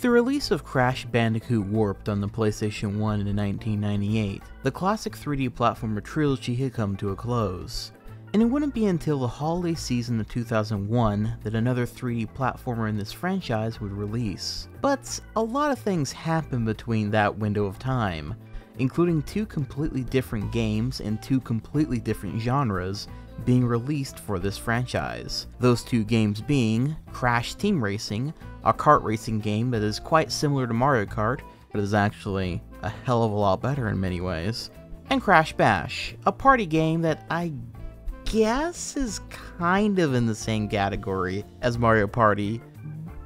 With the release of Crash Bandicoot Warped on the PlayStation 1 in 1998, the classic 3D platformer trilogy had come to a close. And it wouldn't be until the holiday season of 2001 that another 3D platformer in this franchise would release. But a lot of things happened between that window of time, including two completely different games and two completely different genres being released for this franchise. Those two games being Crash Team Racing, a kart racing game that is quite similar to Mario Kart, but is actually a hell of a lot better in many ways, and Crash Bash, a party game that I guess is kind of in the same category as Mario Party,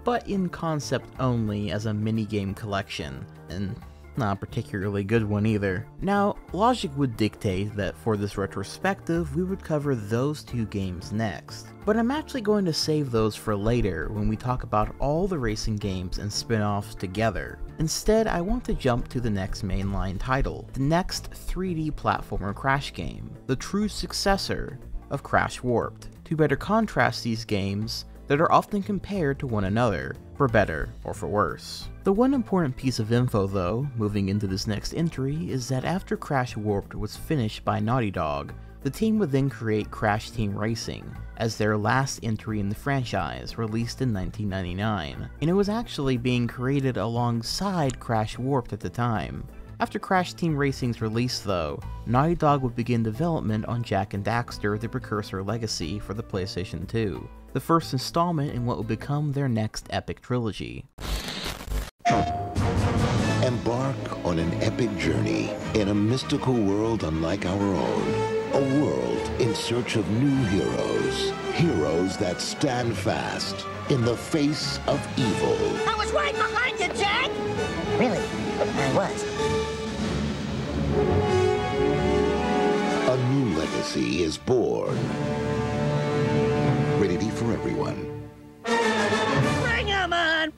but in concept only as a minigame collection, and not a particularly good one either. Now, logic would dictate that for this retrospective, we would cover those two games next. But I'm actually going to save those for later when we talk about all the racing games and spin-offs together. Instead, I want to jump to the next mainline title, the next 3D platformer Crash game, the true successor of Crash Warped. To better contrast these games, that are often compared to one another, for better or for worse. The one important piece of info though, moving into this next entry, is that after Crash Warped was finished by Naughty Dog, the team would then create Crash Team Racing as their last entry in the franchise, released in 1999, and it was actually being created alongside Crash Warped at the time. After Crash Team Racing's release though, Naughty Dog would begin development on Jak and Daxter The Precursor Legacy for the PlayStation 2 the first installment in what would become their next epic trilogy. Embark on an epic journey in a mystical world unlike our own. A world in search of new heroes. Heroes that stand fast in the face of evil. I was right behind you, Jak! Really? I was. A new legacy is born for everyone. Bring him on!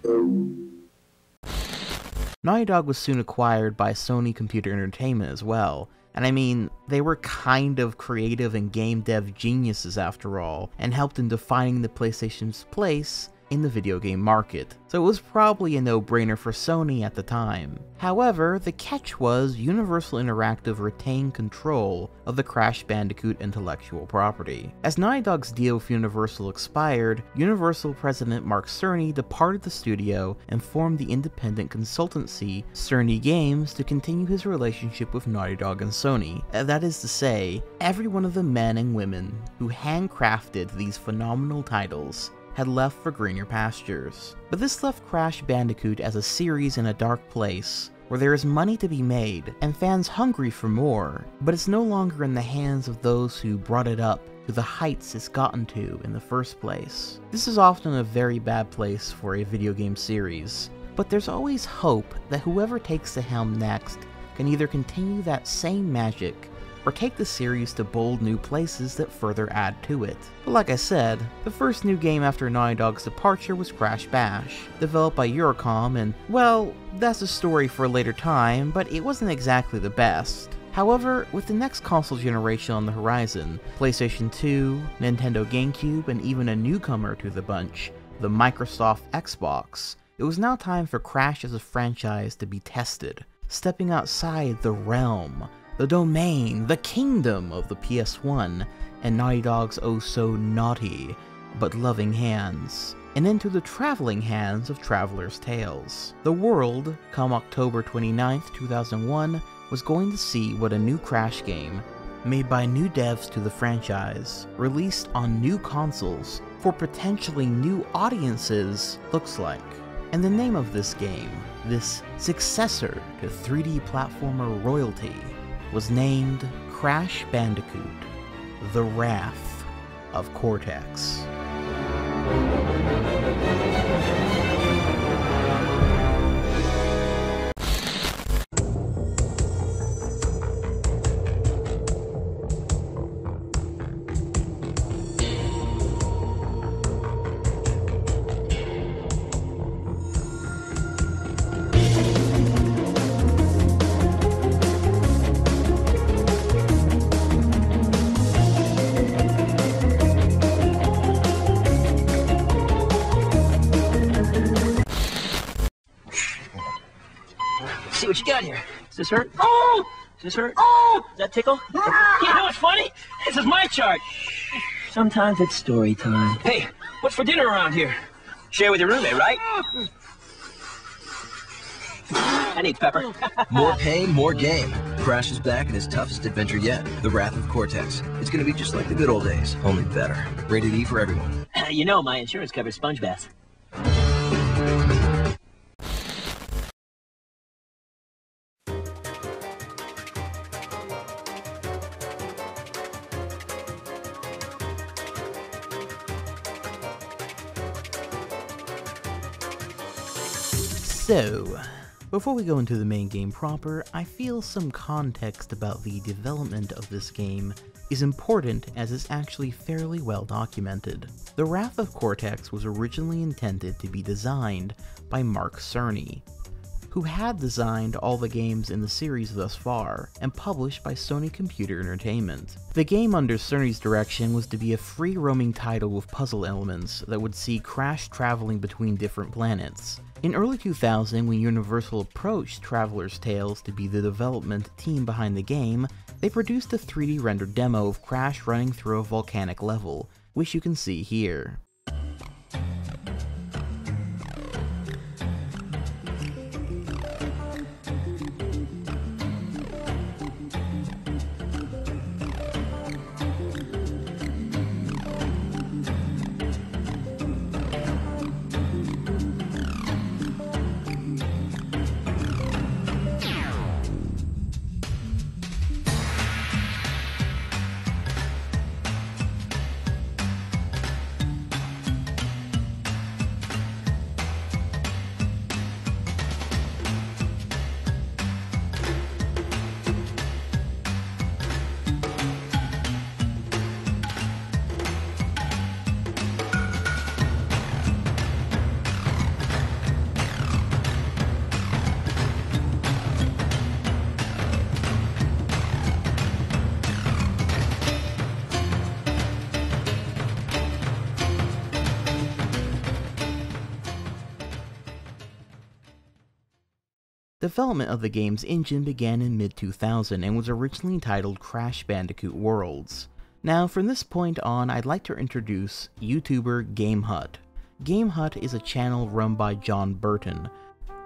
Naughty Dog was soon acquired by Sony Computer Entertainment as well, and I mean, they were kind of creative and game dev geniuses after all, and helped in defining the PlayStation's place in the video game market, so it was probably a no-brainer for Sony at the time. However, the catch was Universal Interactive retained control of the Crash Bandicoot intellectual property. As Naughty Dog's deal with Universal expired, Universal president Mark Cerny departed the studio and formed the independent consultancy Cerny Games to continue his relationship with Naughty Dog and Sony. Uh, that is to say, every one of the men and women who handcrafted these phenomenal titles had left for greener pastures. But this left Crash Bandicoot as a series in a dark place, where there is money to be made, and fans hungry for more, but it's no longer in the hands of those who brought it up to the heights it's gotten to in the first place. This is often a very bad place for a video game series, but there's always hope that whoever takes the helm next can either continue that same magic or take the series to bold new places that further add to it. But like I said, the first new game after Naughty Dog's departure was Crash Bash, developed by Eurocom, and well, that's a story for a later time, but it wasn't exactly the best. However, with the next console generation on the horizon, PlayStation 2, Nintendo GameCube, and even a newcomer to the bunch, the Microsoft Xbox, it was now time for Crash as a franchise to be tested, stepping outside the realm the domain, the kingdom of the PS1, and Naughty Dog's oh so naughty but loving hands, and into the traveling hands of Traveler's Tales. The world, come October 29, 2001, was going to see what a new Crash game, made by new devs to the franchise, released on new consoles for potentially new audiences, looks like. And the name of this game, this successor to 3D platformer royalty, was named Crash Bandicoot The Wrath of Cortex. This hurt? Oh! Does that tickle? Ah! You know what's funny? This is my chart. Sometimes it's story time. Hey, what's for dinner around here? Share with your roommate, right? I need pepper. More pain, more game. Crash is back in his toughest adventure yet, The Wrath of Cortex. It's gonna be just like the good old days, only better. Rated E for everyone. you know my insurance covers sponge baths. Before we go into the main game proper, I feel some context about the development of this game is important as it's actually fairly well documented. The Wrath of Cortex was originally intended to be designed by Mark Cerny, who had designed all the games in the series thus far, and published by Sony Computer Entertainment. The game under Cerny's direction was to be a free-roaming title with puzzle elements that would see Crash traveling between different planets. In early 2000, when Universal approached Traveler's Tales to be the development team behind the game, they produced a 3D rendered demo of Crash running through a volcanic level, which you can see here. Development of the game's engine began in mid-2000 and was originally titled Crash Bandicoot Worlds. Now, from this point on, I'd like to introduce YouTuber GameHut. GameHut is a channel run by Jon Burton,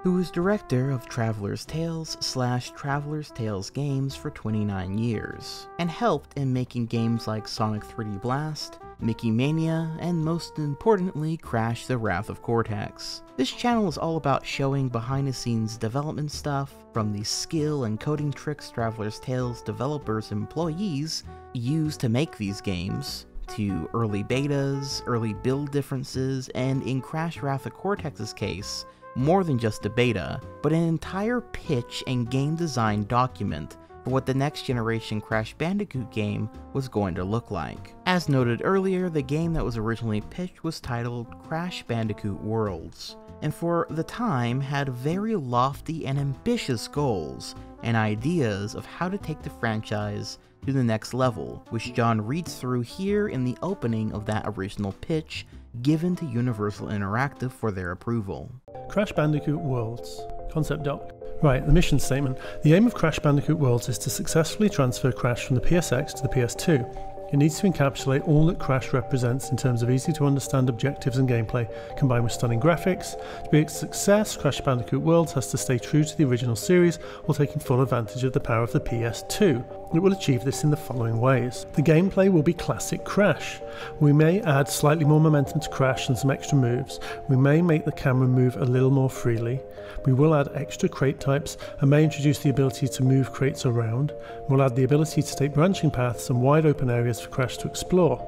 who was director of Traveler's Tales slash Traveler's Tales games for 29 years, and helped in making games like Sonic 3D Blast, Mickey Mania, and most importantly, Crash the Wrath of Cortex. This channel is all about showing behind the scenes development stuff, from the skill and coding tricks Traveler's Tales developers employees use to make these games, to early betas, early build differences, and in Crash Wrath of Cortex's case, more than just a beta, but an entire pitch and game design document for what the next generation Crash Bandicoot game was going to look like. As noted earlier, the game that was originally pitched was titled Crash Bandicoot Worlds, and for the time had very lofty and ambitious goals and ideas of how to take the franchise to the next level, which Jon reads through here in the opening of that original pitch given to Universal Interactive for their approval. Crash Bandicoot Worlds Concept Doc Right, the mission statement. The aim of Crash Bandicoot Worlds is to successfully transfer Crash from the PSX to the PS2. It needs to encapsulate all that Crash represents in terms of easy to understand objectives and gameplay, combined with stunning graphics. To be a success, Crash Bandicoot Worlds has to stay true to the original series while taking full advantage of the power of the PS2. It will achieve this in the following ways. The gameplay will be classic Crash. We may add slightly more momentum to Crash and some extra moves. We may make the camera move a little more freely. We will add extra crate types and may introduce the ability to move crates around. We'll add the ability to take branching paths and wide open areas for Crash to explore.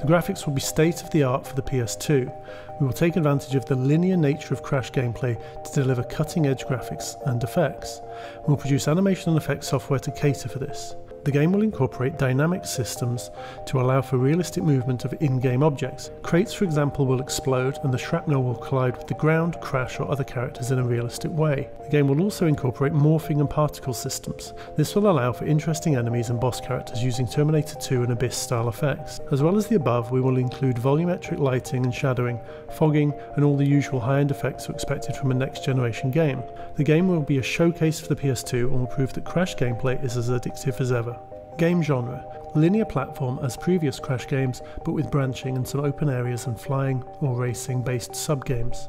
The graphics will be state of the art for the PS2. We will take advantage of the linear nature of Crash gameplay to deliver cutting edge graphics and effects. We will produce animation and effects software to cater for this. The game will incorporate dynamic systems to allow for realistic movement of in game objects. Crates, for example, will explode and the shrapnel will collide with the ground, crash, or other characters in a realistic way. The game will also incorporate morphing and particle systems. This will allow for interesting enemies and boss characters using Terminator 2 and Abyss style effects. As well as the above, we will include volumetric lighting and shadowing, fogging, and all the usual high end effects expected from a next generation game. The game will be a showcase for the PS2 and will prove that Crash gameplay is as addictive as ever. Game genre Linear platform as previous Crash games, but with branching and some open areas and flying or racing based sub games.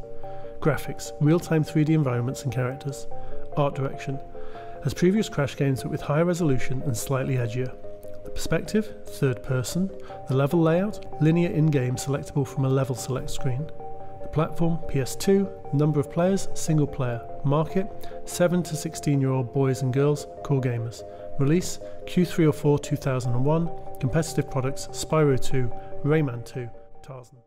Graphics Real time 3D environments and characters. Art direction As previous Crash games, but with higher resolution and slightly edgier. The perspective, third person. The level layout, linear in game selectable from a level select screen. The platform, PS2. Number of players, single player. Market, 7 to 16 year old boys and girls, core gamers. Release Q3 or 4 2001. Competitive products Spyro 2, Rayman 2, Tarzan.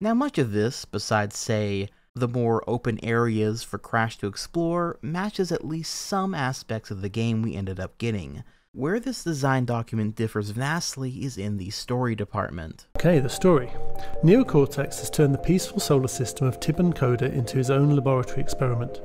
Now, much of this, besides, say, the more open areas for Crash to explore, matches at least some aspects of the game we ended up getting. Where this design document differs vastly is in the story department. Okay, the story. Neocortex has turned the peaceful solar system of Tiban Coda into his own laboratory experiment.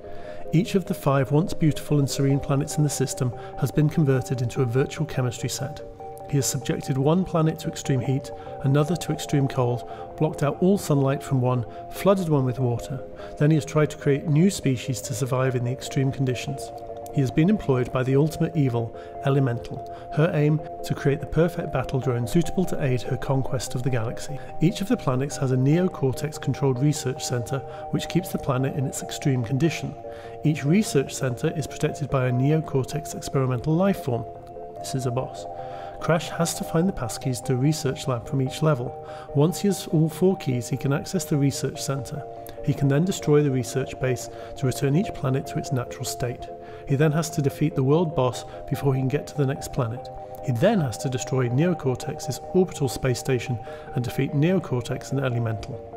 Each of the five once beautiful and serene planets in the system has been converted into a virtual chemistry set. He has subjected one planet to extreme heat, another to extreme cold, blocked out all sunlight from one, flooded one with water. Then he has tried to create new species to survive in the extreme conditions. He has been employed by the ultimate evil, Elemental, her aim to create the perfect battle drone suitable to aid her conquest of the galaxy. Each of the planets has a neocortex controlled research center which keeps the planet in its extreme condition. Each research center is protected by a neocortex experimental life form. This is a boss. Crash has to find the passkeys to research lab from each level. Once he has all four keys, he can access the research center. He can then destroy the research base to return each planet to its natural state. He then has to defeat the world boss before he can get to the next planet. He then has to destroy Neocortex's orbital space station and defeat Neocortex and Elemental.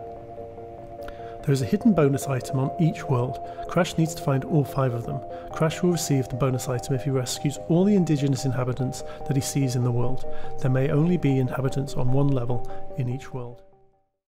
There is a hidden bonus item on each world. Crash needs to find all five of them. Crash will receive the bonus item if he rescues all the indigenous inhabitants that he sees in the world. There may only be inhabitants on one level in each world.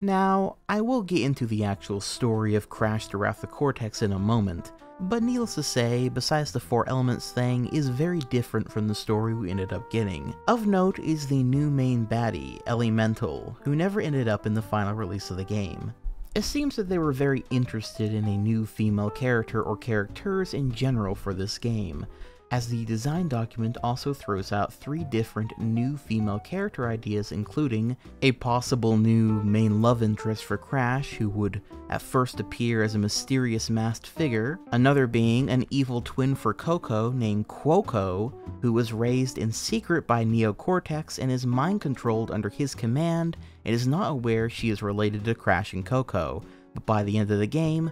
Now, I will get into the actual story of Crash the Wrath of Cortex in a moment, but needless to say, besides the Four Elements thing is very different from the story we ended up getting. Of note is the new main baddie, Elemental, who never ended up in the final release of the game. It seems that they were very interested in a new female character or characters in general for this game, as the design document also throws out three different new female character ideas including a possible new main love interest for Crash who would at first appear as a mysterious masked figure, another being an evil twin for Coco named Quoco, who was raised in secret by Neocortex and is mind controlled under his command and is not aware she is related to Crash and Coco, but by the end of the game,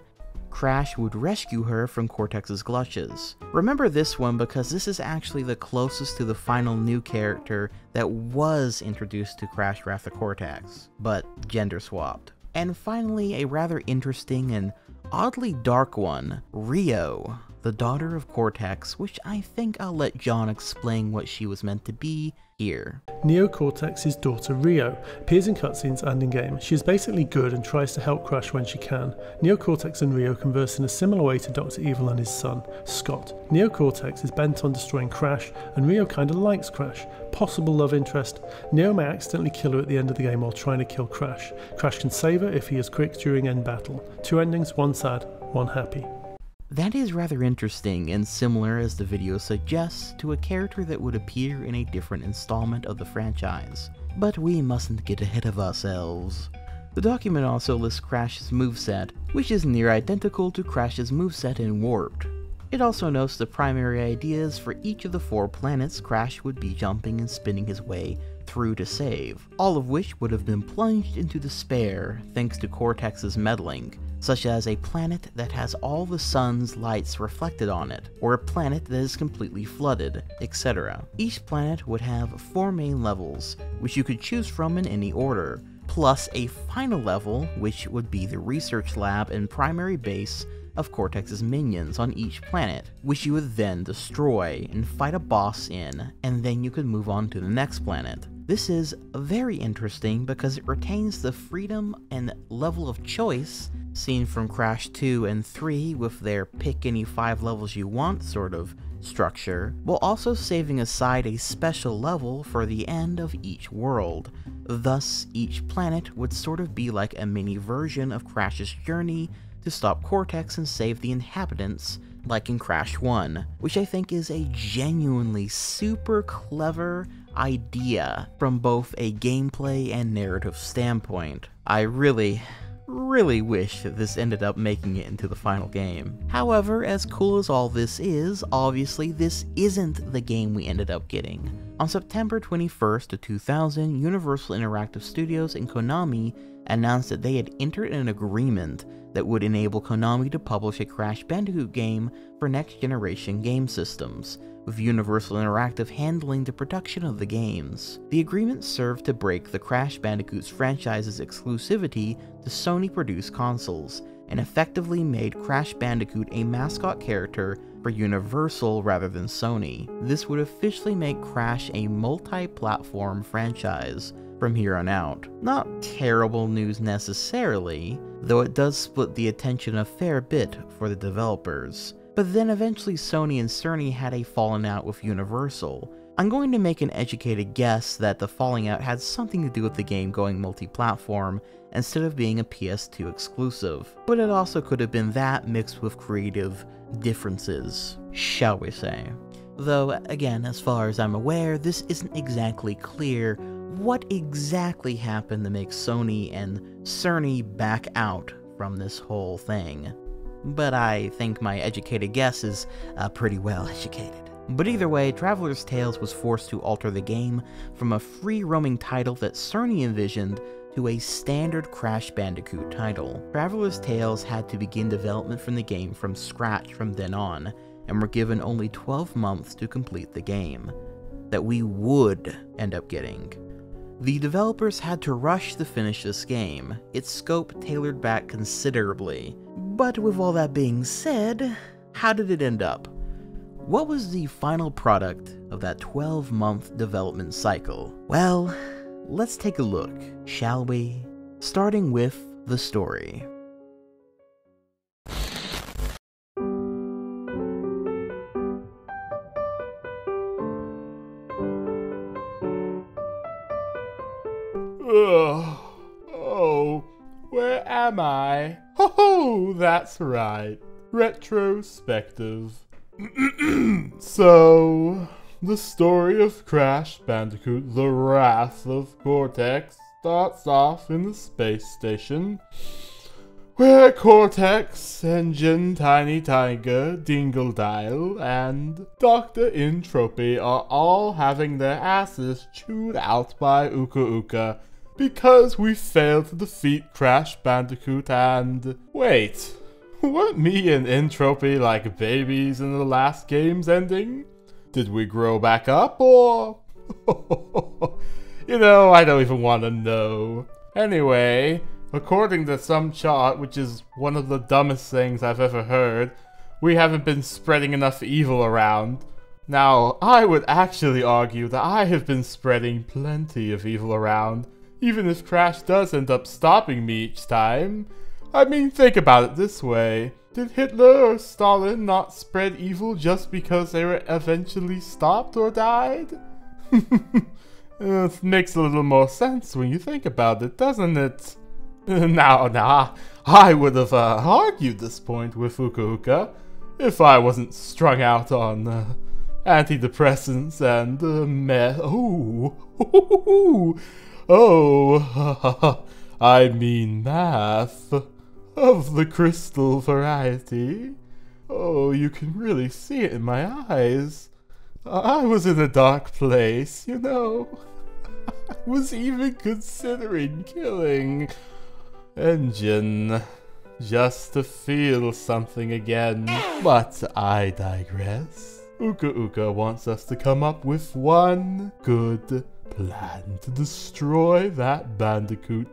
Crash would rescue her from Cortex's clutches. Remember this one because this is actually the closest to the final new character that was introduced to Crash Wrath of Cortex, but gender swapped. And finally, a rather interesting and oddly dark one, Rio, the daughter of Cortex, which I think I'll let Jon explain what she was meant to be here. Neocortex's daughter Rio appears in cutscenes and in game. She is basically good and tries to help Crash when she can. Neocortex and Rio converse in a similar way to Dr. Evil and his son, Scott. Neocortex is bent on destroying Crash, and Rio kinda likes Crash. Possible love interest. Neo may accidentally kill her at the end of the game while trying to kill Crash. Crash can save her if he is quick during end battle. Two endings, one sad, one happy. That is rather interesting and similar as the video suggests to a character that would appear in a different installment of the franchise. But we mustn't get ahead of ourselves. The document also lists Crash's moveset, which is near identical to Crash's moveset in Warped. It also notes the primary ideas for each of the four planets Crash would be jumping and spinning his way through to save, all of which would have been plunged into despair thanks to Cortex's meddling, such as a planet that has all the sun's lights reflected on it, or a planet that is completely flooded, etc. Each planet would have four main levels, which you could choose from in any order, plus a final level, which would be the research lab and primary base of Cortex's minions on each planet, which you would then destroy and fight a boss in, and then you could move on to the next planet. This is very interesting because it retains the freedom and level of choice seen from Crash 2 and 3 with their pick any 5 levels you want sort of structure, while also saving aside a special level for the end of each world. Thus, each planet would sort of be like a mini version of Crash's journey to stop Cortex and save the inhabitants, like in Crash 1, which I think is a genuinely super clever idea from both a gameplay and narrative standpoint. I really, really wish that this ended up making it into the final game. However, as cool as all this is, obviously this isn't the game we ended up getting. On September 21st of 2000, Universal Interactive Studios and Konami announced that they had entered an agreement that would enable Konami to publish a Crash Bandicoot game for next generation game systems, with Universal Interactive handling the production of the games. The agreement served to break the Crash Bandicoot's franchise's exclusivity to Sony produced consoles, and effectively made Crash Bandicoot a mascot character for Universal rather than Sony. This would officially make Crash a multi platform franchise from here on out. Not terrible news necessarily, though it does split the attention a fair bit for the developers. But then eventually Sony and Cerny had a falling out with Universal. I'm going to make an educated guess that the falling out had something to do with the game going multi-platform instead of being a PS2 exclusive, but it also could have been that mixed with creative differences, shall we say. Though, again, as far as I'm aware, this isn't exactly clear what exactly happened to make Sony and Cerny back out from this whole thing but I think my educated guess is uh, pretty well educated. But either way, Traveler's Tales was forced to alter the game from a free roaming title that Cerny envisioned to a standard Crash Bandicoot title. Traveler's Tales had to begin development from the game from scratch from then on, and were given only 12 months to complete the game, that we would end up getting. The developers had to rush to finish this game, its scope tailored back considerably, but with all that being said, how did it end up? What was the final product of that 12 month development cycle? Well, let's take a look, shall we? Starting with the story. Am I? Oh, that's right. Retrospective. so, the story of Crash Bandicoot The Wrath of Cortex starts off in the space station, where Cortex, N. Gin, Tiny Tiger, Dingle and Dr. N. Tropy are all having their asses chewed out by Uka Uka because we failed to defeat Crash Bandicoot and... Wait, weren't me and N. Tropy like babies in the last game's ending? Did we grow back up, or... you know, I don't even want to know. Anyway, according to some chart, which is one of the dumbest things I've ever heard, we haven't been spreading enough evil around. Now, I would actually argue that I have been spreading plenty of evil around, even if Crash does end up stopping me each time. I mean, think about it this way. Did Hitler or Stalin not spread evil just because they were eventually stopped or died? it makes a little more sense when you think about it, doesn't it? now, now, I would have uh, argued this point with Uka if I wasn't strung out on uh, antidepressants and uh, meth. Ooh, Oh, I mean math. Of the crystal variety. Oh, you can really see it in my eyes. I was in a dark place, you know. I was even considering killing N. Gin just to feel something again. But I digress. Uka Uka wants us to come up with one good plan to destroy that bandicoot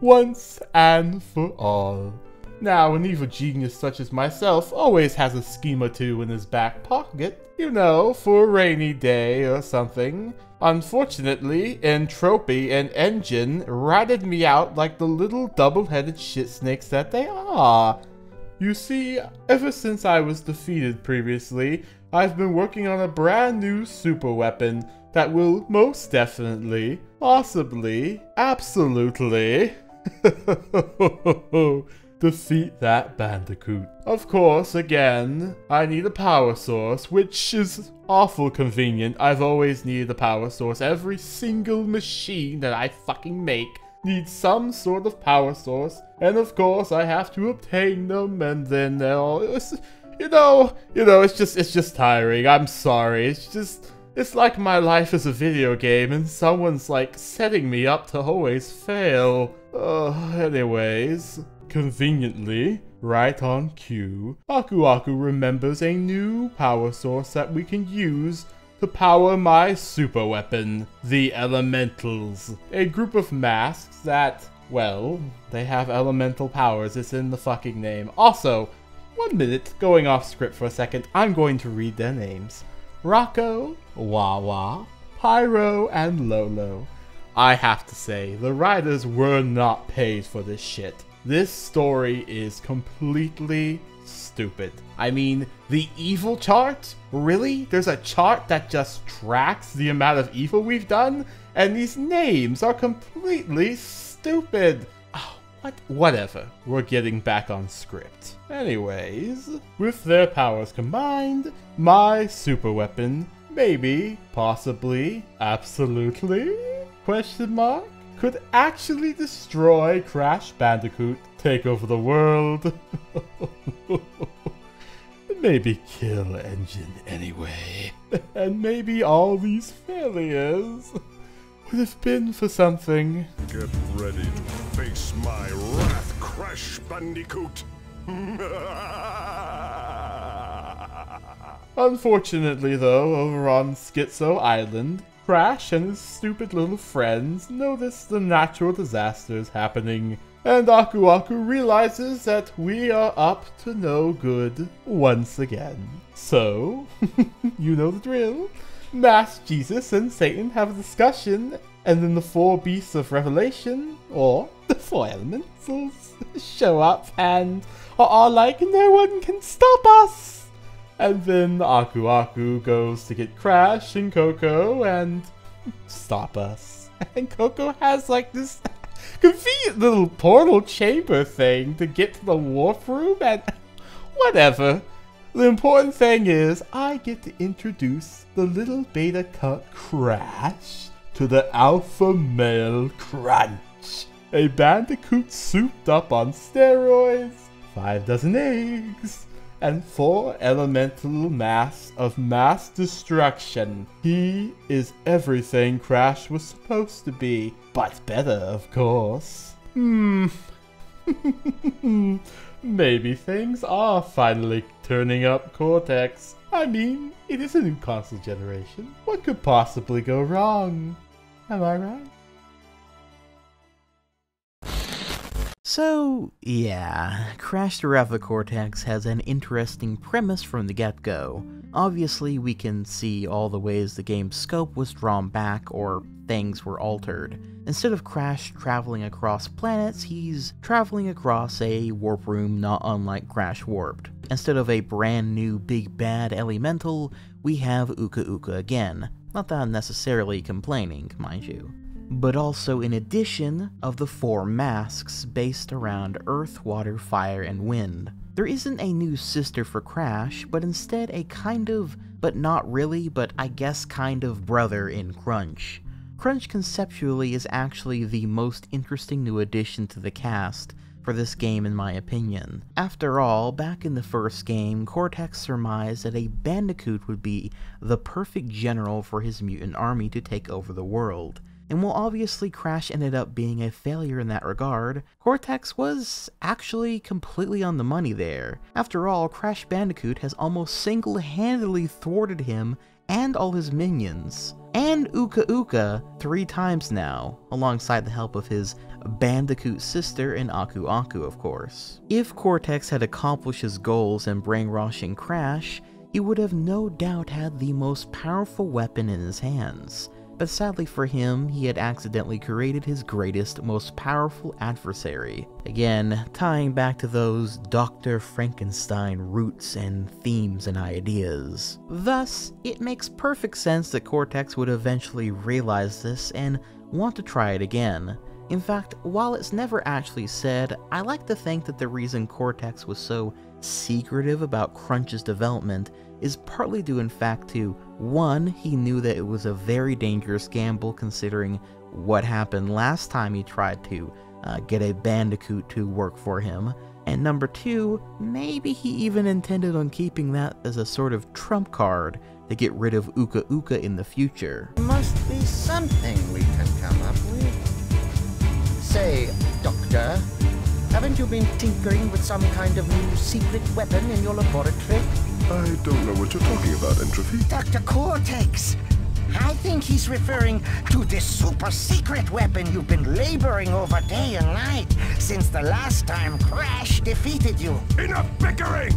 once and for all. Now, an evil genius such as myself always has a scheme or two in his back pocket, you know, for a rainy day or something. Unfortunately, N. Tropy and N. Gin ratted me out like the little double-headed shit snakes that they are. You see, ever since I was defeated previously, I've been working on a brand new super weapon that will most definitely, possibly, absolutely defeat that bandicoot. Of course, again, I need a power source, which is awful convenient. I've always needed a power source. Every single machine that I fucking make needs some sort of power source, and of course I have to obtain them, and then they'll, you know, you know, it's just, it's just tiring. I'm sorry. It's just, it's like my life is a video game, and someone's like setting me up to always fail. Uh, anyways, conveniently, right on cue, Aku Aku remembers a new power source that we can use to power my super weapon, the Elementals. A group of masks that, well, they have elemental powers. It's in the fucking name. Also, one minute, going off script for a second, I'm going to read their names. Rocco, Wawa, Pyro, and Lolo. I have to say, the writers were not paid for this shit. This story is completely stupid. I mean, the evil chart? Really? There's a chart that just tracks the amount of evil we've done? And these names are completely stupid. Oh, what? Whatever. We're getting back on script. Anyways, with their powers combined, my super weapon, maybe, possibly, absolutely, question mark, could actually destroy Crash Bandicoot, take over the world. maybe kill N. Gin anyway. and maybe all these failures would have been for something. Get ready to face my wrath, Crash Bandicoot. Unfortunately, though, over on Schizo Island, Crash and his stupid little friends notice the natural disasters happening, and Aku Aku realizes that we are up to no good once again. So, you know the drill. Mass Jesus and Satan have a discussion, and then the four beasts of Revelation, or the four elementals, show up and are like, no one can stop us! And then Aku Aku goes to get Crash and Coco and stop us. And Coco has like this convenient little portal chamber thing to get to the warp room and whatever. The important thing is I get to introduce the little beta cut Crash to the alpha male Crunch. A bandicoot souped up on steroids, five dozen eggs, and four elemental mass of mass destruction. He is everything Crash was supposed to be, but better, of course. Hmm. Maybe things are finally turning up Cortex. I mean, it is a new console generation. What could possibly go wrong? Am I right? So, yeah, Crash the Wrath of Cortex has an interesting premise from the get-go. Obviously, we can see all the ways the game's scope was drawn back or things were altered. Instead of Crash traveling across planets, he's traveling across a warp room not unlike Crash Warped. Instead of a brand new big bad elemental, we have Uka Uka again. Not that I'm necessarily complaining, mind you but also in addition of the four masks based around Earth, Water, Fire, and Wind. There isn't a new sister for Crash, but instead a kind of, but not really, but I guess kind of brother in Crunch. Crunch conceptually is actually the most interesting new addition to the cast for this game in my opinion. After all, back in the first game, Cortex surmised that a Bandicoot would be the perfect general for his mutant army to take over the world. And while obviously Crash ended up being a failure in that regard, Cortex was actually completely on the money there. After all, Crash Bandicoot has almost single-handedly thwarted him and all his minions, and Uka Uka three times now, alongside the help of his Bandicoot sister and Aku Aku, of course. If Cortex had accomplished his goals in brainwashing Crash, he would have no doubt had the most powerful weapon in his hands. But sadly for him, he had accidentally created his greatest, most powerful adversary. Again, tying back to those Dr. Frankenstein roots and themes and ideas. Thus, it makes perfect sense that Cortex would eventually realize this and want to try it again. In fact, while it's never actually said, I like to think that the reason Cortex was so secretive about Crunch's development is partly due in fact to, one, he knew that it was a very dangerous gamble considering what happened last time he tried to uh, get a Bandicoot to work for him, and number two, maybe he even intended on keeping that as a sort of trump card to get rid of Uka Uka in the future. Must be something we can come up with. Say, Doctor, haven't you been tinkering with some kind of new secret weapon in your laboratory? I don't know what you're talking about, N. Tropy. Dr. Cortex! I think he's referring to this super secret weapon you've been laboring over day and night since the last time Crash defeated you. Enough bickering!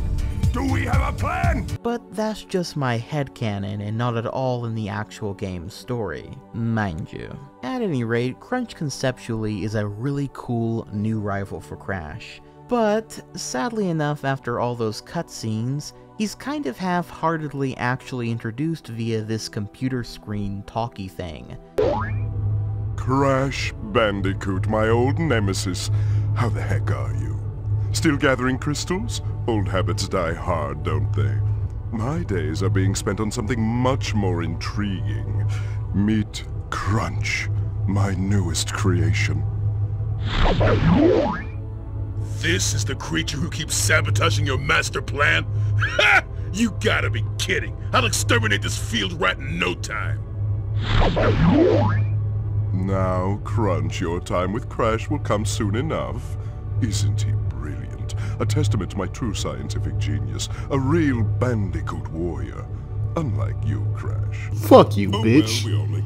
Do we have a plan? But that's just my headcanon and not at all in the actual game's story, mind you. At any rate, Crunch conceptually is a really cool new rival for Crash. But, sadly enough, after all those cutscenes, he's kind of half-heartedly actually introduced via this computer screen talkie thing. Crash Bandicoot, my old nemesis. How the heck are you? Still gathering crystals? Old habits die hard, don't they? My days are being spent on something much more intriguing. Meet Crunch, my newest creation. This is the creature who keeps sabotaging your master plan? Ha! You gotta be kidding! I'll exterminate this field rat in no time! Now, Crunch, your time with Crash will come soon enough. Isn't he brilliant? A testament to my true scientific genius. A real Bandicoot warrior. Unlike you, Crash. Fuck you, Oh, well, bitch. we all make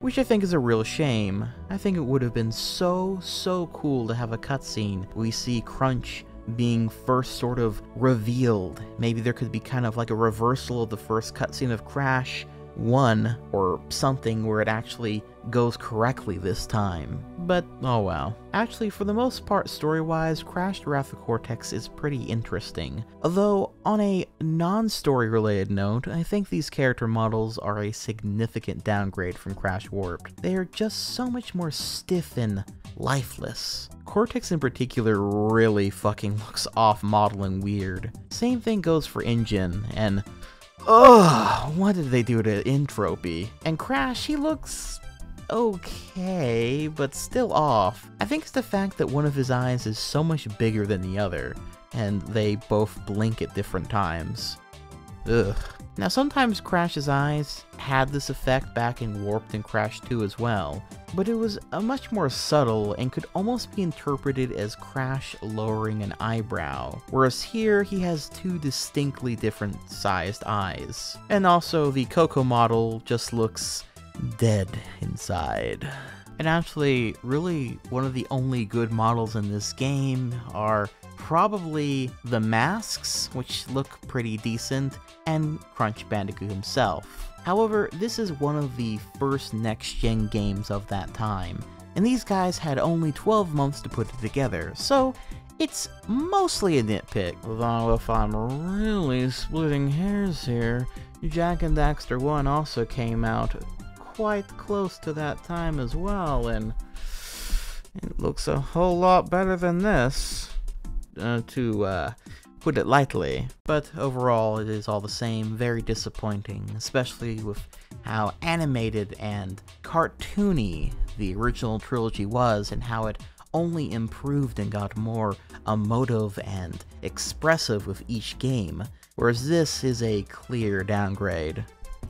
Which I think is a real shame. I think it would have been so, so cool to have a cutscene we see Crunch being first sort of revealed. Maybe there could be kind of like a reversal of the first cutscene of Crash 1 or something where it actually goes correctly this time. But oh well. Actually, for the most part, story-wise, Crash the Wrath of Cortex is pretty interesting. Although, on a non-story related note, I think these character models are a significant downgrade from Crash Warped. They are just so much more stiff and lifeless. Cortex in particular really fucking looks off model and weird. Same thing goes for N. Gin, and Ugh, what did they do to N. Tropy? And Crash, he looks okay, but still off. I think it's the fact that one of his eyes is so much bigger than the other, and they both blink at different times. Ugh. Now, sometimes Crash's eyes had this effect back in Warped and Crash 2 as well, but it was a much more subtle and could almost be interpreted as Crash lowering an eyebrow, whereas here he has two distinctly different sized eyes. And also, the Coco model just looks dead inside. And actually, really, one of the only good models in this game are probably the masks, which look pretty decent, and Crunch Bandicoot himself. However, this is one of the first next-gen games of that time, and these guys had only 12 months to put it together, so it's mostly a nitpick. Though if I'm really splitting hairs here, Jak and Daxter 1 also came out quite close to that time as well, and it looks a whole lot better than this, uh, to uh, put it lightly. But overall, it is all the same, very disappointing, especially with how animated and cartoony the original trilogy was, and how it only improved and got more emotive and expressive with each game, whereas this is a clear downgrade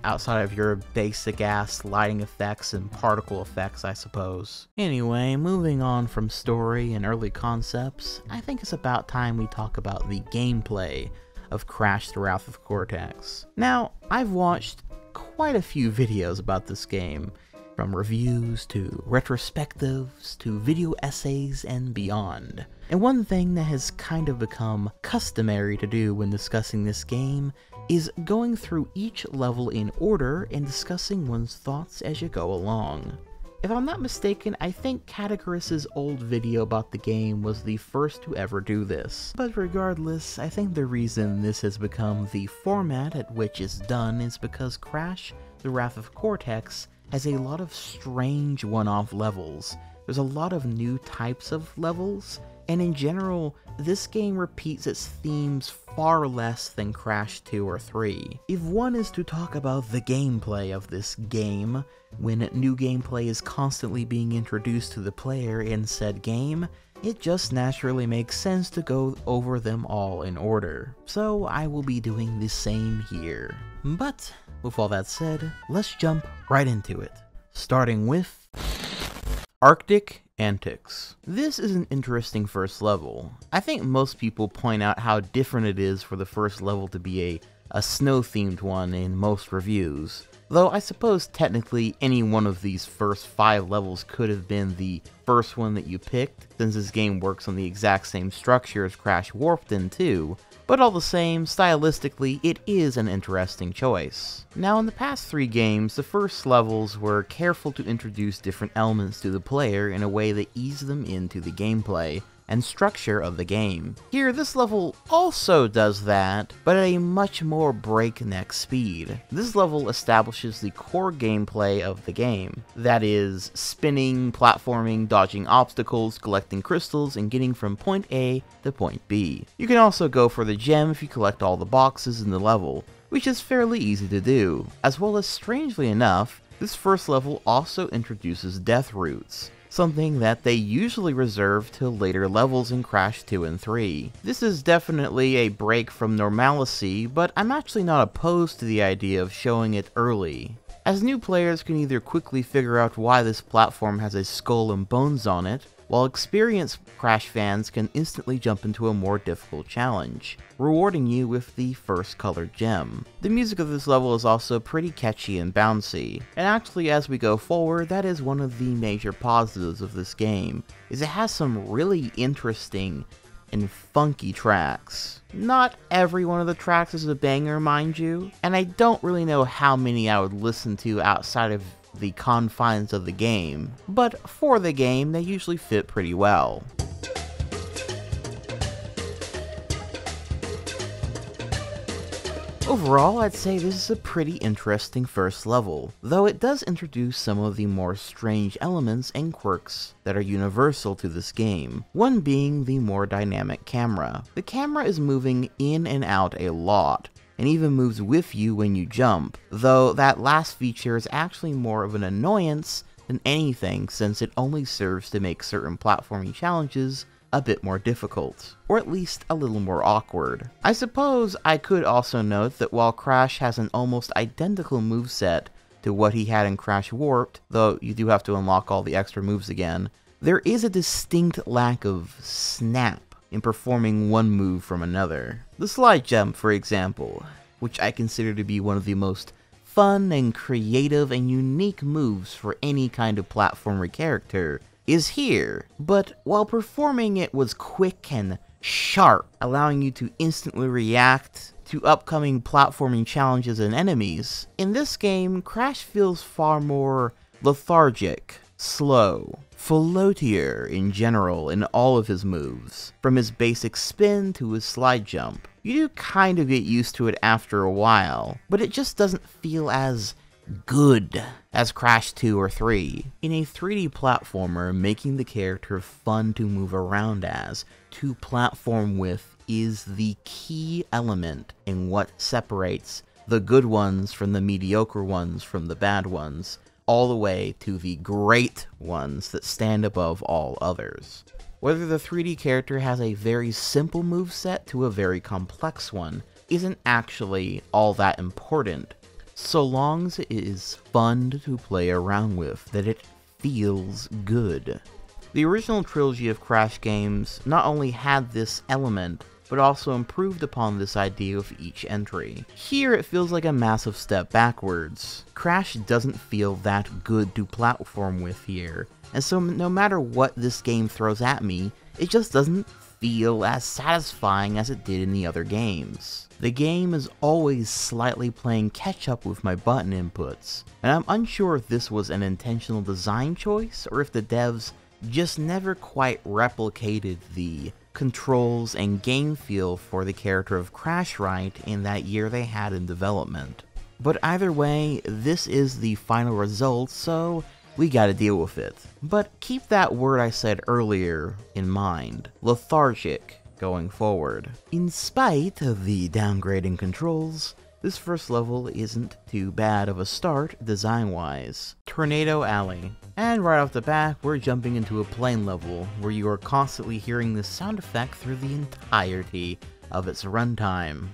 outside of your basic ass lighting effects and particle effects, I suppose. Anyway, moving on from story and early concepts, I think it's about time we talk about the gameplay of Crash the Wrath of Cortex. Now, I've watched quite a few videos about this game, from reviews to retrospectives to video essays and beyond. And one thing that has kind of become customary to do when discussing this game is going through each level in order and discussing one's thoughts as you go along. If I'm not mistaken, I think Catacaris's old video about the game was the first to ever do this. But regardless, I think the reason this has become the format at which it's done is because Crash, The Wrath of Cortex, has a lot of strange one-off levels. There's a lot of new types of levels, and in general, this game repeats its themes far less than Crash 2 or 3. If one is to talk about the gameplay of this game, when new gameplay is constantly being introduced to the player in said game, it just naturally makes sense to go over them all in order. So I will be doing the same here. But, with all that said, let's jump right into it. Starting with Arctic Antics. This is an interesting first level. I think most people point out how different it is for the first level to be a, a snow-themed one in most reviews. Though I suppose technically any one of these first five levels could have been the first one that you picked, since this game works on the exact same structure as Crash Warped in 2, but all the same, stylistically, it is an interesting choice. Now, in the past three games, the first levels were careful to introduce different elements to the player in a way that eased them into the gameplay, and structure of the game. Here, this level also does that, but at a much more breakneck speed. This level establishes the core gameplay of the game, that is, spinning, platforming, dodging obstacles, collecting crystals, and getting from point A to point B. You can also go for the gem if you collect all the boxes in the level, which is fairly easy to do, as well as strangely enough, this first level also introduces death routes, something that they usually reserve to later levels in Crash 2 and 3. This is definitely a break from normalcy, but I'm actually not opposed to the idea of showing it early as new players can either quickly figure out why this platform has a skull and bones on it, while experienced Crash fans can instantly jump into a more difficult challenge, rewarding you with the first colored gem. The music of this level is also pretty catchy and bouncy, and actually as we go forward, that is one of the major positives of this game, is it has some really interesting and funky tracks. Not every one of the tracks is a banger, mind you, and I don't really know how many I would listen to outside of the confines of the game, but for the game, they usually fit pretty well. Overall, I'd say this is a pretty interesting first level, though it does introduce some of the more strange elements and quirks that are universal to this game, one being the more dynamic camera. The camera is moving in and out a lot, and even moves with you when you jump, though that last feature is actually more of an annoyance than anything since it only serves to make certain platforming challenges a bit more difficult, or at least a little more awkward. I suppose I could also note that while Crash has an almost identical moveset to what he had in Crash Warped, though you do have to unlock all the extra moves again, there is a distinct lack of snap in performing one move from another. The slide jump, for example, which I consider to be one of the most fun and creative and unique moves for any kind of platformer character, is here, but while performing it was quick and sharp, allowing you to instantly react to upcoming platforming challenges and enemies, in this game, Crash feels far more lethargic, slow, floatier in general in all of his moves, from his basic spin to his slide jump. You do kind of get used to it after a while, but it just doesn't feel as good as Crash 2 or 3. In a 3D platformer, making the character fun to move around as, to platform with, is the key element in what separates the good ones from the mediocre ones from the bad ones, all the way to the great ones that stand above all others. Whether the 3D character has a very simple move set to a very complex one isn't actually all that important, so long as it is fun to play around with, that it feels good. The original trilogy of Crash games not only had this element, but also improved upon this idea with each entry. Here it feels like a massive step backwards. Crash doesn't feel that good to platform with here, and so no matter what this game throws at me, it just doesn't feel as satisfying as it did in the other games. The game is always slightly playing catch up with my button inputs, and I'm unsure if this was an intentional design choice or if the devs just never quite replicated the controls and game feel for the character of Crash right in that year they had in development. But either way, this is the final result, so we gotta deal with it. But keep that word I said earlier in mind, lethargic, going forward. In spite of the downgrading controls, this first level isn't too bad of a start design-wise. Tornado Alley. And right off the bat, we're jumping into a plane level, where you are constantly hearing this sound effect through the entirety of its runtime.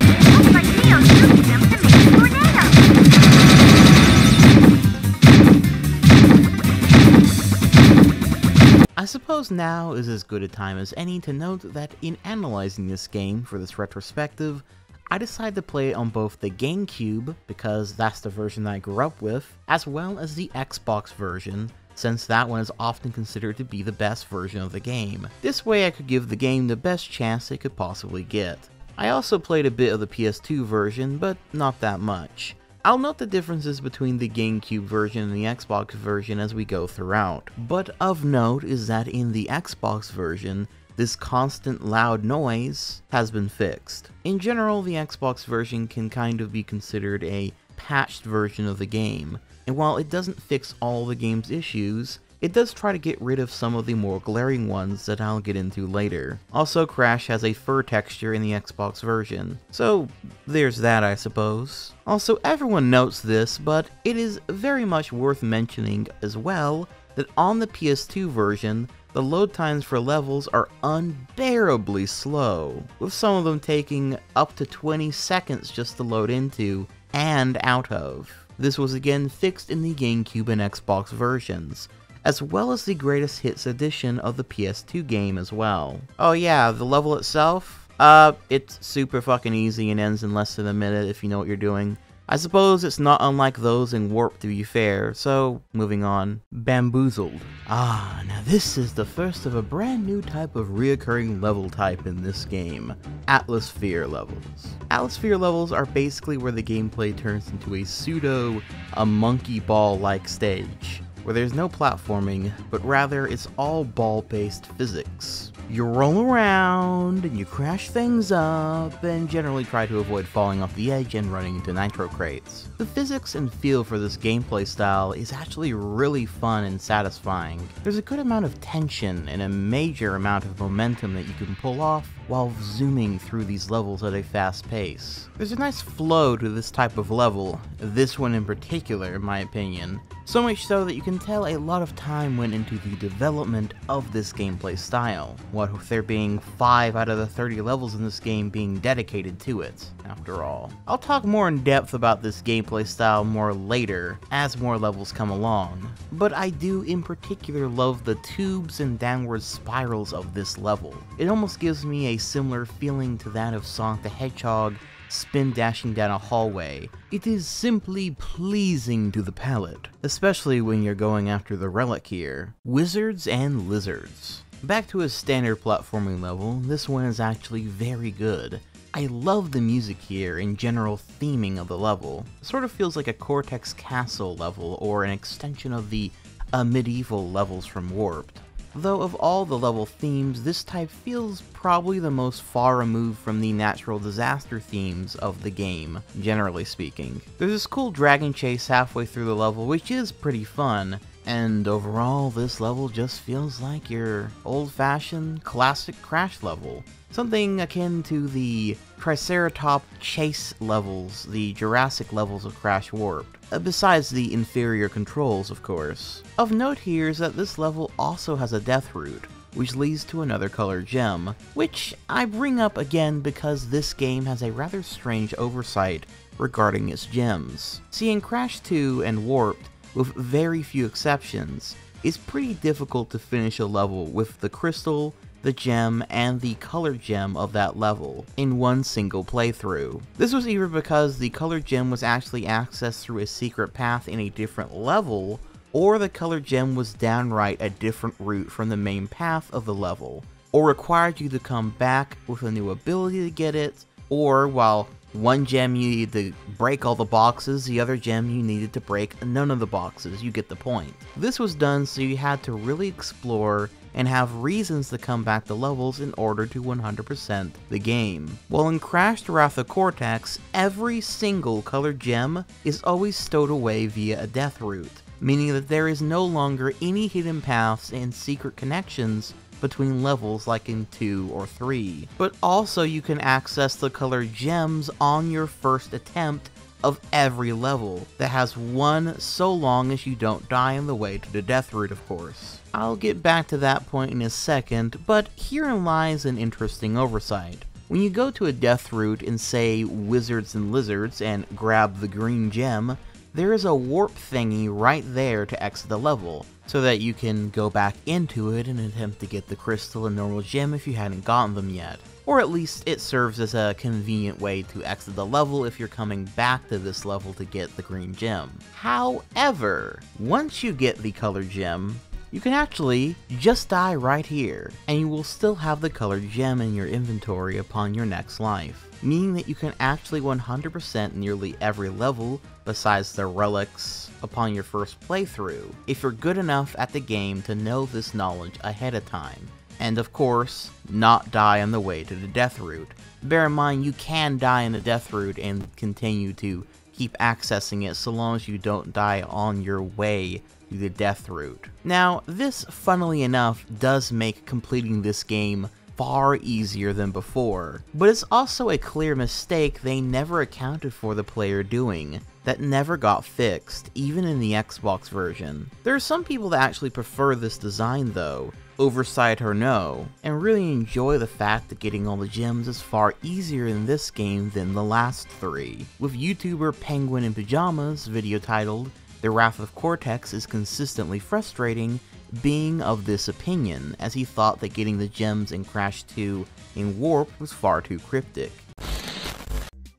I suppose now is as good a time as any to note that in analyzing this game for this retrospective, I decided to play it on both the GameCube, because that's the version that I grew up with, as well as the Xbox version, since that one is often considered to be the best version of the game. This way I could give the game the best chance it could possibly get. I also played a bit of the PS2 version, but not that much. I'll note the differences between the GameCube version and the Xbox version as we go throughout, but of note is that in the Xbox version, this constant loud noise has been fixed. In general, the Xbox version can kind of be considered a patched version of the game, and while it doesn't fix all the game's issues, it does try to get rid of some of the more glaring ones that I'll get into later. Also, Crash has a fur texture in the Xbox version, so there's that I suppose. Also, everyone notes this, but it is very much worth mentioning as well that on the PS2 version, the load times for levels are unbearably slow, with some of them taking up to 20 seconds just to load into and out of. This was again fixed in the GameCube and Xbox versions, as well as the Greatest Hits edition of the PS2 game as well. Oh yeah, the level itself? Uh, it's super fucking easy and ends in less than a minute if you know what you're doing. I suppose it's not unlike those in Warp to be fair, so moving on. Bamboozled. Ah, now this is the first of a brand new type of reoccurring level type in this game, Atlasphere levels. Atlasphere levels are basically where the gameplay turns into a pseudo, a monkey ball-like stage where there's no platforming, but rather it's all ball-based physics. You roll around, and you crash things up, and generally try to avoid falling off the edge and running into nitro crates. The physics and feel for this gameplay style is actually really fun and satisfying. There's a good amount of tension and a major amount of momentum that you can pull off while zooming through these levels at a fast pace. There's a nice flow to this type of level, this one in particular in my opinion, so much so that you can tell a lot of time went into the development of this gameplay style, what with there being 5 out of the 30 levels in this game being dedicated to it, after all. I'll talk more in depth about this gameplay style more later, as more levels come along, but I do in particular love the tubes and downward spirals of this level. It almost gives me a similar feeling to that of Sonic the Hedgehog spin dashing down a hallway. It is simply pleasing to the palate, especially when you're going after the relic here. Wizards and Lizards. Back to a standard platforming level, this one is actually very good. I love the music here and general theming of the level. It sort of feels like a Cortex Castle level or an extension of the uh, medieval levels from Warped. Though of all the level themes, this type feels probably the most far removed from the natural disaster themes of the game, generally speaking. There's this cool dragon chase halfway through the level, which is pretty fun, and overall, this level just feels like your old-fashioned classic Crash level. Something akin to the Triceratop chase levels, the Jurassic levels of Crash Warped, uh, besides the inferior controls, of course. Of note here is that this level also has a death route, which leads to another colored gem, which I bring up again because this game has a rather strange oversight regarding its gems. See, in Crash 2 and Warped, with very few exceptions, it's pretty difficult to finish a level with the crystal, the gem, and the color gem of that level in one single playthrough. This was either because the color gem was actually accessed through a secret path in a different level, or the color gem was downright a different route from the main path of the level, or required you to come back with a new ability to get it, or while one gem you need to break all the boxes, the other gem you needed to break none of the boxes, you get the point. This was done so you had to really explore and have reasons to come back to levels in order to 100% the game. While in Crash the Wrath of Cortex, every single colored gem is always stowed away via a death route, meaning that there is no longer any hidden paths and secret connections between levels like in 2 or 3. But also you can access the colored gems on your first attempt of every level that has one so long as you don't die on the way to the death route of course. I'll get back to that point in a second, but herein lies an interesting oversight. When you go to a death route in say Wizards and Lizards and grab the green gem, there is a warp thingy right there to exit the level, so that you can go back into it and attempt to get the crystal and normal gem if you hadn't gotten them yet. Or at least it serves as a convenient way to exit the level if you're coming back to this level to get the green gem. However, once you get the color gem, you can actually just die right here, and you will still have the colored gem in your inventory upon your next life, meaning that you can actually 100% nearly every level besides the relics upon your first playthrough, if you're good enough at the game to know this knowledge ahead of time. And of course, not die on the way to the death route. Bear in mind, you can die in the death route and continue to keep accessing it so long as you don't die on your way the death route. Now, this, funnily enough, does make completing this game far easier than before, but it's also a clear mistake they never accounted for the player doing, that never got fixed, even in the Xbox version. There are some people that actually prefer this design though, oversight or no, and really enjoy the fact that getting all the gems is far easier in this game than the last three. With YouTuber Penguin in Pajamas video titled, The Wrath of Cortex is consistently frustrating, being of this opinion, as he thought that getting the gems in Crash 2 in Warp was far too cryptic.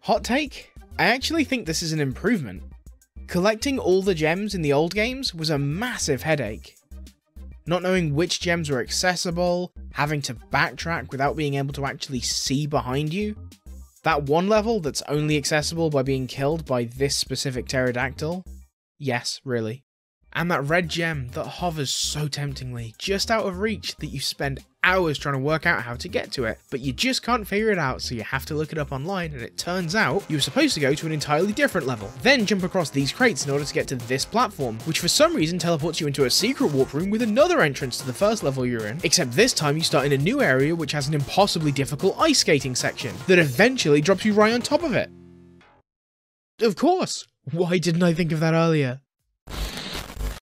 Hot take? I actually think this is an improvement. Collecting all the gems in the old games was a massive headache. Not knowing which gems were accessible, having to backtrack without being able to actually see behind you. That one level that's only accessible by being killed by this specific pterodactyl? Yes, really and that red gem that hovers so temptingly, just out of reach that you spend hours trying to work out how to get to it, but you just can't figure it out, so you have to look it up online, and it turns out you were supposed to go to an entirely different level, then jump across these crates in order to get to this platform, which for some reason teleports you into a secret warp room with another entrance to the first level you're in, except this time you start in a new area which has an impossibly difficult ice skating section, that eventually drops you right on top of it. Of course! Why didn't I think of that earlier?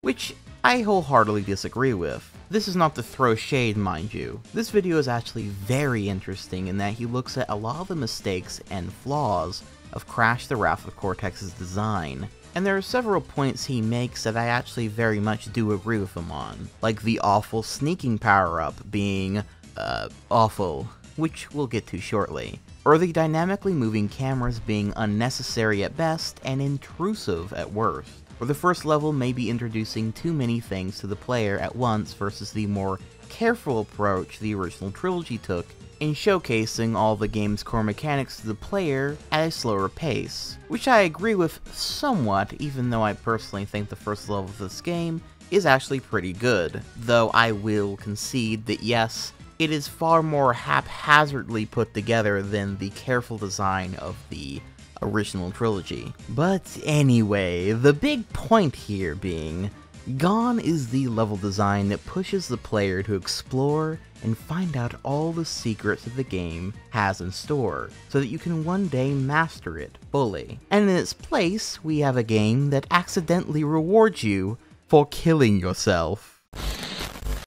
which I wholeheartedly disagree with. This is not to throw shade, mind you. This video is actually very interesting in that he looks at a lot of the mistakes and flaws of Crash the Wrath of Cortex's design, and there are several points he makes that I actually very much do agree with him on, like the awful sneaking power-up being, uh, awful, which we'll get to shortly, or the dynamically moving cameras being unnecessary at best and intrusive at worst. Or the first level may be introducing too many things to the player at once versus the more careful approach the original trilogy took in showcasing all the game's core mechanics to the player at a slower pace, which I agree with somewhat, even though I personally think the first level of this game is actually pretty good, though I will concede that yes, it is far more haphazardly put together than the careful design of the original trilogy. But anyway, the big point here being, Gone is the level design that pushes the player to explore and find out all the secrets that the game has in store, so that you can one day master it fully. And in its place, we have a game that accidentally rewards you for killing yourself.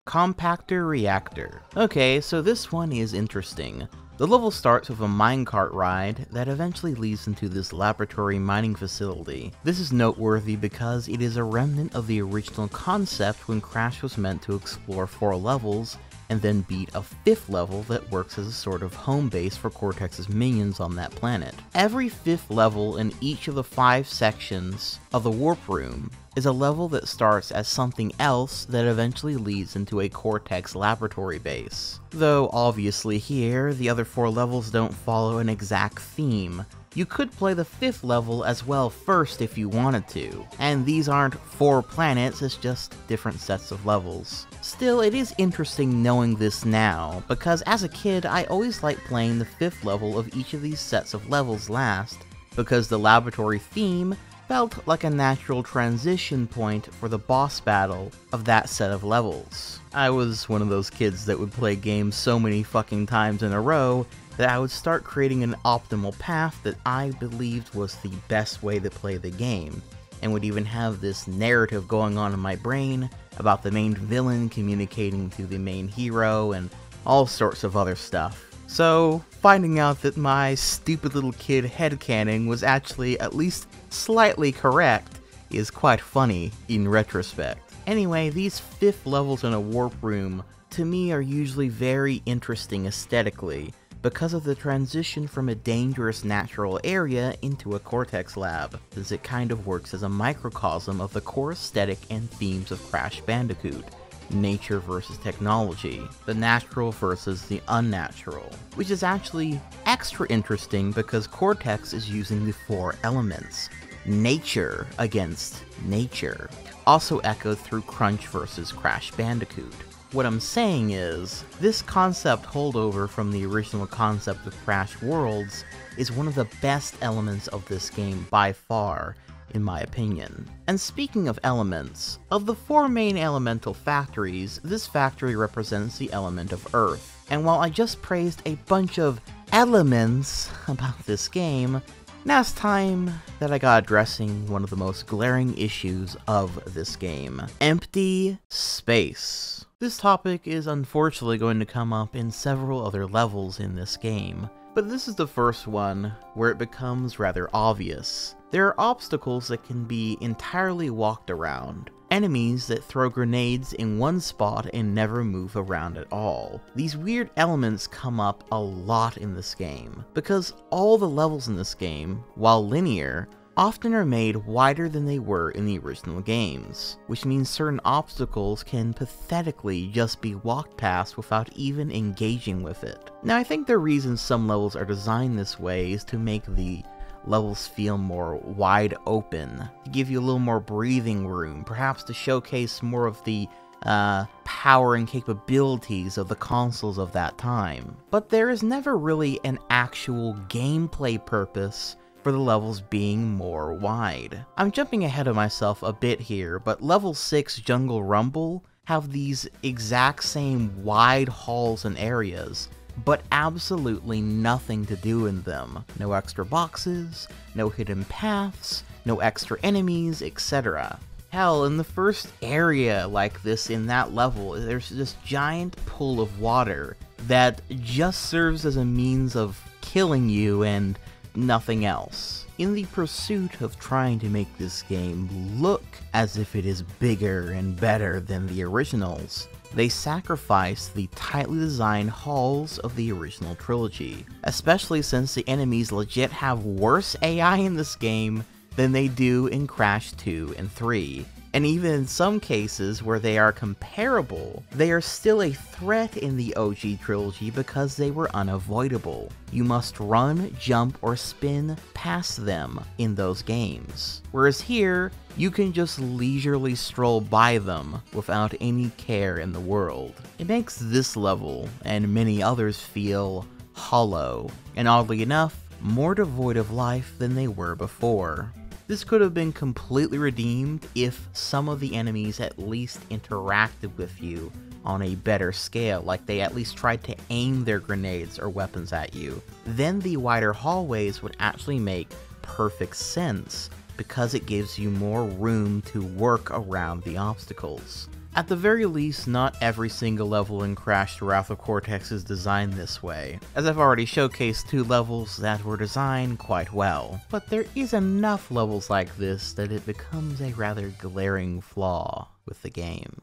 Compactor Reactor. Okay, so this one is interesting. The level starts with a minecart ride that eventually leads into this laboratory mining facility. This is noteworthy because it is a remnant of the original concept when Crash was meant to explore four levels and then beat a fifth level that works as a sort of home base for Cortex's minions on that planet. Every fifth level in each of the five sections of the Warp Room is a level that starts as something else that eventually leads into a Cortex laboratory base. Though obviously here, the other four levels don't follow an exact theme, you could play the fifth level as well first if you wanted to, and these aren't four planets, it's just different sets of levels. Still, it is interesting knowing this now, because as a kid I always liked playing the fifth level of each of these sets of levels last, because the laboratory theme felt like a natural transition point for the boss battle of that set of levels. I was one of those kids that would play games so many fucking times in a row that I would start creating an optimal path that I believed was the best way to play the game, and would even have this narrative going on in my brain about the main villain communicating to the main hero and all sorts of other stuff. So, finding out that my stupid little kid headcanon was actually at least slightly correct is quite funny in retrospect. Anyway, these fifth levels in a warp room to me are usually very interesting aesthetically, because of the transition from a dangerous natural area into a Cortex lab, as it kind of works as a microcosm of the core aesthetic and themes of Crash Bandicoot. Nature versus technology, the natural versus the unnatural, which is actually extra interesting because Cortex is using the four elements, nature against nature, also echoed through Crunch versus Crash Bandicoot. What I'm saying is, this concept holdover from the original concept of Crash Worlds is one of the best elements of this game by far, in my opinion. And speaking of elements, of the four main elemental factories, this factory represents the element of Earth. And while I just praised a bunch of elements about this game, now it's time that I got addressing one of the most glaring issues of this game. Empty space. This topic is unfortunately going to come up in several other levels in this game, but this is the first one where it becomes rather obvious. There are obstacles that can be entirely walked around, enemies that throw grenades in one spot and never move around at all. These weird elements come up a lot in this game, because all the levels in this game, while linear, often are made wider than they were in the original games, which means certain obstacles can pathetically just be walked past without even engaging with it. Now I think the reason some levels are designed this way is to make the levels feel more wide open, to give you a little more breathing room, perhaps to showcase more of the uh, power and capabilities of the consoles of that time. But there is never really an actual gameplay purpose for the levels being more wide. I'm jumping ahead of myself a bit here, but level 6 Jungle Rumble have these exact same wide halls and areas, but absolutely nothing to do in them. No extra boxes, no hidden paths, no extra enemies, etc. Hell, in the first area like this in that level, there's this giant pool of water that just serves as a means of killing you and nothing else. In the pursuit of trying to make this game look as if it is bigger and better than the originals, they sacrifice the tightly designed halls of the original trilogy, especially since the enemies legit have worse AI in this game than they do in Crash 2 and 3, and even in some cases where they are comparable, they are still a threat in the OG trilogy because they were unavoidable. You must run, jump, or spin past them in those games. Whereas here, you can just leisurely stroll by them without any care in the world. It makes this level, and many others, feel hollow, and oddly enough, more devoid of life than they were before. This could have been completely redeemed if some of the enemies at least interacted with you on a better scale, like they at least tried to aim their grenades or weapons at you. Then the wider hallways would actually make perfect sense, because it gives you more room to work around the obstacles. At the very least, not every single level in Crash the Wrath of Cortex is designed this way, as I've already showcased two levels that were designed quite well. But there is enough levels like this that it becomes a rather glaring flaw with the game.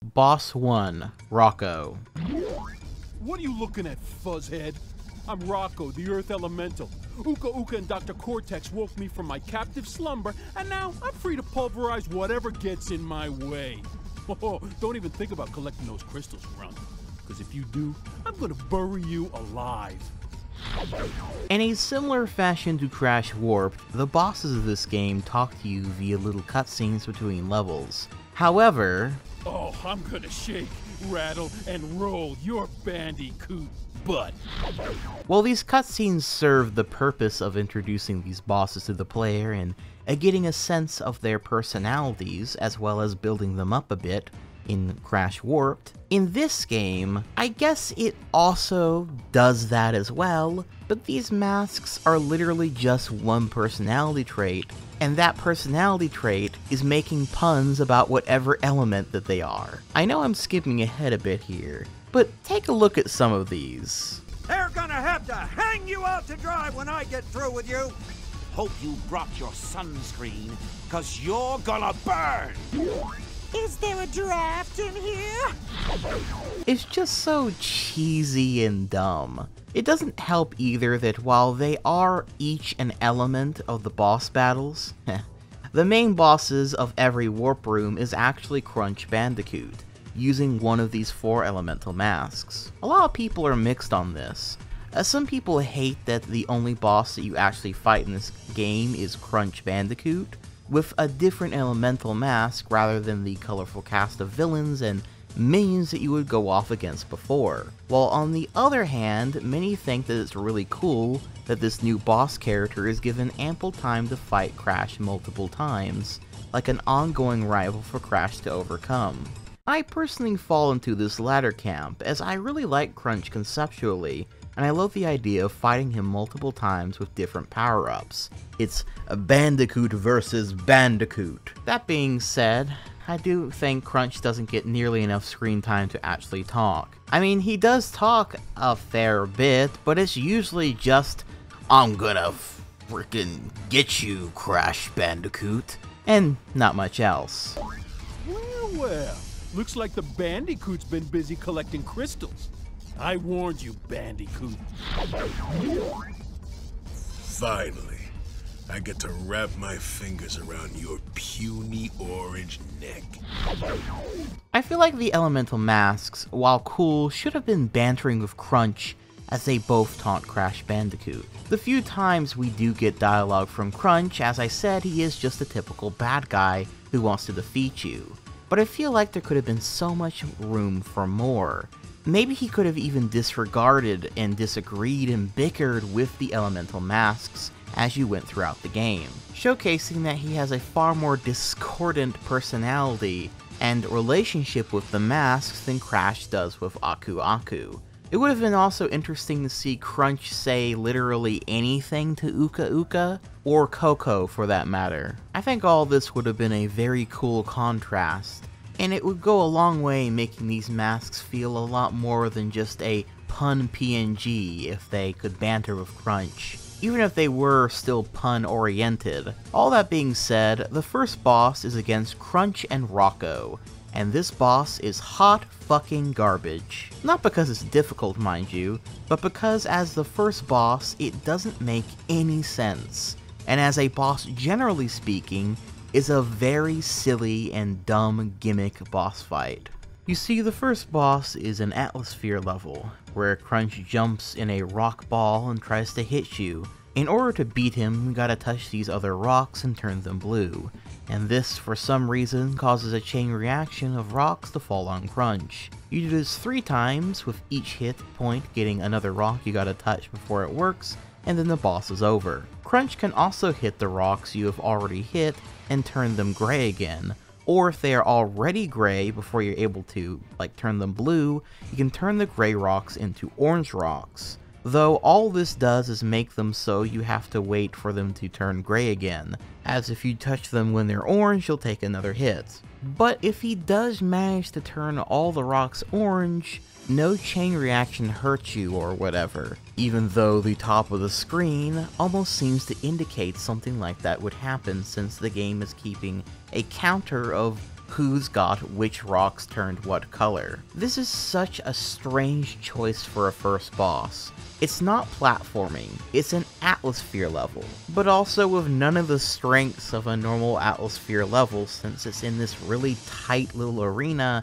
Boss 1 Rok-Ko. What are you looking at, fuzzhead? I'm Rok-Ko, the Earth Elemental. Uka Uka and Dr. Cortex woke me from my captive slumber, and now I'm free to pulverize whatever gets in my way. Oh, don't even think about collecting those crystals around because if you do, I'm gonna bury you alive. In a similar fashion to Crash Warped, the bosses of this game talk to you via little cutscenes between levels. However... Oh, I'm gonna shake, rattle, and roll your bandicoot butt. While these cutscenes serve the purpose of introducing these bosses to the player and uh, getting a sense of their personalities, as well as building them up a bit, in Crash Warped. In this game, I guess it also does that as well, but these masks are literally just one personality trait, and that personality trait is making puns about whatever element that they are. I know I'm skipping ahead a bit here, but take a look at some of these. They're gonna have to hang you out to dry when I get through with you. Hope you brought your sunscreen, cause you're gonna burn. Is there a draft in here? It's just so cheesy and dumb. It doesn't help either that while they are each an element of the boss battles, the main bosses of every warp room is actually Crunch Bandicoot, using one of these four elemental masks. A lot of people are mixed on this. Uh, some people hate that the only boss that you actually fight in this game is Crunch Bandicoot, with a different elemental mask rather than the colorful cast of villains and minions that you would go off against before. While on the other hand, many think that it's really cool that this new boss character is given ample time to fight Crash multiple times, like an ongoing rival for Crash to overcome. I personally fall into this latter camp, as I really like Crunch conceptually, and I love the idea of fighting him multiple times with different power-ups. It's Bandicoot versus Bandicoot. That being said, I do think Crunch doesn't get nearly enough screen time to actually talk. I mean, he does talk a fair bit, but it's usually just, I'm gonna freaking get you, Crash Bandicoot, and not much else. Well, well, looks like the Bandicoot's been busy collecting crystals. I warned you, Bandicoot. Finally, I get to wrap my fingers around your puny orange neck. I feel like the elemental masks, while cool, should have been bantering with Crunch as they both taunt Crash Bandicoot. The few times we do get dialogue from Crunch, as I said, he is just a typical bad guy who wants to defeat you. But I feel like there could have been so much room for more. Maybe he could have even disregarded and disagreed and bickered with the elemental masks as you went throughout the game, showcasing that he has a far more discordant personality and relationship with the masks than Crash does with Aku Aku. It would have been also interesting to see Crunch say literally anything to Uka Uka, or Coco for that matter. I think all this would have been a very cool contrast, and it would go a long way making these masks feel a lot more than just a pun PNG if they could banter with Crunch, even if they were still pun oriented. All that being said, the first boss is against Crunch and Rok-Ko, and this boss is hot fucking garbage. Not because it's difficult, mind you, but because as the first boss, it doesn't make any sense. And as a boss generally speaking, is a very silly and dumb gimmick boss fight. You see, the first boss is an Atlasphere level, where Crunch jumps in a rock ball and tries to hit you. In order to beat him, you gotta touch these other rocks and turn them blue, and this, for some reason, causes a chain reaction of rocks to fall on Crunch. You do this three times, with each hit point getting another rock you gotta touch before it works, and then the boss is over. Crunch can also hit the rocks you have already hit and turn them gray again, or if they are already gray before you're able to, like, turn them blue, you can turn the gray rocks into orange rocks. Though all this does is make them so you have to wait for them to turn gray again, as if you touch them when they're orange, you'll take another hit. But if he does manage to turn all the rocks orange, no chain reaction hurts you or whatever, even though the top of the screen almost seems to indicate something like that would happen since the game is keeping a counter of who's got which rocks turned what color. This is such a strange choice for a first boss. It's not platforming, it's an Atlasphere level, but also with none of the strengths of a normal Atlasphere level since it's in this really tight little arena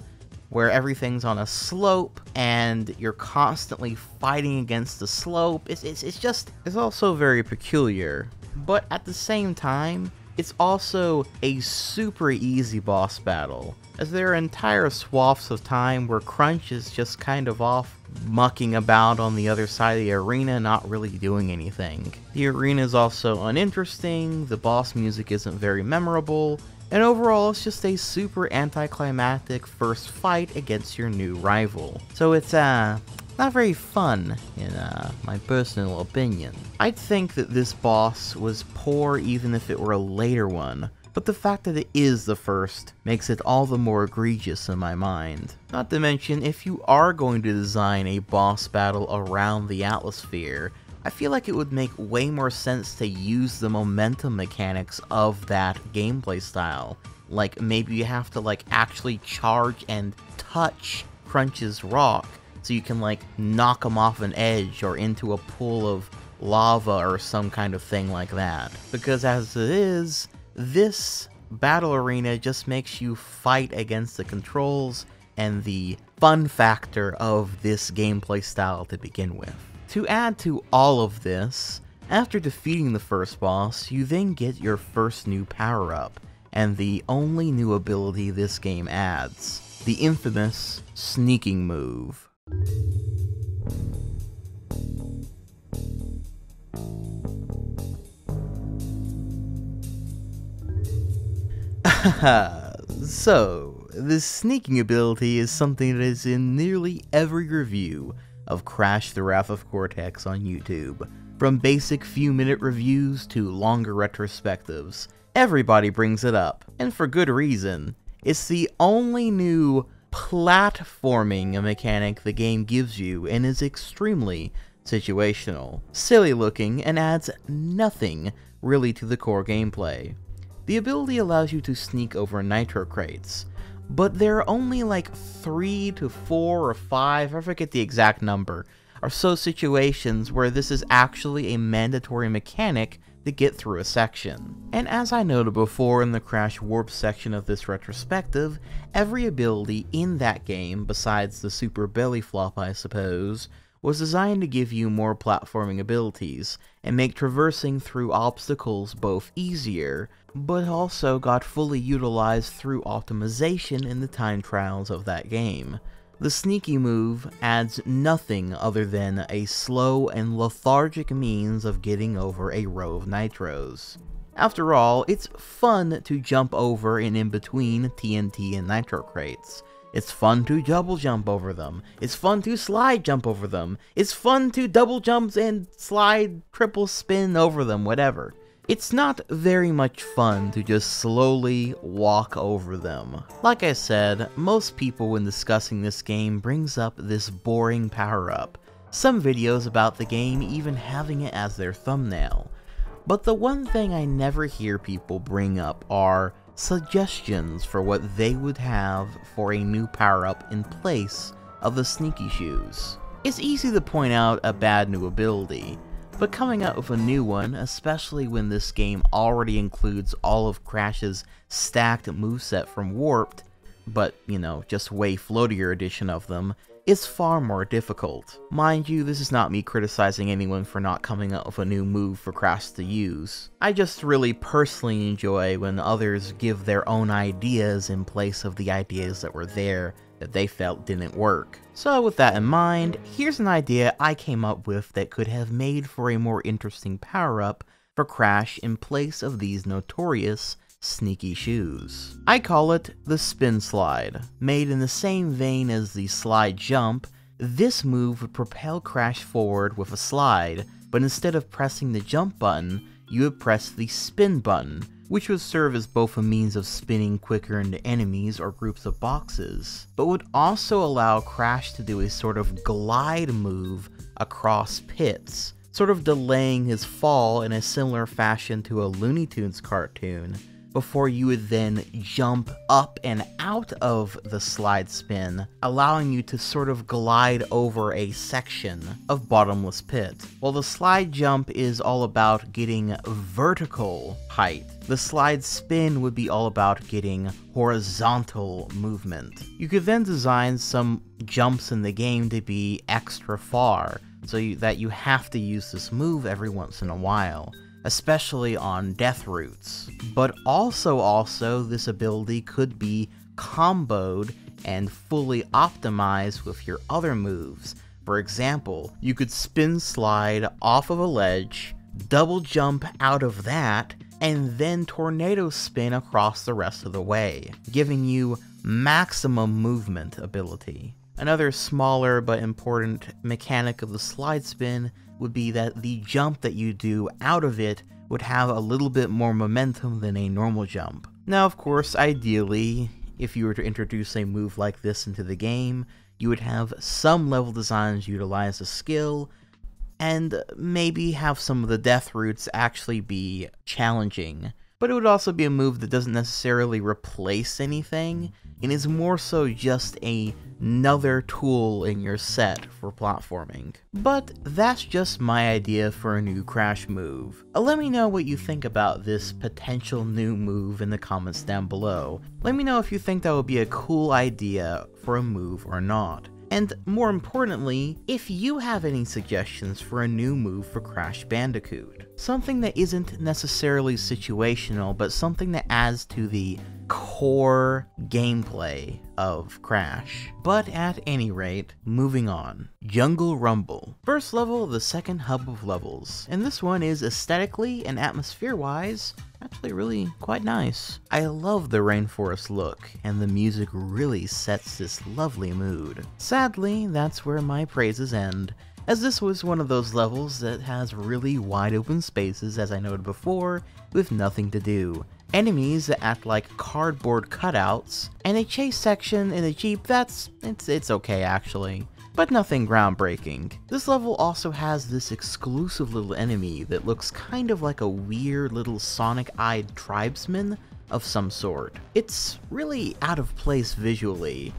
where everything's on a slope and you're constantly fighting against the slope. It's, it's, it's just, it's also very peculiar. But at the same time, it's also a super easy boss battle, as there are entire swaths of time where Crunch is just kind of off mucking about on the other side of the arena, not really doing anything. The arena is also uninteresting, the boss music isn't very memorable, and overall it's just a super anticlimactic first fight against your new rival. So it's, uh, not very fun, in uh, my personal opinion. I'd think that this boss was poor even if it were a later one, but the fact that it is the first makes it all the more egregious in my mind. Not to mention, if you are going to design a boss battle around the Atlasphere, I feel like it would make way more sense to use the momentum mechanics of that gameplay style. Like, maybe you have to, like, actually charge and touch Crunch's rock, so you can, like, knock them off an edge or into a pool of lava or some kind of thing like that. Because as it is, this battle arena just makes you fight against the controls and the fun factor of this gameplay style to begin with. To add to all of this, after defeating the first boss, you then get your first new power-up, and the only new ability this game adds, the infamous sneaking move. so, the sneaking ability is something that is in nearly every review of Crash the Wrath of Cortex on YouTube. From basic few minute reviews to longer retrospectives, everybody brings it up, and for good reason. It's the only new platforming a mechanic the game gives you and is extremely situational, silly looking, and adds nothing really to the core gameplay. The ability allows you to sneak over nitro crates, but there are only like three to four or five, I forget the exact number, or so situations where this is actually a mandatory mechanic to get through a section. And as I noted before in the Crash Warp section of this retrospective, every ability in that game, besides the Super Belly Flop I suppose, was designed to give you more platforming abilities, and make traversing through obstacles both easier, but also got fully utilized through optimization in the time trials of that game. The sneaky move adds nothing other than a slow and lethargic means of getting over a row of nitros. After all, it's fun to jump over and in between TNT and nitro crates, it's fun to double jump over them. It's fun to slide jump over them. It's fun to double jumps and slide triple spin over them, whatever. It's not very much fun to just slowly walk over them. Like I said, most people when discussing this game brings up this boring power-up. Some videos about the game even having it as their thumbnail. But the one thing I never hear people bring up are suggestions for what they would have for a new power-up in place of the Sneaky Shoes. It's easy to point out a bad new ability, but coming out with a new one, especially when this game already includes all of Crash's stacked moveset from Warped, but, you know, just way floatier edition of them, is far more difficult. Mind you, this is not me criticizing anyone for not coming up with a new move for Crash to use. I just really personally enjoy when others give their own ideas in place of the ideas that were there that they felt didn't work. So with that in mind, here's an idea I came up with that could have made for a more interesting power-up for Crash in place of these notorious sneaky shoes. I call it the spin slide. Made in the same vein as the slide jump, this move would propel Crash forward with a slide, but instead of pressing the jump button, you would press the spin button, which would serve as both a means of spinning quicker into enemies or groups of boxes, but would also allow Crash to do a sort of glide move across pits, sort of delaying his fall in a similar fashion to a Looney Tunes cartoon, before you would then jump up and out of the slide spin, allowing you to sort of glide over a section of bottomless pit. While the slide jump is all about getting vertical height, the slide spin would be all about getting horizontal movement. You could then design some jumps in the game to be extra far, so you, that you have to use this move every once in a while especially on death routes. But also also this ability could be comboed and fully optimized with your other moves. For example, you could spin slide off of a ledge, double jump out of that, and then tornado spin across the rest of the way, giving you maximum movement ability. Another smaller but important mechanic of the slide spin would be that the jump that you do out of it would have a little bit more momentum than a normal jump. Now, of course, ideally, if you were to introduce a move like this into the game, you would have some level designs utilize a skill, and maybe have some of the death routes actually be challenging. But it would also be a move that doesn't necessarily replace anything, and is more so just a, another tool in your set for platforming. But that's just my idea for a new Crash move. Uh, let me know what you think about this potential new move in the comments down below. Let me know if you think that would be a cool idea for a move or not. And more importantly, if you have any suggestions for a new move for Crash Bandicoot. Something that isn't necessarily situational, but something that adds to the core gameplay of Crash. But at any rate, moving on. Jungle Rumble. First level the second hub of levels, and this one is aesthetically and atmosphere-wise actually really quite nice. I love the rainforest look, and the music really sets this lovely mood. Sadly, that's where my praises end, as this was one of those levels that has really wide open spaces as I noted before, with nothing to do. Enemies that act like cardboard cutouts, and a chase section in a jeep that's, it's, it's okay actually but nothing groundbreaking. This level also has this exclusive little enemy that looks kind of like a weird little sonic-eyed tribesman of some sort. It's really out of place visually,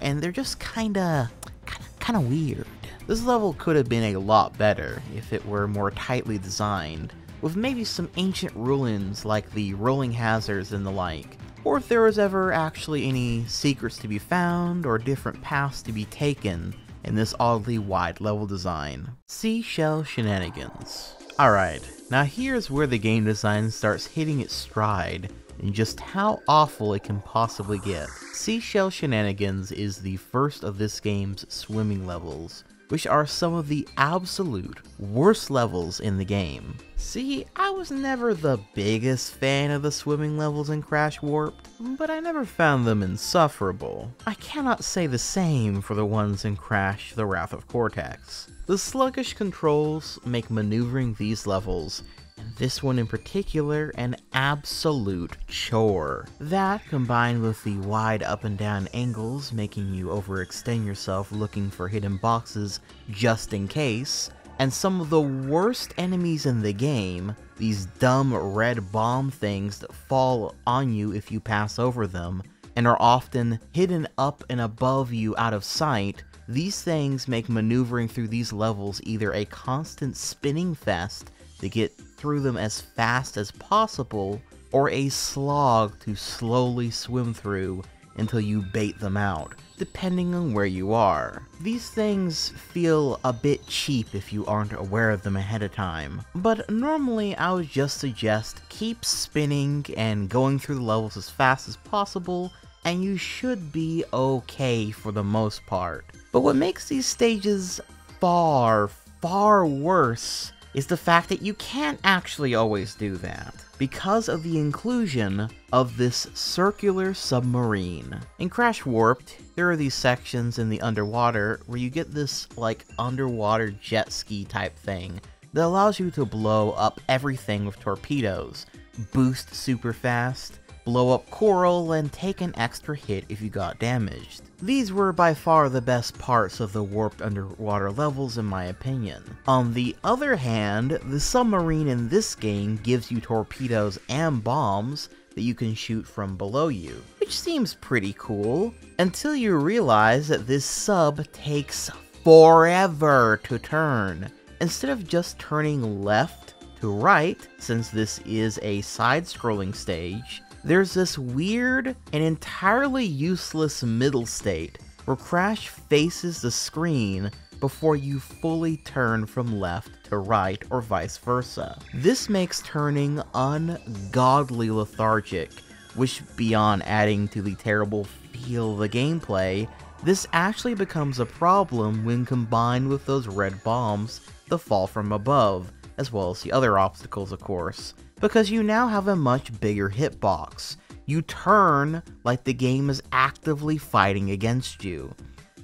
and they're just kinda, kinda, kinda weird. This level could have been a lot better if it were more tightly designed, with maybe some ancient ruins like the rolling hazards and the like, or if there was ever actually any secrets to be found or different paths to be taken in this oddly wide level design. Seashell Shenanigans. Alright, now here's where the game design starts hitting its stride and just how awful it can possibly get. Seashell Shenanigans is the first of this game's swimming levels, which are some of the absolute worst levels in the game. See, I was never the biggest fan of the swimming levels in Crash Warped, but I never found them insufferable. I cannot say the same for the ones in Crash The Wrath of Cortex. The sluggish controls make maneuvering these levels and this one in particular, an absolute chore. That, combined with the wide up and down angles, making you overextend yourself looking for hidden boxes just in case, and some of the worst enemies in the game, these dumb red bomb things that fall on you if you pass over them, and are often hidden up and above you out of sight, these things make maneuvering through these levels either a constant spinning fest to get through them as fast as possible, or a slog to slowly swim through until you bait them out, depending on where you are. These things feel a bit cheap if you aren't aware of them ahead of time, but normally I would just suggest keep spinning and going through the levels as fast as possible, and you should be okay for the most part. But what makes these stages far, far worse is the fact that you can't actually always do that because of the inclusion of this circular submarine. In Crash Warped, there are these sections in the underwater where you get this like underwater jet ski type thing that allows you to blow up everything with torpedoes, boost super fast, blow up coral, and take an extra hit if you got damaged. These were by far the best parts of the warped underwater levels in my opinion. On the other hand, the submarine in this game gives you torpedoes and bombs that you can shoot from below you, which seems pretty cool, until you realize that this sub takes forever to turn. Instead of just turning left to right, since this is a side-scrolling stage, there's this weird and entirely useless middle state where Crash faces the screen before you fully turn from left to right or vice versa. This makes turning ungodly lethargic, which beyond adding to the terrible feel of the gameplay, this actually becomes a problem when combined with those red bombs that fall from above, as well as the other obstacles of course, because you now have a much bigger hitbox. You turn like the game is actively fighting against you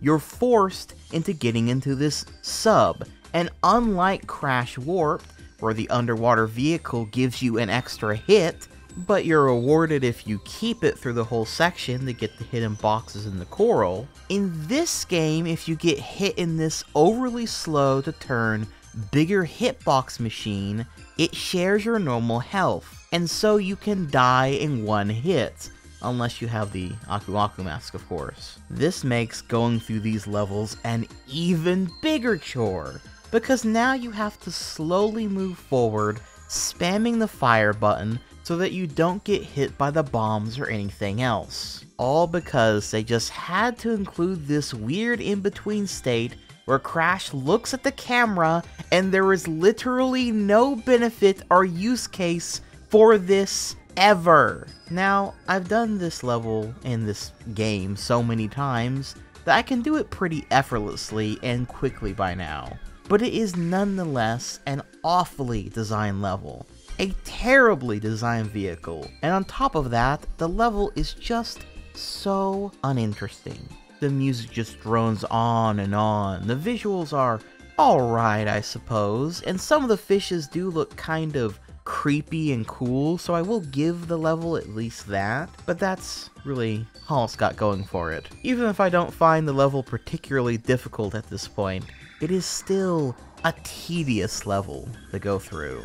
you're forced into getting into this sub. And unlike Crash Warped, where the underwater vehicle gives you an extra hit, but you're rewarded if you keep it through the whole section to get the hidden boxes in the coral. In this game, if you get hit in this overly slow to turn, bigger hitbox machine, it shares your normal health, and so you can die in one hit unless you have the Aku Aku mask, of course. This makes going through these levels an even bigger chore, because now you have to slowly move forward, spamming the fire button so that you don't get hit by the bombs or anything else. All because they just had to include this weird in-between state where Crash looks at the camera and there is literally no benefit or use case for this ever. Now, I've done this level in this game so many times that I can do it pretty effortlessly and quickly by now. But it is nonetheless an awfully designed level, a terribly designed vehicle, and on top of that, the level is just so uninteresting. The music just drones on and on, the visuals are alright I suppose, and some of the fishes do look kind of creepy and cool, so I will give the level at least that, but that's really all it's got going for it. Even if I don't find the level particularly difficult at this point, it is still a tedious level to go through,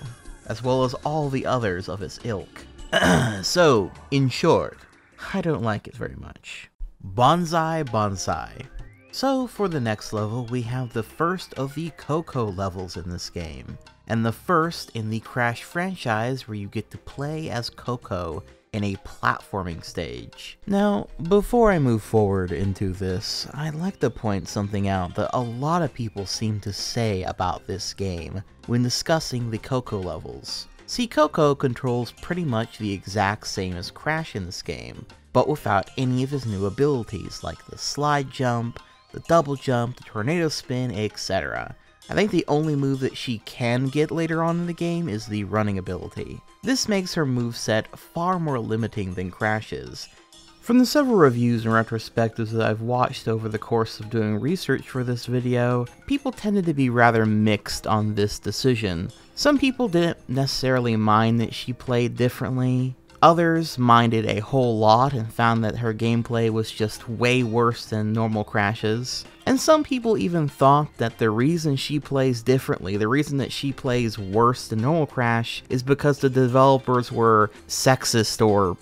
as well as all the others of its ilk. so, in short, I don't like it very much. Banzai Bonsai. So, for the next level, we have the first of the Coco levels in this game and the first in the Crash franchise where you get to play as Coco in a platforming stage. Now, before I move forward into this, I'd like to point something out that a lot of people seem to say about this game when discussing the Coco levels. See, Coco controls pretty much the exact same as Crash in this game, but without any of his new abilities like the slide jump, the double jump, the tornado spin, etc. I think the only move that she can get later on in the game is the running ability. This makes her moveset far more limiting than Crash's. From the several reviews and retrospectives that I've watched over the course of doing research for this video, people tended to be rather mixed on this decision. Some people didn't necessarily mind that she played differently, Others minded a whole lot and found that her gameplay was just way worse than normal Crashes. And some people even thought that the reason she plays differently, the reason that she plays worse than normal Crash, is because the developers were sexist or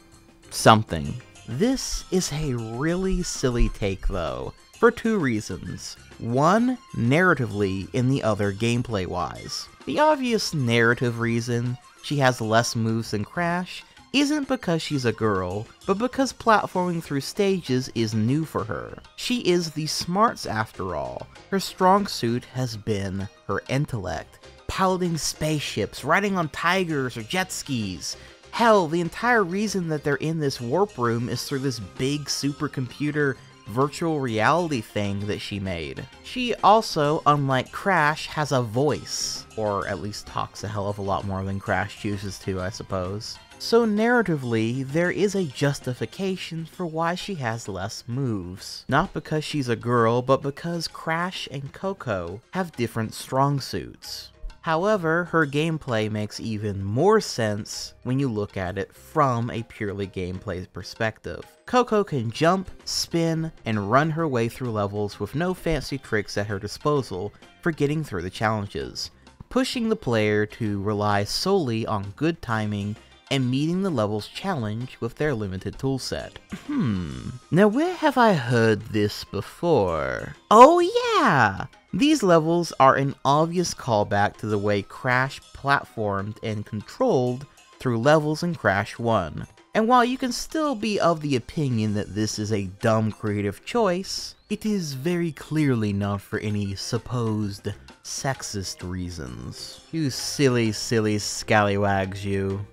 something. This is a really silly take though, for two reasons. One, narratively, and the other gameplay wise. The obvious narrative reason, she has less moves than Crash, isn't because she's a girl, but because platforming through stages is new for her. She is the smarts after all. Her strong suit has been her intellect, piloting spaceships, riding on tigers or jet skis. Hell, the entire reason that they're in this warp room is through this big supercomputer virtual reality thing that she made. She also, unlike Crash, has a voice, or at least talks a hell of a lot more than Crash chooses to, I suppose. So narratively, there is a justification for why she has less moves. Not because she's a girl, but because Crash and Coco have different strong suits. However, her gameplay makes even more sense when you look at it from a purely gameplay perspective. Coco can jump, spin, and run her way through levels with no fancy tricks at her disposal for getting through the challenges, pushing the player to rely solely on good timing and meeting the level's challenge with their limited toolset. Hmm, now where have I heard this before? Oh yeah! These levels are an obvious callback to the way Crash platformed and controlled through levels in Crash 1. And while you can still be of the opinion that this is a dumb creative choice, it is very clearly not for any supposed sexist reasons. You silly, silly scallywags, you.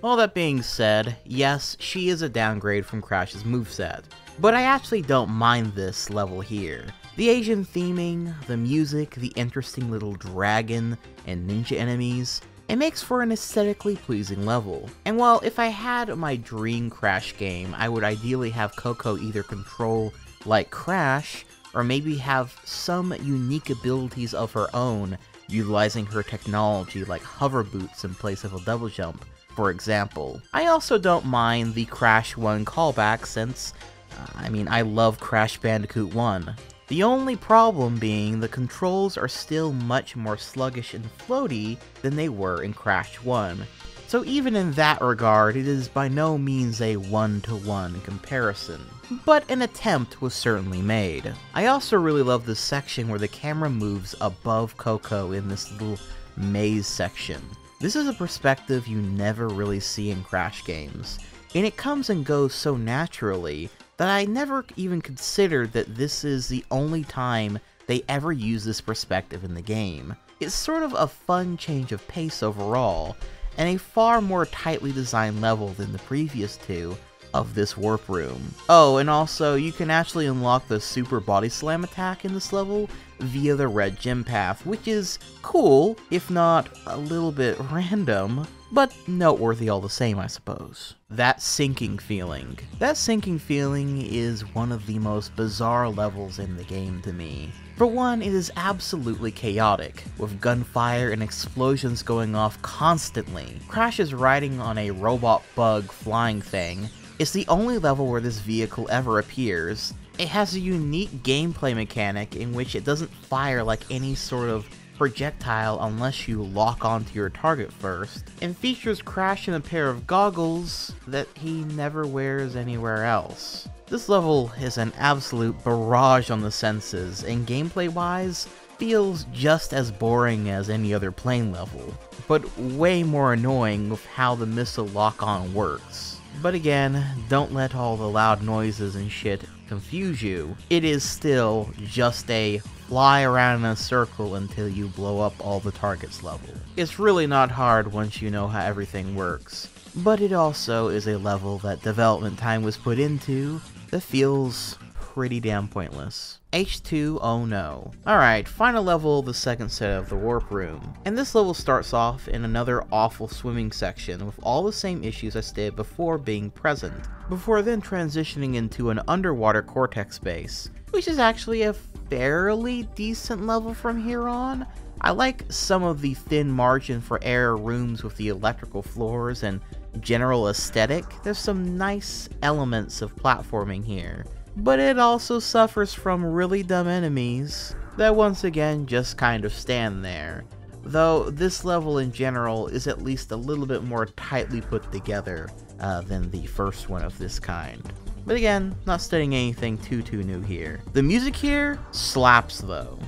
All that being said, yes, she is a downgrade from Crash's moveset, but I actually don't mind this level here. The Asian theming, the music, the interesting little dragon and ninja enemies, it makes for an aesthetically pleasing level. And while if I had my dream Crash game, I would ideally have Coco either control like Crash, or maybe have some unique abilities of her own, utilizing her technology like hover boots in place of a double jump, for example. I also don't mind the Crash 1 callback since, uh, I mean, I love Crash Bandicoot 1. The only problem being the controls are still much more sluggish and floaty than they were in Crash 1. So even in that regard, it is by no means a one-to-one -one comparison. But an attempt was certainly made. I also really love this section where the camera moves above Coco in this little maze section. This is a perspective you never really see in Crash games, and it comes and goes so naturally that I never even considered that this is the only time they ever use this perspective in the game. It's sort of a fun change of pace overall, and a far more tightly designed level than the previous two of this warp room. Oh, and also, you can actually unlock the super body slam attack in this level via the red gem path, which is cool, if not a little bit random, but noteworthy all the same, I suppose. That sinking feeling. That sinking feeling is one of the most bizarre levels in the game to me. For one, it is absolutely chaotic, with gunfire and explosions going off constantly. Crash is riding on a robot bug flying thing. It's the only level where this vehicle ever appears. It has a unique gameplay mechanic in which it doesn't fire like any sort of projectile unless you lock onto your target first, and features Crash in a pair of goggles that he never wears anywhere else. This level is an absolute barrage on the senses, and gameplay-wise, feels just as boring as any other plane level, but way more annoying with how the missile lock-on works. But again, don't let all the loud noises and shit confuse you. It is still just a fly around in a circle until you blow up all the targets level. It's really not hard once you know how everything works, but it also is a level that development time was put into that feels pretty damn pointless. H2 Oh No. Alright, final level the second set of the Warp Room. And this level starts off in another awful swimming section with all the same issues I stated before being present, before then transitioning into an underwater Cortex base, which is actually a fairly decent level from here on. I like some of the thin margin for error rooms with the electrical floors and general aesthetic. There's some nice elements of platforming here. But it also suffers from really dumb enemies that once again just kind of stand there. Though this level in general is at least a little bit more tightly put together uh, than the first one of this kind. But again, not studying anything too too new here. The music here slaps though.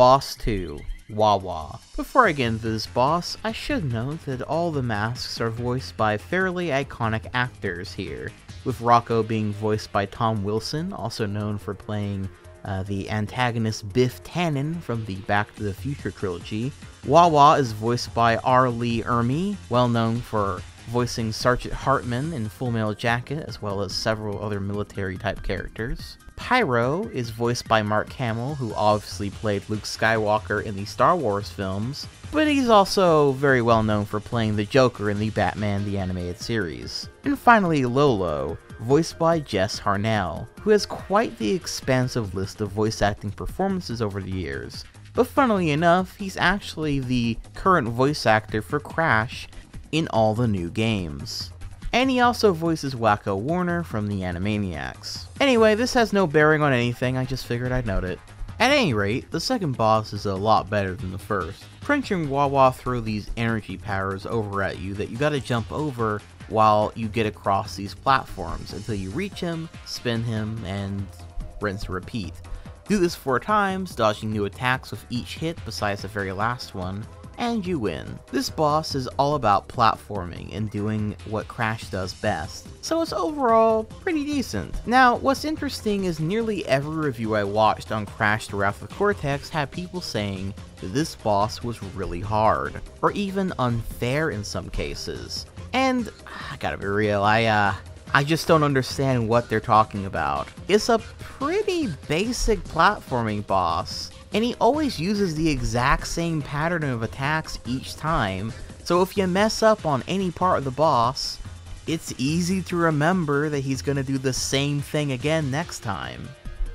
Boss 2, Wah-Wah. Before I get into this boss, I should note that all the masks are voiced by fairly iconic actors here, with Rok-Ko being voiced by Tom Wilson, also known for playing uh, the antagonist Biff Tannen from the Back to the Future trilogy. Wah-Wah is voiced by R. Lee Ermey, well known for voicing Sergeant Hartman in Full Metal Jacket, as well as several other military type characters. Pyro is voiced by Mark Hamill, who obviously played Luke Skywalker in the Star Wars films, but he's also very well known for playing the Joker in the Batman the Animated Series. And finally, Lo-Lo, voiced by Jess Harnell, who has quite the expansive list of voice acting performances over the years. But funnily enough, he's actually the current voice actor for Crash in all the new games. And he also voices Wakko Warner from the Animaniacs. Anyway, this has no bearing on anything, I just figured I'd note it. At any rate, the second boss is a lot better than the first. Crunching Wah-Wah throw these energy powers over at you that you gotta jump over while you get across these platforms until you reach him, spin him, and rinse and repeat. Do this four times, dodging new attacks with each hit besides the very last one, and you win. This boss is all about platforming and doing what Crash does best, so it's overall pretty decent. Now, what's interesting is nearly every review I watched on Crash the Wrath of Cortex had people saying this boss was really hard, or even unfair in some cases. And, I gotta be real, I, uh, I just don't understand what they're talking about. It's a pretty basic platforming boss, and he always uses the exact same pattern of attacks each time, so if you mess up on any part of the boss, it's easy to remember that he's gonna do the same thing again next time.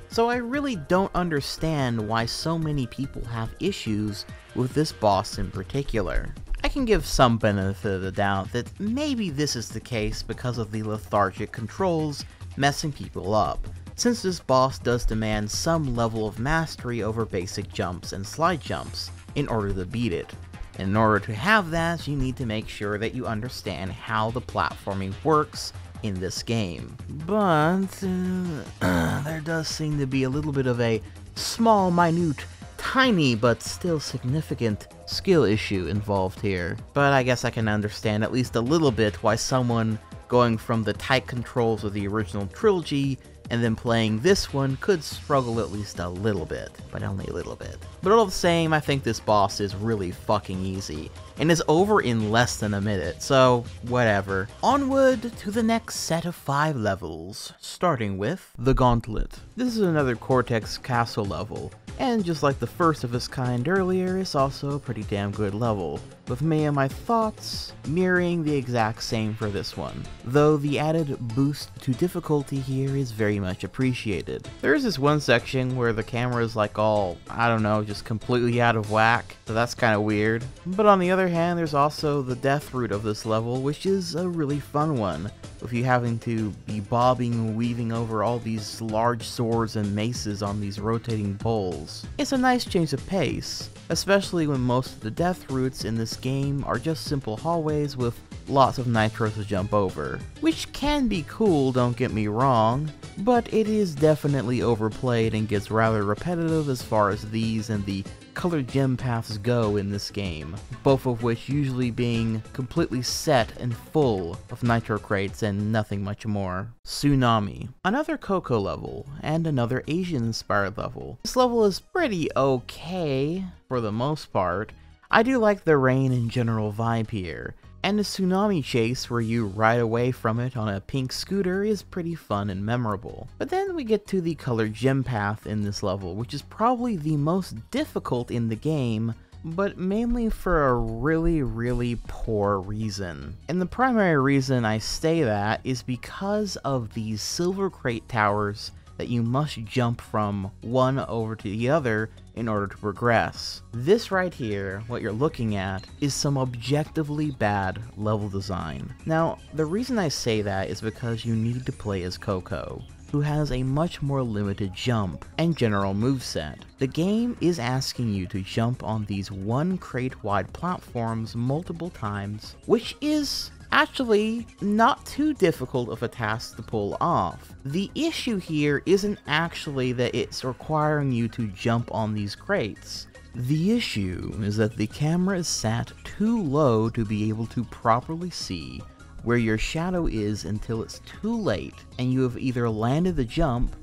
So I really don't understand why so many people have issues with this boss in particular. I can give some benefit of the doubt that maybe this is the case because of the lethargic controls messing people up, since this boss does demand some level of mastery over basic jumps and slide jumps in order to beat it. In order to have that, you need to make sure that you understand how the platforming works in this game. But uh, there does seem to be a little bit of a small, minute, tiny, but still significant skill issue involved here. But I guess I can understand at least a little bit why someone going from the tight controls of the original trilogy and then playing this one could struggle at least a little bit, but only a little bit. But all the same, I think this boss is really fucking easy, and is over in less than a minute, so whatever. Onward to the next set of 5 levels, starting with the Gauntlet. This is another Cortex Castle level, and just like the first of its kind earlier, it's also a pretty damn good level, with me and my thoughts mirroring the exact same for this one, though the added boost to difficulty here is very much appreciated. There is this one section where the camera is like all, I don't know, just completely out of whack, so that's kind of weird. But on the other hand, there's also the death route of this level, which is a really fun one, with you having to be bobbing and weaving over all these large swords and maces on these rotating poles. It's a nice change of pace, especially when most of the death routes in this game are just simple hallways with lots of nitro to jump over. Which can be cool, don't get me wrong, but it is definitely overplayed and gets rather repetitive as far as these and the colored gem paths go in this game, both of which usually being completely set and full of nitro crates and nothing much more. Tsunami. Another Coco level, and another Asian inspired level. This level is pretty okay, for the most part. I do like the rain and general vibe here, and the tsunami chase where you ride away from it on a pink scooter is pretty fun and memorable. But then we get to the colored gem path in this level, which is probably the most difficult in the game, but mainly for a really, really poor reason. And the primary reason I say that is because of these silver crate towers that you must jump from one over to the other in order to progress. This right here, what you're looking at, is some objectively bad level design. Now, the reason I say that is because you need to play as Coco who has a much more limited jump and general moveset. The game is asking you to jump on these one crate wide platforms multiple times, which is actually not too difficult of a task to pull off. The issue here isn't actually that it's requiring you to jump on these crates. The issue is that the camera is sat too low to be able to properly see where your shadow is until it's too late and you have either landed the jump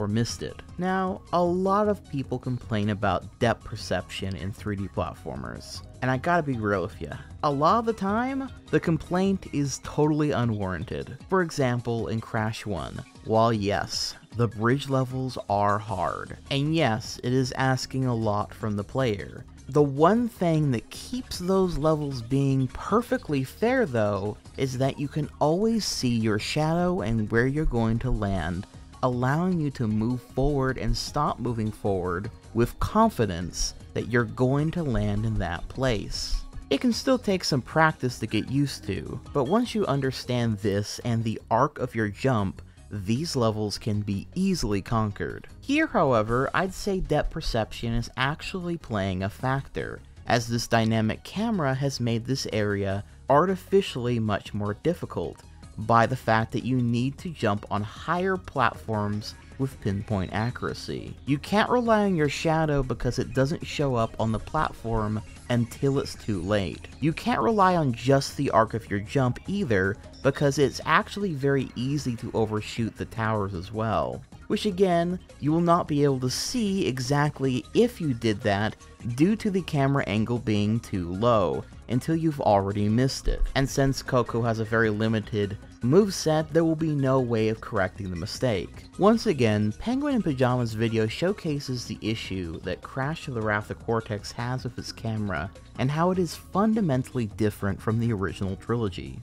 or missed it. Now, a lot of people complain about depth perception in 3D platformers, and I gotta be real with you. A lot of the time, the complaint is totally unwarranted. For example, in Crash 1, while yes, the bridge levels are hard. And yes, it is asking a lot from the player. The one thing that keeps those levels being perfectly fair though, is that you can always see your shadow and where you're going to land, allowing you to move forward and stop moving forward with confidence that you're going to land in that place. It can still take some practice to get used to, but once you understand this and the arc of your jump, these levels can be easily conquered. Here, however, I'd say depth perception is actually playing a factor, as this dynamic camera has made this area artificially much more difficult by the fact that you need to jump on higher platforms with pinpoint accuracy. You can't rely on your shadow because it doesn't show up on the platform until it's too late. You can't rely on just the arc of your jump either because it's actually very easy to overshoot the towers as well. Which again, you will not be able to see exactly if you did that due to the camera angle being too low until you've already missed it. And since Coco has a very limited moveset, there will be no way of correcting the mistake. Once again, Penguin in Pajamas video showcases the issue that Crash of the Wrath of Cortex has with its camera, and how it is fundamentally different from the original trilogy.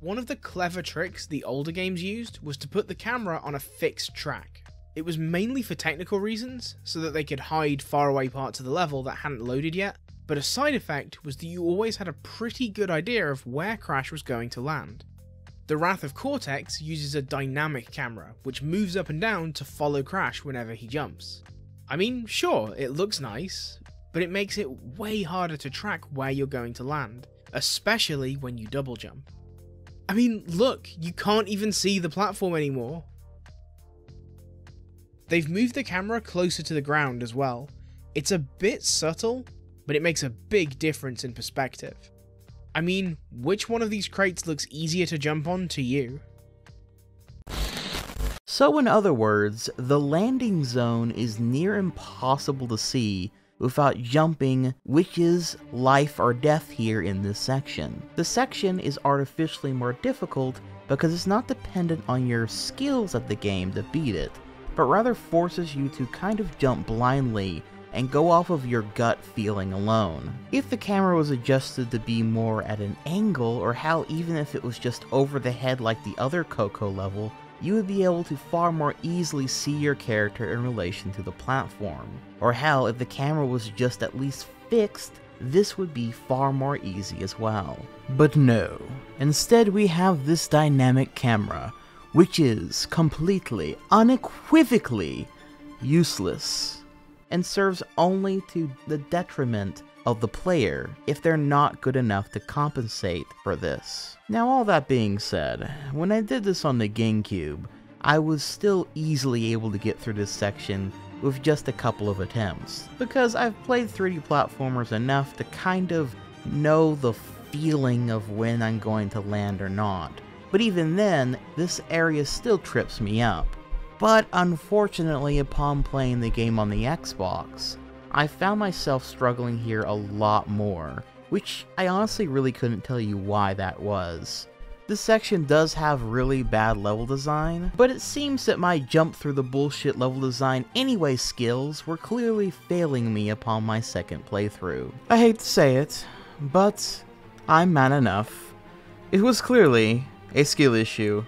One of the clever tricks the older games used was to put the camera on a fixed track. It was mainly for technical reasons, so that they could hide faraway parts of the level that hadn't loaded yet, but a side effect was that you always had a pretty good idea of where Crash was going to land. The Wrath of Cortex uses a dynamic camera, which moves up and down to follow Crash whenever he jumps. I mean, sure, it looks nice, but it makes it way harder to track where you're going to land, especially when you double jump. I mean, look, you can't even see the platform anymore. They've moved the camera closer to the ground as well. It's a bit subtle, but it makes a big difference in perspective. I mean, which one of these crates looks easier to jump on to you? So in other words, the landing zone is near impossible to see without jumping, which is life or death here in this section. The section is artificially more difficult because it's not dependent on your skills at the game to beat it, but rather forces you to kind of jump blindly and go off of your gut feeling alone. If the camera was adjusted to be more at an angle, or how even if it was just over the head like the other Coco level, you would be able to far more easily see your character in relation to the platform. Or hell, if the camera was just at least fixed, this would be far more easy as well. But no, instead we have this dynamic camera, which is completely, unequivocally useless and serves only to the detriment of the player if they're not good enough to compensate for this. Now all that being said, when I did this on the GameCube, I was still easily able to get through this section with just a couple of attempts, because I've played 3D platformers enough to kind of know the feeling of when I'm going to land or not. But even then, this area still trips me up. But unfortunately, upon playing the game on the Xbox, I found myself struggling here a lot more, which I honestly really couldn't tell you why that was. This section does have really bad level design, but it seems that my jump through the bullshit level design anyway skills were clearly failing me upon my second playthrough. I hate to say it, but I'm man enough. It was clearly a skill issue,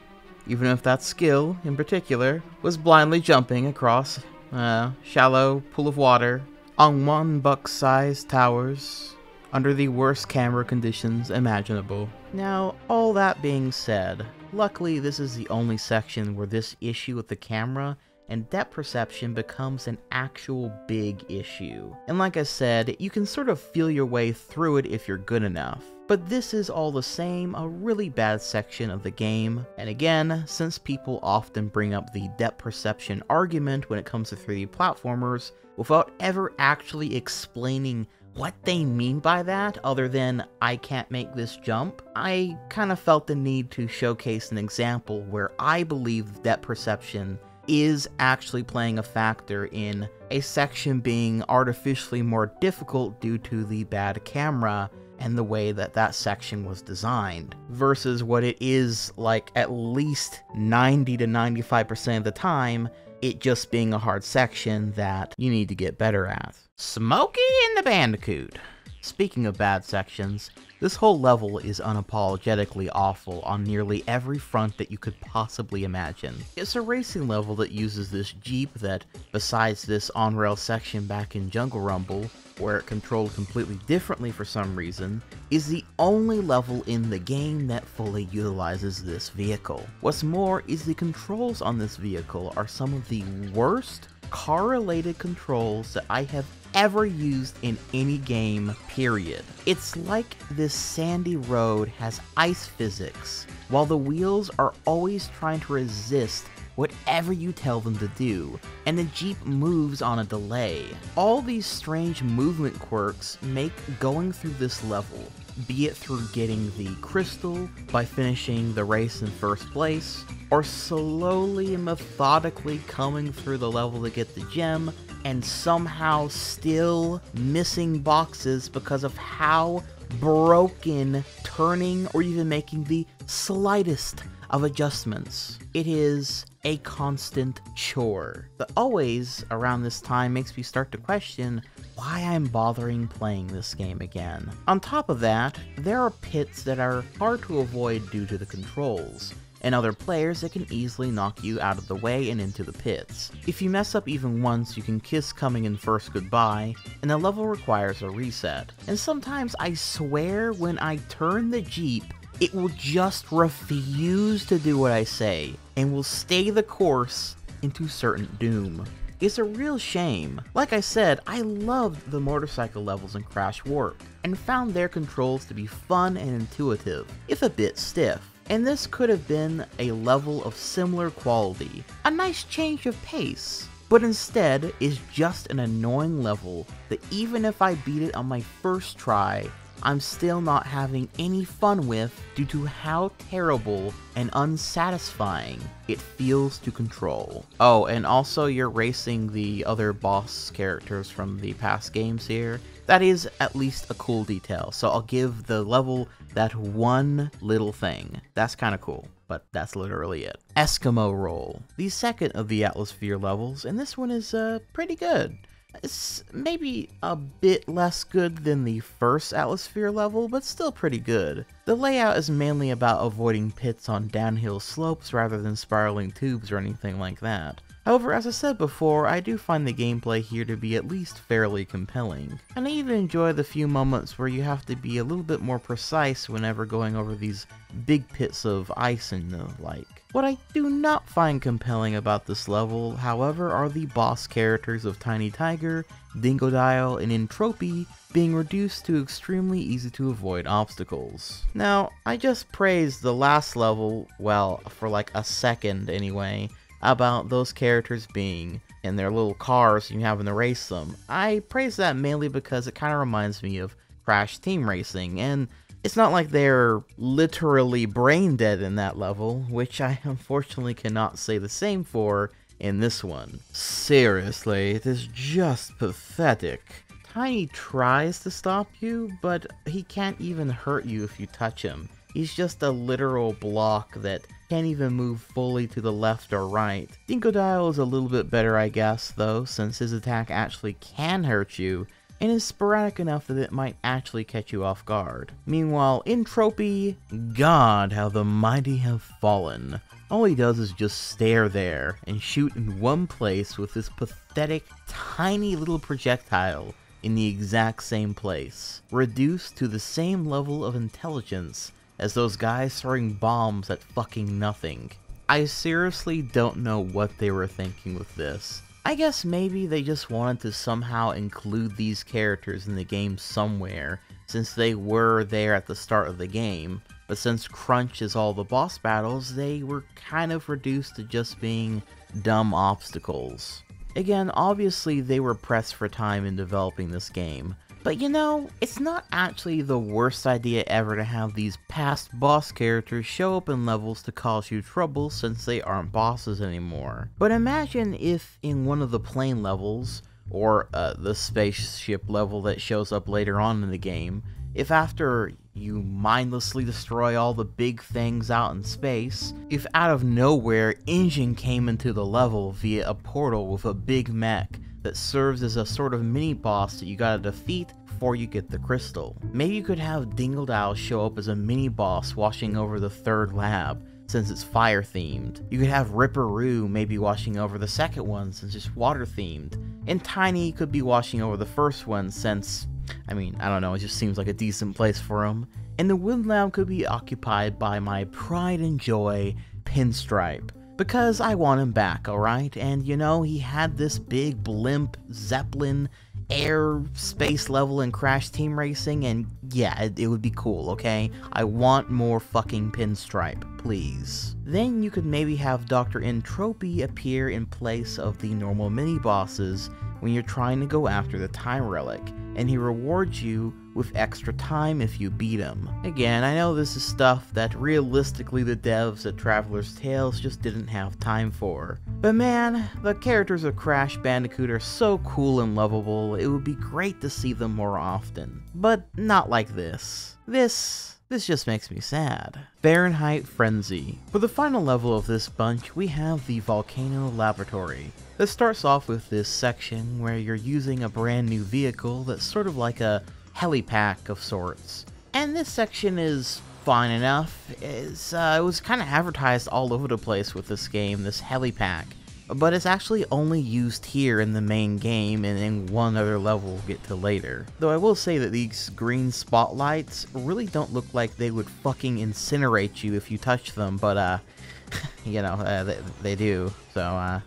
even if that skill, in particular, was blindly jumping across a shallow pool of water on one buck-sized towers under the worst camera conditions imaginable. Now, all that being said, luckily this is the only section where this issue with the camera and depth perception becomes an actual big issue. And like I said, you can sort of feel your way through it if you're good enough. But this is all the same a really bad section of the game, and again, since people often bring up the depth perception argument when it comes to 3D platformers, without ever actually explaining what they mean by that, other than I can't make this jump, I kind of felt the need to showcase an example where I believe depth perception is actually playing a factor in a section being artificially more difficult due to the bad camera and the way that that section was designed versus what it is like at least 90 to 95% of the time it just being a hard section that you need to get better at. Smokey and the Bandicoot. Speaking of bad sections, this whole level is unapologetically awful on nearly every front that you could possibly imagine. It's a racing level that uses this Jeep that, besides this on-rail section back in Jungle Rumble, where it controlled completely differently for some reason, is the only level in the game that fully utilizes this vehicle. What's more is the controls on this vehicle are some of the worst car-related controls that I have ever used in any game, period. It's like this sandy road has ice physics, while the wheels are always trying to resist whatever you tell them to do, and the Jeep moves on a delay. All these strange movement quirks make going through this level, be it through getting the crystal by finishing the race in first place, or slowly and methodically coming through the level to get the gem, and somehow still missing boxes because of how broken turning or even making the slightest of adjustments. It is a constant chore. But always around this time makes me start to question why I'm bothering playing this game again. On top of that, there are pits that are hard to avoid due to the controls and other players that can easily knock you out of the way and into the pits. If you mess up even once, you can kiss coming in first goodbye, and the level requires a reset. And sometimes I swear when I turn the Jeep, it will just refuse to do what I say, and will stay the course into certain doom. It's a real shame. Like I said, I loved the motorcycle levels in Crash Warp, and found their controls to be fun and intuitive, if a bit stiff and this could have been a level of similar quality, a nice change of pace. But instead is just an annoying level that even if I beat it on my first try, I'm still not having any fun with due to how terrible and unsatisfying it feels to control. Oh, and also you're racing the other boss characters from the past games here. That is at least a cool detail, so I'll give the level that one little thing. That's kind of cool, but that's literally it. Eskimo Roll, the second of the Atlasphere levels, and this one is uh, pretty good. It's maybe a bit less good than the first Atlasphere level, but still pretty good. The layout is mainly about avoiding pits on downhill slopes rather than spiraling tubes or anything like that. However, as I said before, I do find the gameplay here to be at least fairly compelling, and I even enjoy the few moments where you have to be a little bit more precise whenever going over these big pits of ice and the like. What I do not find compelling about this level, however, are the boss characters of Tiny Tiger, Dingodile, and N. Tropy being reduced to extremely easy to avoid obstacles. Now, I just praised the last level, well, for like a second anyway, about those characters being in their little cars and you having to race them. I praise that mainly because it kind of reminds me of Crash Team Racing, and it's not like they're literally brain dead in that level, which I unfortunately cannot say the same for in this one. Seriously, it is just pathetic. Tiny tries to stop you, but he can't even hurt you if you touch him. He's just a literal block that can't even move fully to the left or right. Dingodile is a little bit better I guess though, since his attack actually can hurt you, and is sporadic enough that it might actually catch you off guard. Meanwhile, N. Tropy, God how the mighty have fallen. All he does is just stare there and shoot in one place with this pathetic, tiny little projectile in the exact same place, reduced to the same level of intelligence as those guys throwing bombs at fucking nothing. I seriously don't know what they were thinking with this. I guess maybe they just wanted to somehow include these characters in the game somewhere, since they were there at the start of the game, but since Crunch is all the boss battles, they were kind of reduced to just being dumb obstacles. Again, obviously they were pressed for time in developing this game, but you know, it's not actually the worst idea ever to have these past boss characters show up in levels to cause you trouble since they aren't bosses anymore. But imagine if in one of the plane levels, or uh, the spaceship level that shows up later on in the game, if after you mindlessly destroy all the big things out in space, if out of nowhere N. Gin came into the level via a portal with a big mech that serves as a sort of mini boss that you gotta defeat before you get the crystal. Maybe you could have Dingodile show up as a mini boss watching over the third lab, since it's fire themed. You could have Ripper Roo maybe watching over the second one since it's water themed. And Tiny could be watching over the first one since, I mean, I don't know, it just seems like a decent place for him. And the Wind Lab could be occupied by my pride and joy, Pinstripe. Because I want him back, alright? And you know, he had this big blimp, Zeppelin, air space level in Crash Team Racing, and yeah, it, it, would be cool, okay? I want more fucking pinstripe, please. Then you could maybe have Dr. N. Tropy appear in place of the normal mini bosses when you're trying to go after the Time Relic, and he rewards you with extra time if you beat him. Again, I know this is stuff that realistically the devs at Traveler's Tales just didn't have time for. But man, the characters of Crash Bandicoot are so cool and lovable, it would be great to see them more often. But not like this. This this just makes me sad. Fahrenheit Frenzy. For the final level of this bunch, we have the Volcano Laboratory. This starts off with this section where you're using a brand new vehicle that's sort of like a helipack of sorts. And this section is fine enough. Uh, it was kind of advertised all over the place with this game, this helipack. But it's actually only used here in the main game and in one other level we'll get to later. Though I will say that these green spotlights really don't look like they would fucking incinerate you if you touch them, but uh, you know, uh, they, they, do. So, uh,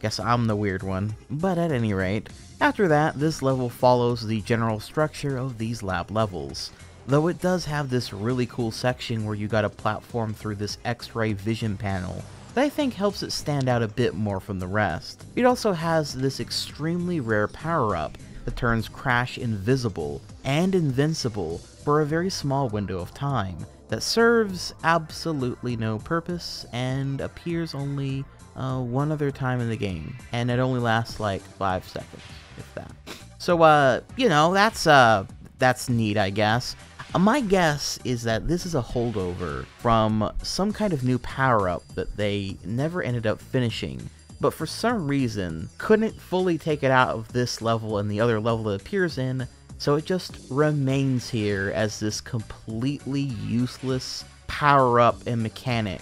guess I'm the weird one. But at any rate, after that, this level follows the general structure of these lab levels. Though it does have this really cool section where you gotta platform through this x-ray vision panel that I think helps it stand out a bit more from the rest. It also has this extremely rare power-up that turns Crash invisible and invincible for a very small window of time that serves absolutely no purpose and appears only uh, one other time in the game, and it only lasts like 5 seconds, if that. So, uh, you know, that's, uh, that's neat, I guess. Uh, my guess is that this is a holdover from some kind of new power-up that they never ended up finishing, but for some reason couldn't fully take it out of this level and the other level it appears in, so it just remains here as this completely useless power-up and mechanic.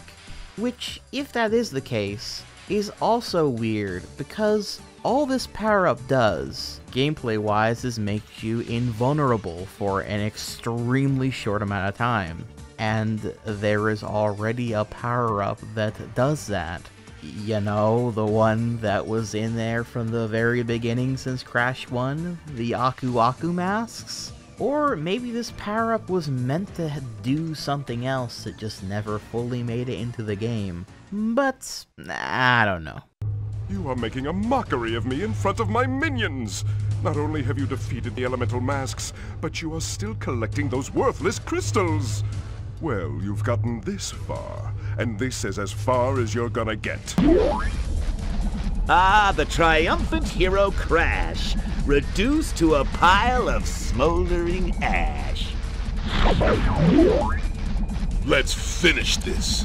Which, if that is the case, is also weird because all this power up does, gameplay wise, is make you invulnerable for an extremely short amount of time. And there is already a power up that does that. You know, the one that was in there from the very beginning since Crash 1, the Aku Aku masks? Or maybe this power up was meant to do something else that just never fully made it into the game. But, I don't know. You are making a mockery of me in front of my minions! Not only have you defeated the elemental masks, but you are still collecting those worthless crystals! Well, you've gotten this far, and this is as far as you're gonna get. Ah, the triumphant hero Crash, reduced to a pile of smoldering ash. Let's finish this.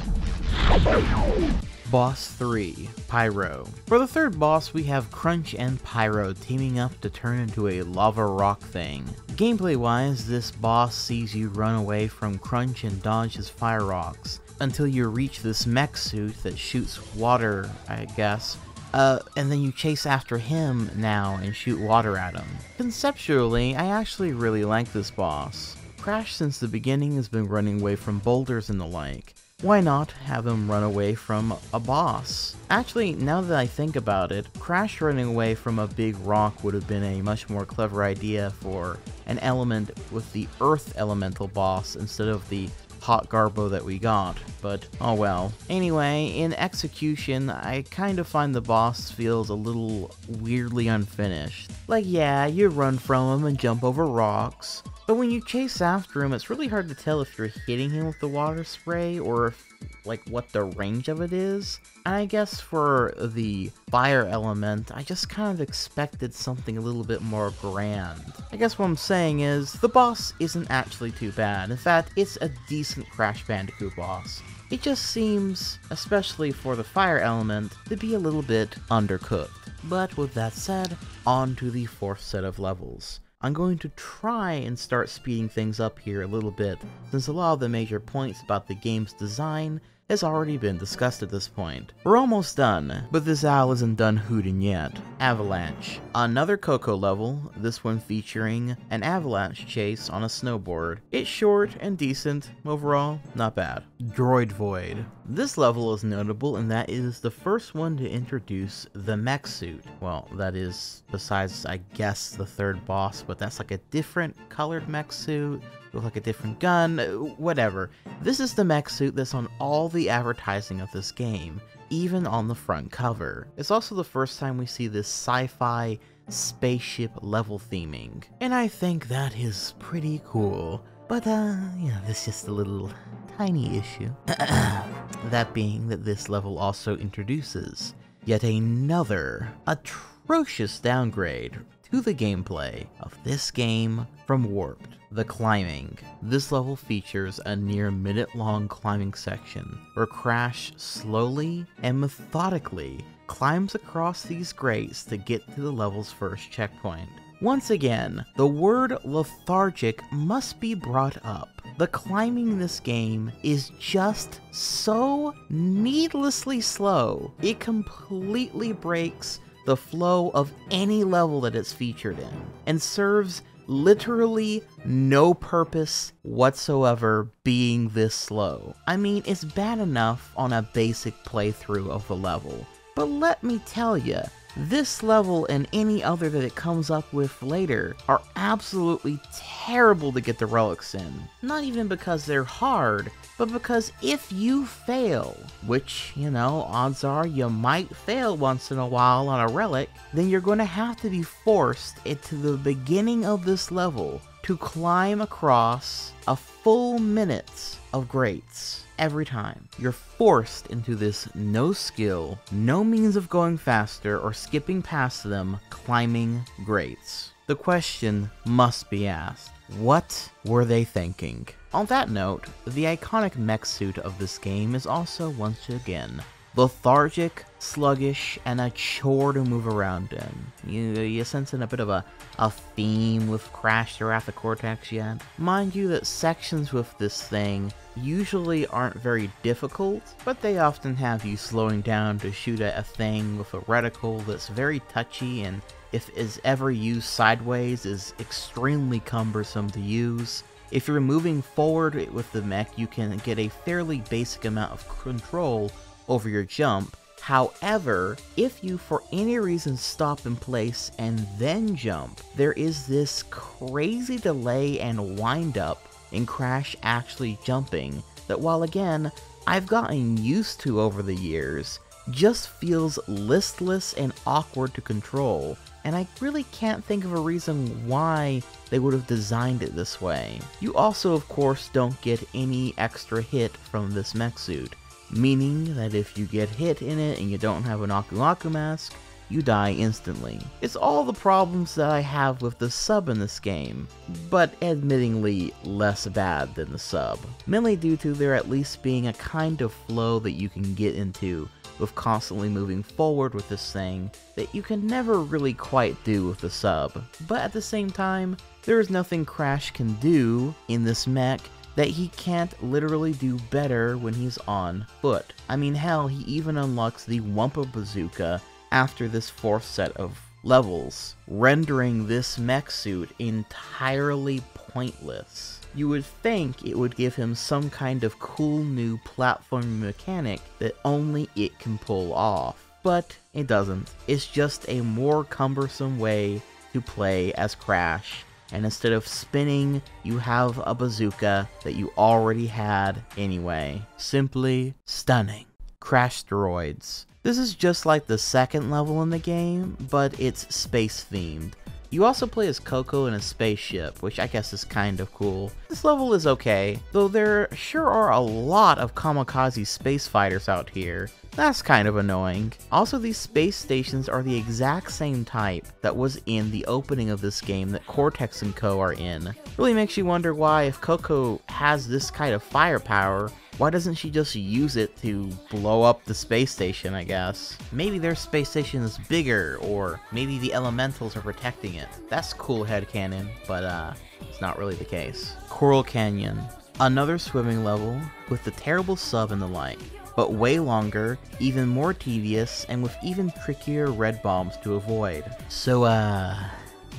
Boss 3, Pyro. For the third boss, we have Crunch and Pyro teaming up to turn into a lava rock thing. Gameplay wise, this boss sees you run away from Crunch and dodge his fire rocks, until you reach this mech suit that shoots water, I guess, uh, and then you chase after him now and shoot water at him. Conceptually, I actually really like this boss. Crash since the beginning has been running away from boulders and the like, why not have him run away from a boss? Actually, now that I think about it, Crash running away from a big rock would have been a much more clever idea for an element with the Earth Elemental boss instead of the hot garbo that we got, but oh well. Anyway, in execution, I kind of find the boss feels a little weirdly unfinished. Like yeah, you run from him and jump over rocks, but when you chase after him, it's really hard to tell if you're hitting him with the water spray or if, like what the range of it is. And I guess for the fire element, I just kind of expected something a little bit more grand. I guess what I'm saying is, the boss isn't actually too bad. In fact, it's a decent Crash Bandicoot boss. It just seems, especially for the fire element, to be a little bit undercooked. But with that said, on to the fourth set of levels. I'm going to try and start speeding things up here a little bit, since a lot of the major points about the game's design has already been discussed at this point. We're almost done, but this owl isn't done hooting yet. Avalanche. Another Coco level, this one featuring an avalanche chase on a snowboard. It's short and decent, overall, not bad. Droid Void. This level is notable in that it is the first one to introduce the mech suit. Well, that is, besides, I guess, the third boss, but that's like a different colored mech suit with like a different gun, whatever. This is the mech suit that's on all the advertising of this game, even on the front cover. It's also the first time we see this sci-fi spaceship level theming, and I think that is pretty cool. But, uh, yeah, this is just a little tiny issue. that being that this level also introduces yet another atrocious downgrade to the gameplay of this game from Warped. The climbing. This level features a near minute long climbing section where Crash slowly and methodically climbs across these grates to get to the level's first checkpoint. Once again, the word lethargic must be brought up. The climbing in this game is just so needlessly slow, it completely breaks the flow of any level that it's featured in, and serves literally no purpose whatsoever being this slow. I mean, it's bad enough on a basic playthrough of the level, but let me tell you, this level and any other that it comes up with later are absolutely terrible to get the relics in. Not even because they're hard, but because if you fail, which, you know, odds are you might fail once in a while on a relic, then you're going to have to be forced into the beginning of this level to climb across a full minute of grates every time. You're forced into this no skill, no means of going faster or skipping past them climbing grates. The question must be asked what were they thinking? On that note, the iconic mech suit of this game is also once again lethargic, sluggish, and a chore to move around in. You, you sensing a bit of a, a theme with Crash the Cortex yet? Mind you that sections with this thing usually aren't very difficult, but they often have you slowing down to shoot at a thing with a reticle that's very touchy and if is ever used sideways is extremely cumbersome to use. If you're moving forward with the mech, you can get a fairly basic amount of control over your jump. However, if you for any reason stop in place and then jump, there is this crazy delay and wind up in Crash actually jumping that while again, I've gotten used to over the years, just feels listless and awkward to control, and I really can't think of a reason why they would have designed it this way. You also, of course, don't get any extra hit from this mech suit, meaning that if you get hit in it and you don't have an Aku Aku mask, you die instantly. It's all the problems that I have with the sub in this game, but admittingly less bad than the sub. Mainly due to there at least being a kind of flow that you can get into with constantly moving forward with this thing that you can never really quite do with the sub. But at the same time, there is nothing Crash can do in this mech that he can't literally do better when he's on foot. I mean hell, he even unlocks the Wumpa Bazooka after this fourth set of levels, rendering this mech suit entirely pointless. You would think it would give him some kind of cool new platform mechanic that only it can pull off, but it doesn't. It's just a more cumbersome way to play as Crash, and instead of spinning, you have a bazooka that you already had anyway. Simply stunning. Crash Droids. This is just like the second level in the game, but it's space themed. You also play as Coco in a spaceship, which I guess is kind of cool. This level is okay, though there sure are a lot of kamikaze space fighters out here. That's kind of annoying. Also, these space stations are the exact same type that was in the opening of this game that Cortex and Co. are in. Really makes you wonder why, if Coco has this kind of firepower, why doesn't she just use it to blow up the space station, I guess? Maybe their space station is bigger, or maybe the elementals are protecting it. That's cool headcanon, but uh, it's not really the case. Coral Canyon. Another swimming level, with the terrible sub and the like, but way longer, even more tedious, and with even trickier red bombs to avoid. So uh,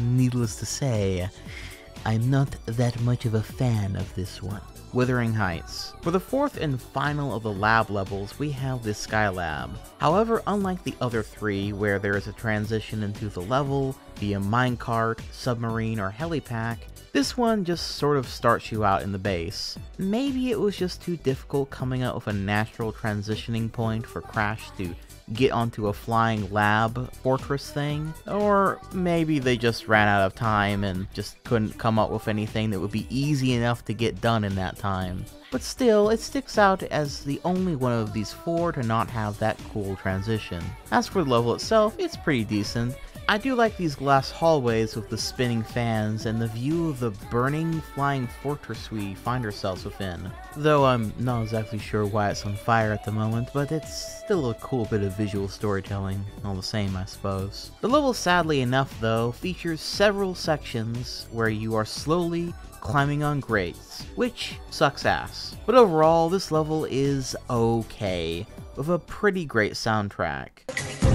needless to say, I'm not that much of a fan of this one. Wuthering Heights. For the fourth and final of the lab levels, we have the Skylab. However, unlike the other three, where there is a transition into the level via minecart, submarine, or helipack, this one just sort of starts you out in the base. Maybe it was just too difficult coming up with a natural transitioning point for Crash to get onto a flying lab fortress thing, or maybe they just ran out of time and just couldn't come up with anything that would be easy enough to get done in that time. But still, it sticks out as the only one of these four to not have that cool transition. As for the level itself, it's pretty decent, I do like these glass hallways with the spinning fans and the view of the burning flying fortress we find ourselves within. Though I'm not exactly sure why it's on fire at the moment, but it's still a cool bit of visual storytelling, all the same I suppose. The level sadly enough though features several sections where you are slowly climbing on grates, which sucks ass. But overall, this level is okay, with a pretty great soundtrack.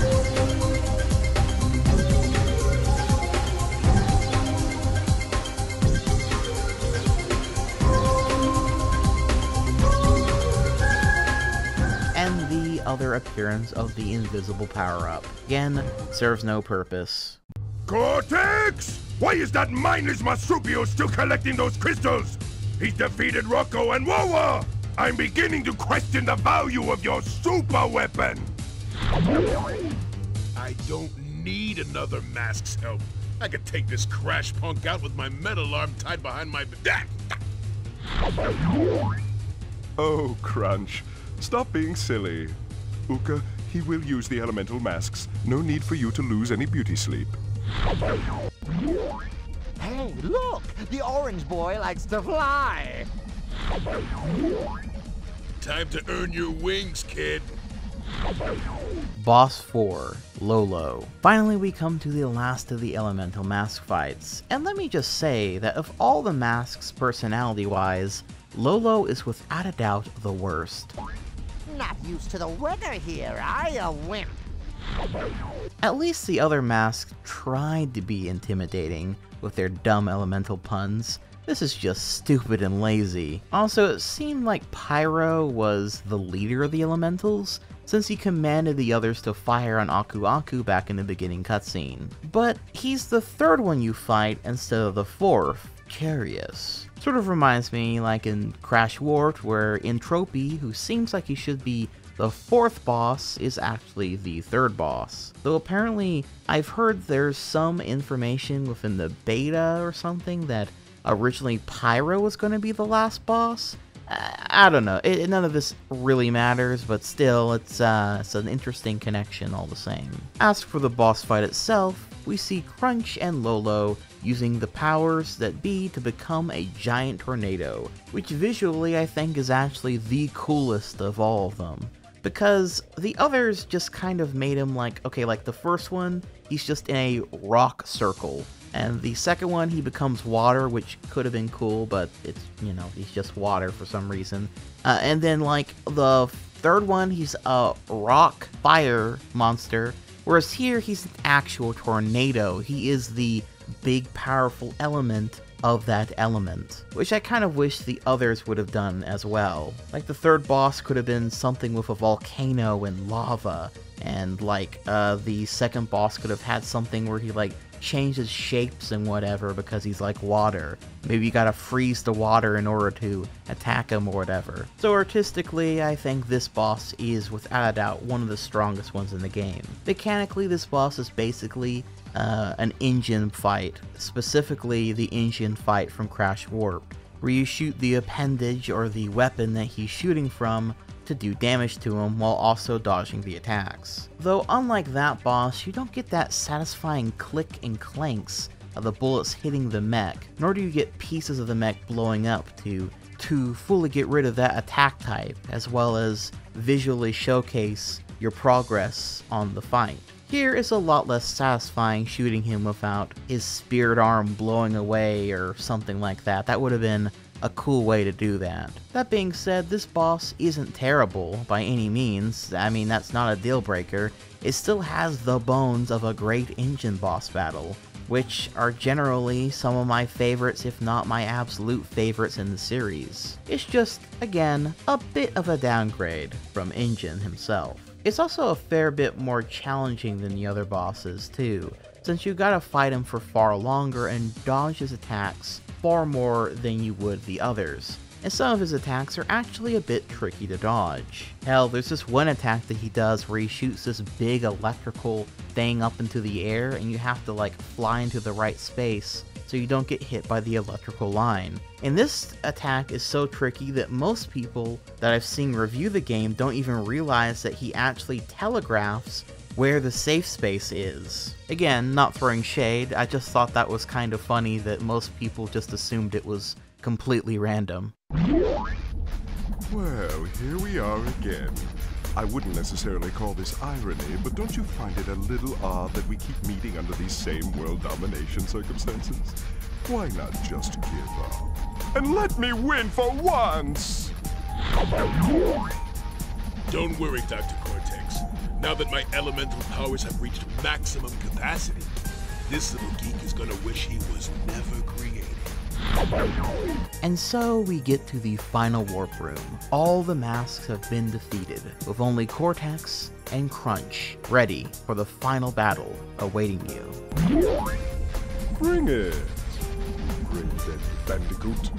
Other appearance of the invisible power-up. Again, serves no purpose. Cortex! Why is that mindless Marsupial still collecting those crystals? He's defeated Rok-Ko and Wah-Wah! I'm beginning to question the value of your super weapon! I don't need another mask's help. I could take this crash punk out with my metal arm tied behind my back. Ah! Oh, Crunch. Stop being silly. Uka, he will use the elemental masks. No need for you to lose any beauty sleep. Hey, look! The orange boy likes to fly! Time to earn your wings, kid. Boss 4, Lo-Lo. Finally we come to the last of the elemental mask fights, and let me just say that of all the masks personality-wise, Lo-Lo is without a doubt the worst. Not used to the weather here, I uh, a wimp. At least the other masks tried to be intimidating with their dumb elemental puns. This is just stupid and lazy. Also, it seemed like Pyro was the leader of the elementals, since he commanded the others to fire on Aku Aku back in the beginning cutscene. But he's the third one you fight instead of the fourth. Curious. Sort of reminds me like in Crash Warped where N. Tropy, who seems like he should be the fourth boss, is actually the third boss. Though apparently I've heard there's some information within the beta or something that originally Pyro was going to be the last boss. I don't know. It, none of this really matters, but still, it's uh, it's an interesting connection all the same. As for the boss fight itself, we see Crunch and Lo-Lo using the powers that be to become a giant tornado, which visually I think is actually the coolest of all of them. Because the others just kind of made him like, okay, like the first one, he's just in a rock circle. And the second one, he becomes water, which could have been cool, but it's, you know, he's just water for some reason. Uh, and then, like, the third one, he's a rock fire monster, whereas here, he's an actual tornado. He is the big, powerful element of that element, which I kind of wish the others would have done as well. Like the third boss could have been something with a volcano and lava, and like uh, the second boss could have had something where he like changes shapes and whatever because he's like water. Maybe you gotta freeze the water in order to attack him or whatever. So artistically, I think this boss is without a doubt one of the strongest ones in the game. Mechanically, this boss is basically uh, an N. Gin fight, specifically the N. Gin fight from Crash Warp, where you shoot the appendage or the weapon that he's shooting from to do damage to him while also dodging the attacks. Though unlike that boss, you don't get that satisfying click and clanks of the bullets hitting the mech, nor do you get pieces of the mech blowing up to to fully get rid of that attack type, as well as visually showcase your progress on the fight. Here is a lot less satisfying shooting him without his speared arm blowing away or something like that. That would have been a cool way to do that. That being said, this boss isn't terrible by any means. I mean, that's not a deal breaker. It still has the bones of a great N. Gin boss battle, which are generally some of my favorites, if not my absolute favorites in the series. It's just, again, a bit of a downgrade from N. Gin himself. It's also a fair bit more challenging than the other bosses, too, since you gotta fight him for far longer and dodge his attacks far more than you would the others. And some of his attacks are actually a bit tricky to dodge. Hell, there's this one attack that he does where he shoots this big electrical thing up into the air and you have to like fly into the right space so you don't get hit by the electrical line. And this attack is so tricky that most people that I've seen review the game don't even realize that he actually telegraphs where the safe space is. Again, not throwing shade, I just thought that was kind of funny that most people just assumed it was completely random. Well, here we are again. I wouldn't necessarily call this irony, but don't you find it a little odd that we keep meeting under these same world domination circumstances? Why not just give up? And let me win for once! Don't worry, Dr. Cortex. Now that my elemental powers have reached maximum capacity, this little geek is gonna wish he was never created. And so we get to the final warp room. All the masks have been defeated, with only Cortex and Crunch ready for the final battle awaiting you. Bring it! Great Bandicoot.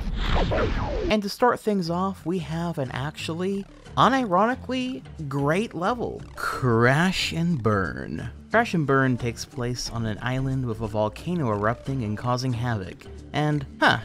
And to start things off, we have an actually, unironically, great level Crash and Burn. Crash and Burn takes place on an island with a volcano erupting and causing havoc. And, huh,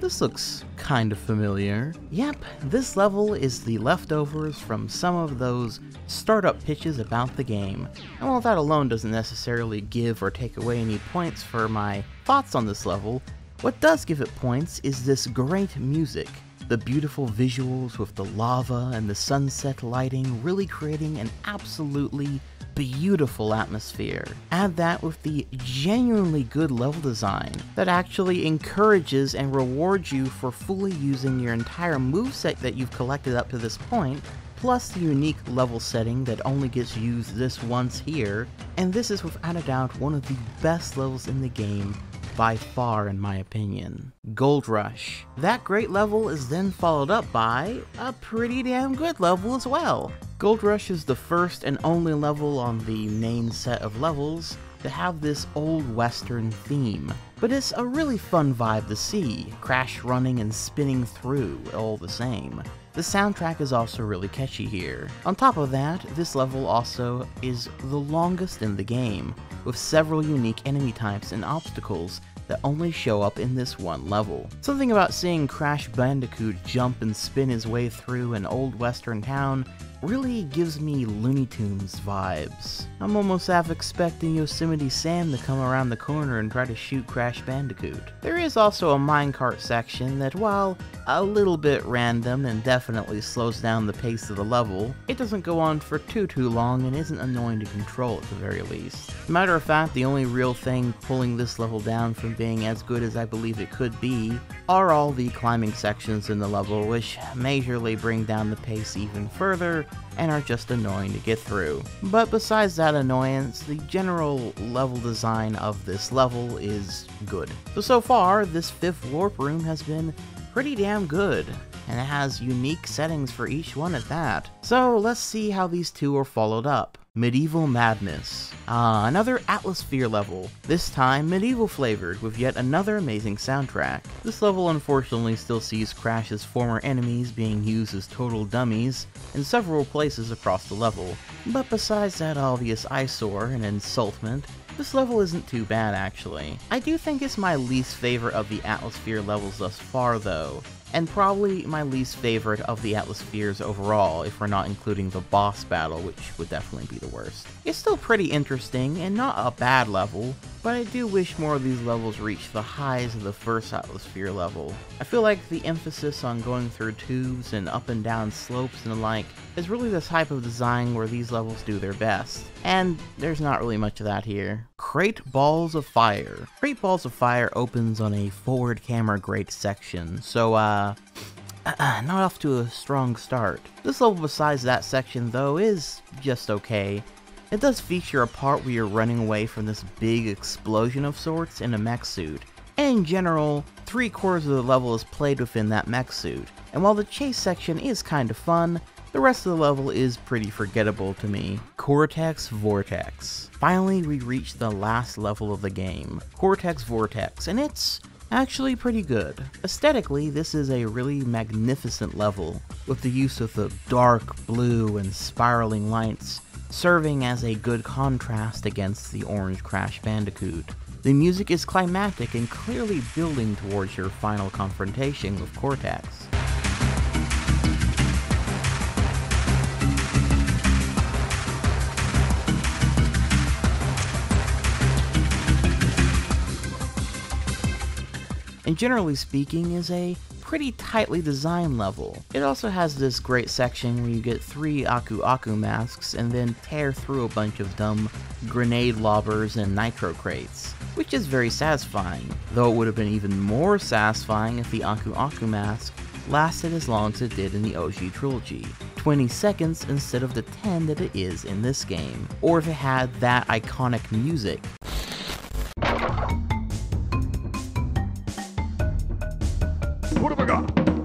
this looks kind of familiar. Yep, this level is the leftovers from some of those startup pitches about the game. And while that alone doesn't necessarily give or take away any points for my thoughts on this level, what does give it points is this great music. The beautiful visuals with the lava and the sunset lighting really creating an absolutely beautiful atmosphere. Add that with the genuinely good level design that actually encourages and rewards you for fully using your entire moveset that you've collected up to this point, plus the unique level setting that only gets used this once here, and this is without a doubt one of the best levels in the game by far in my opinion. Gold Rush. That great level is then followed up by a pretty damn good level as well. Gold Rush is the first and only level on the main set of levels to have this old western theme. But it's a really fun vibe to see, Crash running and spinning through all the same. The soundtrack is also really catchy here. On top of that, this level also is the longest in the game, with several unique enemy types and obstacles that only show up in this one level. Something about seeing Crash Bandicoot jump and spin his way through an old western town really gives me Looney Tunes vibes. I'm almost half expecting Yosemite Sam to come around the corner and try to shoot Crash Bandicoot. There is also a minecart section that, while a little bit random and definitely slows down the pace of the level, it doesn't go on for too too long and isn't annoying to control at the very least. Matter of fact, the only real thing pulling this level down from being as good as I believe it could be are all the climbing sections in the level, which majorly bring down the pace even further and are just annoying to get through. But besides that annoyance, the general level design of this level is good. So, so far, this fifth warp room has been pretty damn good. And it has unique settings for each one at that. So let's see how these two are followed up. Medieval Madness. Ah, another Atlasphere level, this time medieval flavored with yet another amazing soundtrack. This level unfortunately still sees Crash's former enemies being used as total dummies in several places across the level, but besides that obvious eyesore and insultment, this level isn't too bad actually. I do think it's my least favorite of the Atlasphere levels thus far though, and probably my least favorite of the Atlaspheres overall, if we're not including the boss battle, which would definitely be the worst. It's still pretty interesting, and not a bad level, but I do wish more of these levels reached the highs of the first Atlasphere level. I feel like the emphasis on going through tubes and up and down slopes and the like is really the type of design where these levels do their best, and there's not really much of that here. Crate Balls of Fire. Crate Balls of Fire opens on a forward camera grate section, so uh, not off to a strong start. This level besides that section though is just okay. It does feature a part where you're running away from this big explosion of sorts in a mech suit, and in general, three quarters of the level is played within that mech suit, and while the chase section is kinda fun, the rest of the level is pretty forgettable to me. Cortex Vortex. Finally, we reach the last level of the game, Cortex Vortex, and it's actually pretty good. Aesthetically, this is a really magnificent level, with the use of the dark blue and spiraling lights serving as a good contrast against the orange Crash Bandicoot. The music is climactic and clearly building towards your final confrontation with Cortex. And generally speaking is a pretty tightly designed level. It also has this great section where you get three Aku Aku masks and then tear through a bunch of dumb grenade lobbers and nitro crates, which is very satisfying, though it would have been even more satisfying if the Aku Aku mask lasted as long as it did in the OG trilogy. 20 seconds instead of the 10 that it is in this game, or if it had that iconic music What have I got?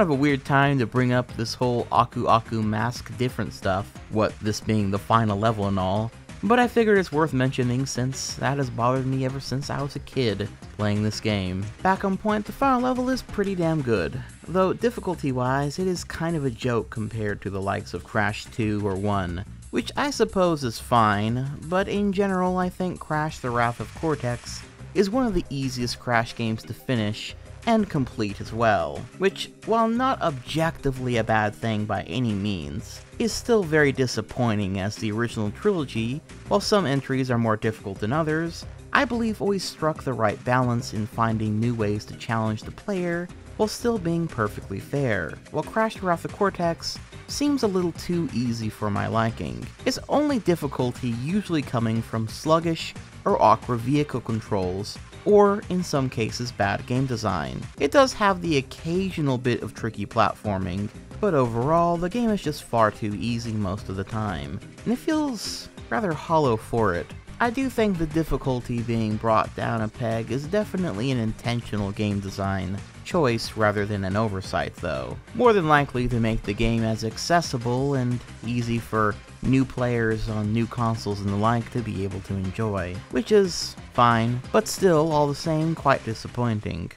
Kind of a weird time to bring up this whole Aku Aku mask different stuff, what this being the final level and all, but I figured it's worth mentioning since that has bothered me ever since I was a kid playing this game. Back on point, the final level is pretty damn good, though difficulty wise it is kind of a joke compared to the likes of Crash 2 or 1, which I suppose is fine, but in general I think Crash the Wrath of Cortex is one of the easiest Crash games to finish and complete as well, which, while not objectively a bad thing by any means, is still very disappointing as the original trilogy, while some entries are more difficult than others, I believe always struck the right balance in finding new ways to challenge the player while still being perfectly fair, while Crash Wrath of Cortex seems a little too easy for my liking. Its only difficulty usually coming from sluggish or awkward vehicle controls or in some cases bad game design. It does have the occasional bit of tricky platforming, but overall the game is just far too easy most of the time, and it feels rather hollow for it. I do think the difficulty being brought down a peg is definitely an intentional game design choice rather than an oversight though. More than likely to make the game as accessible and easy for new players on new consoles and the like to be able to enjoy, which is fine, but still, all the same, quite disappointing.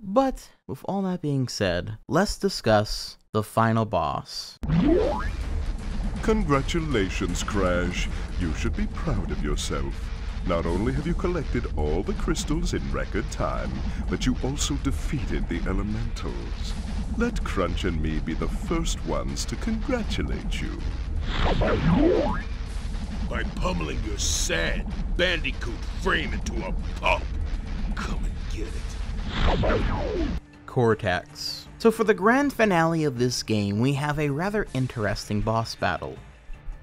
But, with all that being said, let's discuss the final boss. Congratulations, Crash. You should be proud of yourself. Not only have you collected all the crystals in record time, but you also defeated the elementals. Let Crunch and me be the first ones to congratulate you. By pummeling your sad bandicoot frame into a pulp. Come and get it. Cortex. So for the grand finale of this game, we have a rather interesting boss battle.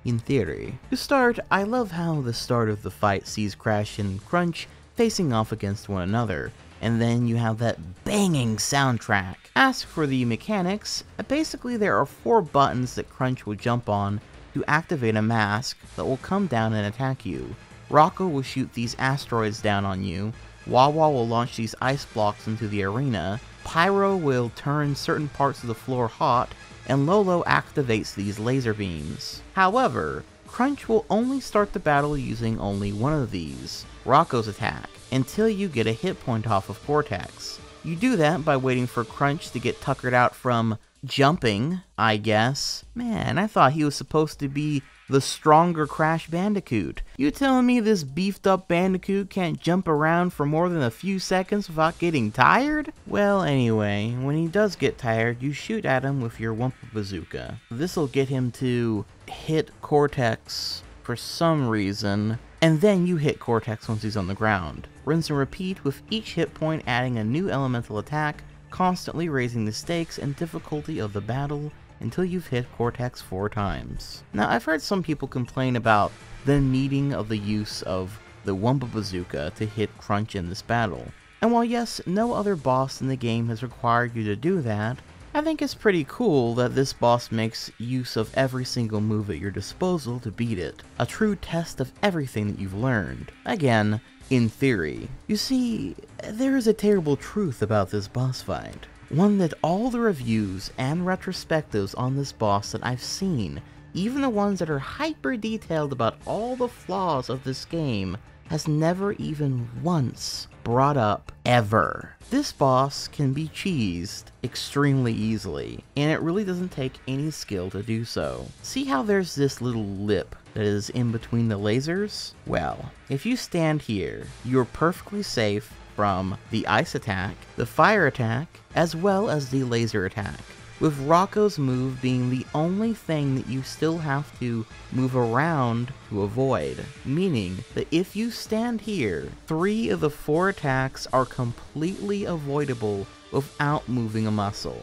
In theory. To start, I love how the start of the fight sees Crash and Crunch facing off against one another, and then you have that banging soundtrack. As for the mechanics, basically there are four buttons that Crunch will jump on to activate a mask that will come down and attack you. Rok-Ko will shoot these asteroids down on you, Wah-Wah will launch these ice blocks into the arena, Pyro will turn certain parts of the floor hot, and Lo-Lo activates these laser beams. However, Crunch will only start the battle using only one of these, Rok-Ko's attack, until you get a hit point off of Cortex. You do that by waiting for Crunch to get tuckered out from jumping, I guess. Man, I thought he was supposed to be the stronger Crash Bandicoot. You telling me this beefed up Bandicoot can't jump around for more than a few seconds without getting tired? Well, anyway, when he does get tired, you shoot at him with your Wumpa Bazooka. This'll get him to hit Cortex for some reason, and then you hit Cortex once he's on the ground. Rinse and repeat with each hit point adding a new elemental attack, constantly raising the stakes and difficulty of the battle until you've hit Cortex four times. Now, I've heard some people complain about the needing of the use of the Wumpa Bazooka to hit Crunch in this battle. And while yes, no other boss in the game has required you to do that, I think it's pretty cool that this boss makes use of every single move at your disposal to beat it. A true test of everything that you've learned. Again, in theory. You see, there is a terrible truth about this boss fight one that all the reviews and retrospectives on this boss that I've seen, even the ones that are hyper detailed about all the flaws of this game, has never even once brought up ever. This boss can be cheesed extremely easily, and it really doesn't take any skill to do so. See how there's this little lip that is in between the lasers? Well, if you stand here, you're perfectly safe from the ice attack, the fire attack, as well as the laser attack, with Rok-Ko's move being the only thing that you still have to move around to avoid, meaning that if you stand here, three of the four attacks are completely avoidable without moving a muscle.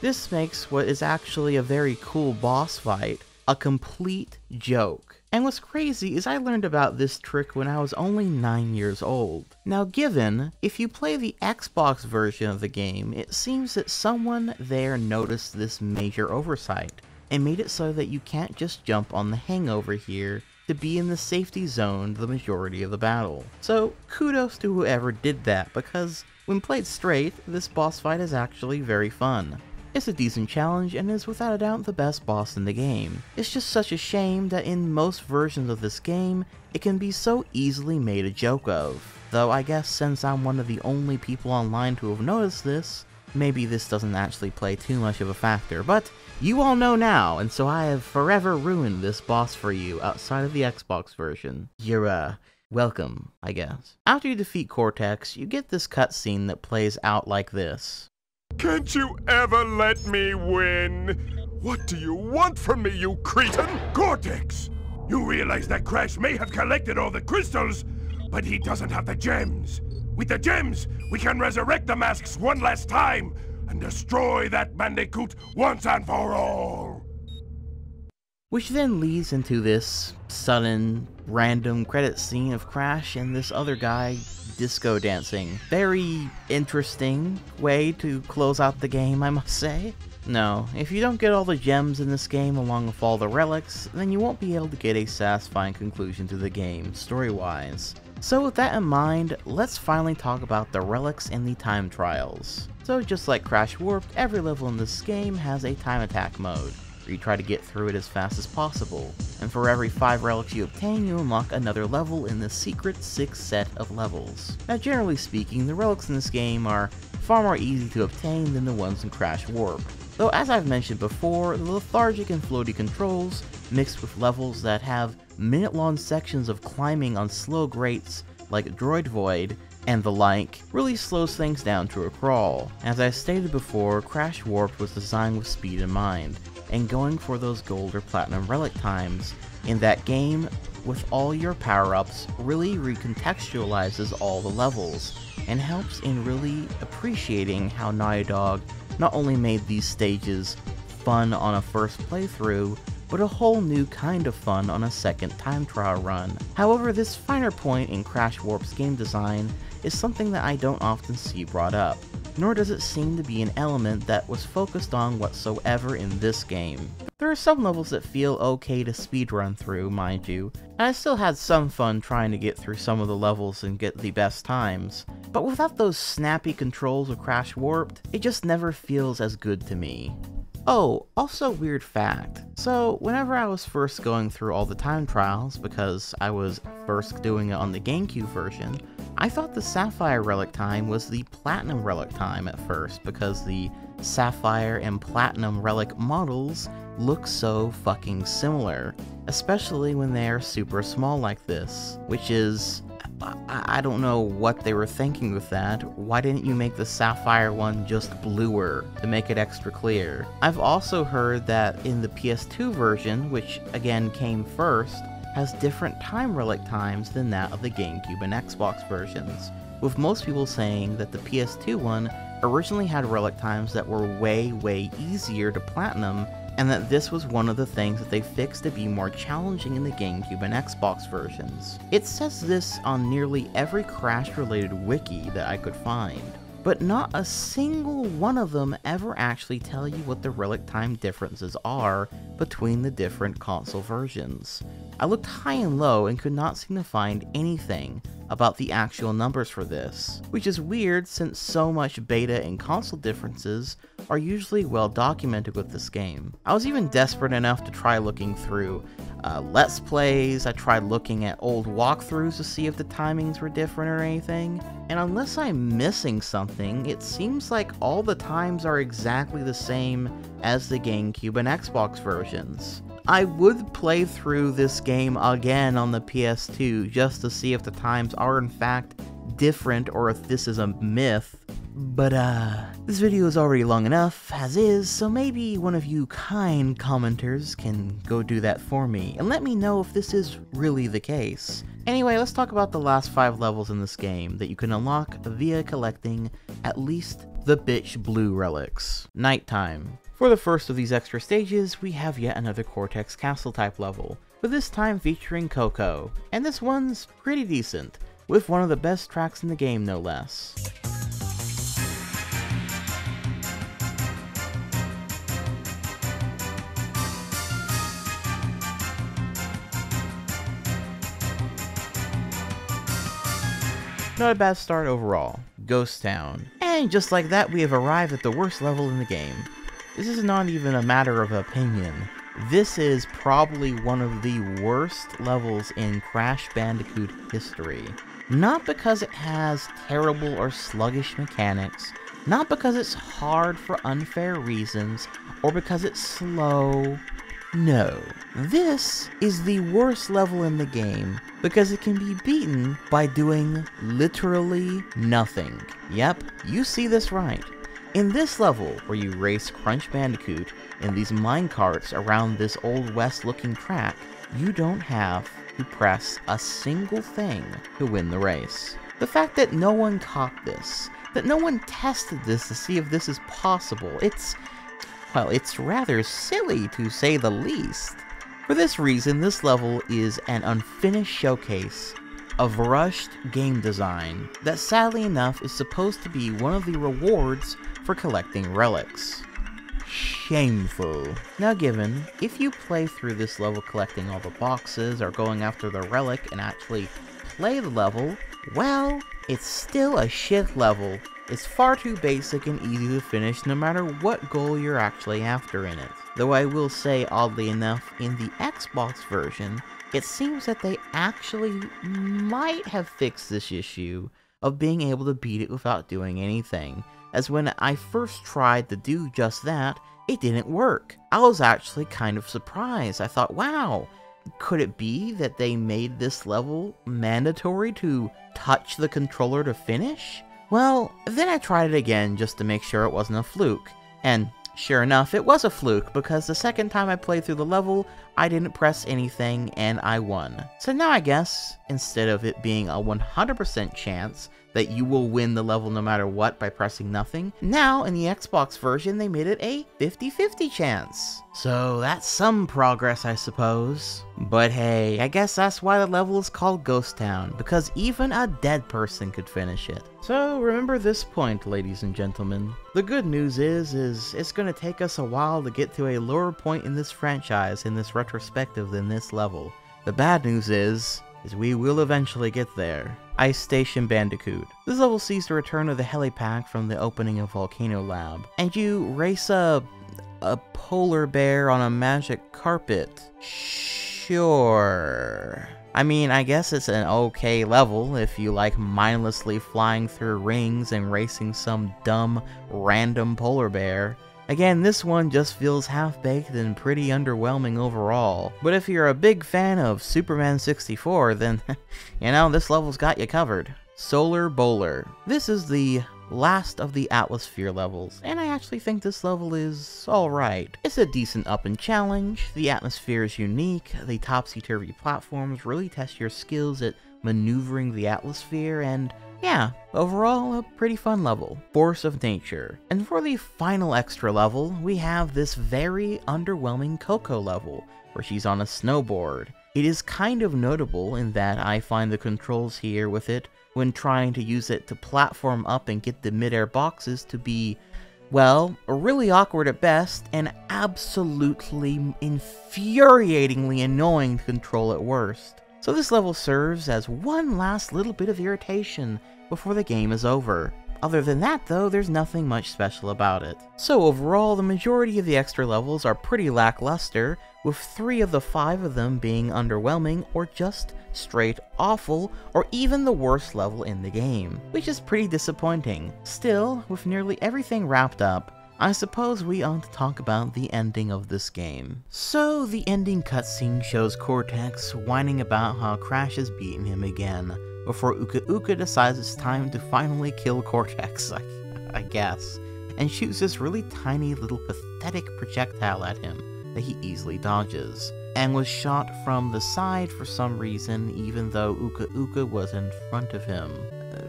This makes what is actually a very cool boss fight a complete joke. And what's crazy is I learned about this trick when I was only 9 years old. Now given, if you play the Xbox version of the game, it seems that someone there noticed this major oversight, and made it so that you can't just jump on the hangover here to be in the safety zone the majority of the battle. So kudos to whoever did that, because when played straight, this boss fight is actually very fun. It's a decent challenge and is without a doubt the best boss in the game. It's just such a shame that in most versions of this game, it can be so easily made a joke of. Though I guess since I'm one of the only people online to have noticed this, maybe this doesn't actually play too much of a factor, but you all know now, and so I have forever ruined this boss for you outside of the Xbox version. You're, uh, welcome, I guess. After you defeat Cortex, you get this cutscene that plays out like this. Can't you ever let me win? What do you want from me, you cretin? Cortex! You realize that Crash may have collected all the crystals, but he doesn't have the gems. With the gems, we can resurrect the masks one last time and destroy that Bandicoot once and for all. Which then leads into this sudden, random credit scene of Crash and this other guy disco dancing. Very interesting way to close out the game, I must say. No, if you don't get all the gems in this game along with all the relics, then you won't be able to get a satisfying conclusion to the game, story-wise. So with that in mind, let's finally talk about the relics and the time trials. So just like Crash Warped, every level in this game has a time attack mode where you try to get through it as fast as possible. And for every 5 relics you obtain, you unlock another level in the secret 6 set of levels. Now generally speaking, the relics in this game are far more easy to obtain than the ones in Crash Warp. Though as I've mentioned before, the lethargic and floaty controls, mixed with levels that have minute-long sections of climbing on slow grates like Droid Void, and the like, really slows things down to a crawl. As I stated before, Crash Warped was designed with speed in mind, and going for those gold or platinum relic times in that game with all your power-ups really recontextualizes all the levels, and helps in really appreciating how Naughty Dog not only made these stages fun on a first playthrough, but a whole new kind of fun on a second time trial run. However, this finer point in Crash Warp's game design is something that I don't often see brought up, nor does it seem to be an element that was focused on whatsoever in this game. There are some levels that feel okay to speedrun through, mind you, and I still had some fun trying to get through some of the levels and get the best times, but without those snappy controls of Crash Warped, it just never feels as good to me. Oh, also weird fact. So, whenever I was first going through all the time trials, because I was first doing it on the GameCube version, I thought the Sapphire Relic time was the Platinum Relic time at first, because the Sapphire and Platinum Relic models look so fucking similar, especially when they are super small like this, which is I, don't know what they were thinking with that. Why didn't you make the Sapphire one just bluer to make it extra clear? I've also heard that in the PS2 version, which again came first, has different time relic times than that of the GameCube and Xbox versions, with most people saying that the PS2 one originally had relic times that were way, way easier to platinum and that this was one of the things that they fixed to be more challenging in the GameCube and Xbox versions. It says this on nearly every Crash related wiki that I could find, but not a single one of them ever actually tell you what the relic time differences are between the different console versions. I looked high and low and could not seem to find anything about the actual numbers for this, which is weird since so much beta and console differences are usually well documented with this game. I was even desperate enough to try looking through uh, Let's Plays, I tried looking at old walkthroughs to see if the timings were different or anything, and unless I'm missing something, it seems like all the times are exactly the same as the GameCube and Xbox versions. I would play through this game again on the PS2 just to see if the times are in fact different or if this is a myth. But uh, this video is already long enough as is, so maybe one of you kind commenters can go do that for me and let me know if this is really the case. Anyway, let's talk about the last 5 levels in this game that you can unlock via collecting at least the bitch blue relics. Nighttime. For the first of these extra stages, we have yet another Cortex Castle type level, but this time featuring Coco, and this one's pretty decent, with one of the best tracks in the game no less. Not a bad start overall. Ghost Town. And just like that, we have arrived at the worst level in the game. This is not even a matter of opinion. This is probably one of the worst levels in Crash Bandicoot history. Not because it has terrible or sluggish mechanics, not because it's hard for unfair reasons, or because it's slow. No. This is the worst level in the game because it can be beaten by doing literally nothing. Yep, you see this right. In this level, where you race Crunch Bandicoot in these minecarts around this Old West looking track, you don't have to press a single thing to win the race. The fact that no one caught this, that no one tested this to see if this is possible, it's, well, it's rather silly to say the least. For this reason, this level is an unfinished showcase of rushed game design that sadly enough is supposed to be one of the rewards for collecting relics. Shameful. Now given, if you play through this level collecting all the boxes or going after the relic and actually play the level, well, it's still a shit level. It's far too basic and easy to finish no matter what goal you're actually after in it. Though I will say, oddly enough, in the Xbox version, it seems that they actually might have fixed this issue of being able to beat it without doing anything, as when I first tried to do just that, it didn't work. I was actually kind of surprised. I thought, wow, could it be that they made this level mandatory to touch the controller to finish? Well, then I tried it again just to make sure it wasn't a fluke, and Sure enough, it was a fluke because the second time I played through the level, I didn't press anything and I won. So now I guess, instead of it being a 100% chance that you will win the level no matter what by pressing nothing, now in the Xbox version they made it a 50-50 chance. So that's some progress I suppose. But hey, I guess that's why the level is called Ghost Town, because even a dead person could finish it. So remember this point, ladies and gentlemen. The good news is, is it's gonna take us a while to get to a lower point in this franchise in this retrospective than this level. The bad news is, is we will eventually get there. Ice Station Bandicoot. This level sees the return of the helipack from the opening of Volcano Lab, and you race a a polar bear on a magic carpet. Sure. I mean, I guess it's an okay level if you like mindlessly flying through rings and racing some dumb, random polar bear. Again, this one just feels half-baked and pretty underwhelming overall. But if you're a big fan of Superman 64, then, you know, this level's got you covered. Solar Bowler. This is the last of the Atlasphere levels, and I actually think this level is alright. It's a decent up and challenge, the atmosphere is unique, the topsy-turvy platforms really test your skills at maneuvering the Atlasphere, and yeah, overall, a pretty fun level. Force of Nature. And for the final extra level, we have this very underwhelming Coco level, where she's on a snowboard. It is kind of notable in that I find the controls here with it, when trying to use it to platform up and get the midair boxes to be, well, really awkward at best, and absolutely infuriatingly annoying to control at worst. So this level serves as one last little bit of irritation before the game is over. Other than that though, there's nothing much special about it. So overall, the majority of the extra levels are pretty lackluster, with three of the five of them being underwhelming or just straight awful, or even the worst level in the game, which is pretty disappointing. Still, with nearly everything wrapped up, I suppose we ought to talk about the ending of this game. So, the ending cutscene shows Cortex whining about how Crash has beaten him again, before Uka Uka decides it's time to finally kill Cortex, I, I guess, and shoots this really tiny little pathetic projectile at him that he easily dodges, and was shot from the side for some reason even though Uka Uka was in front of him. Uh,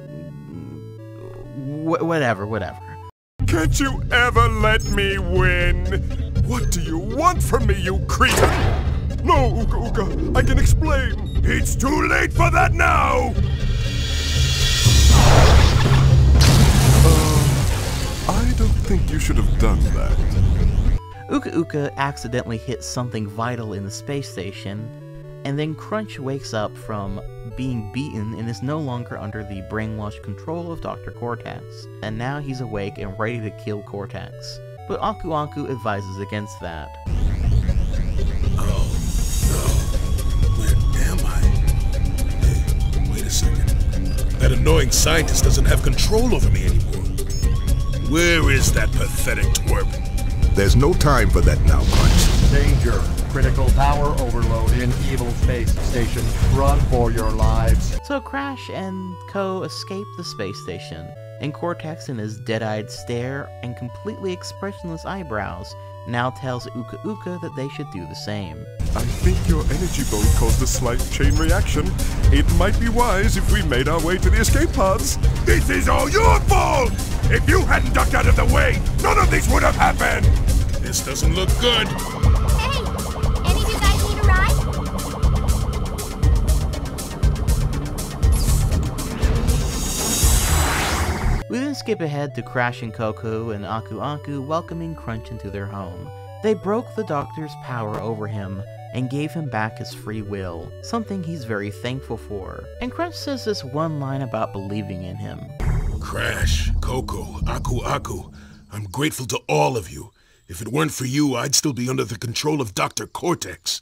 wh whatever, whatever. Can't you ever let me win? What do you want from me, you cretin? No, Uka Uka, I can explain. It's too late for that now! Uh, I don't think you should have done that. Uka Uka accidentally hits something vital in the space station, and then Crunch wakes up from being beaten and is no longer under the brainwashed control of Dr. Cortex, and now he's awake and ready to kill Cortex. But Aku Aku advises against that. Oh, no. Where am I? Wait a second. That annoying scientist doesn't have control over me anymore. Where is that pathetic twerp? There's no time for that now, Crunch. Danger. Critical power overload in Evil Space Station. Run for your lives. So Crash and Co. escape the space station, and Cortex in his dead-eyed stare and completely expressionless eyebrows now tells Uka Uka that they should do the same. I think your energy bolt caused a slight chain reaction. It might be wise if we made our way to the escape pods. This is all your fault! If you hadn't ducked out of the way, none of this would have happened! This doesn't look good. We then skip ahead to Crash and Coco and Aku Aku welcoming Crunch into their home. They broke the doctor's power over him and gave him back his free will, something he's very thankful for. And Crunch says this one line about believing in him. Crash, Coco, Aku Aku, I'm grateful to all of you. If it weren't for you, I'd still be under the control of Dr. Cortex.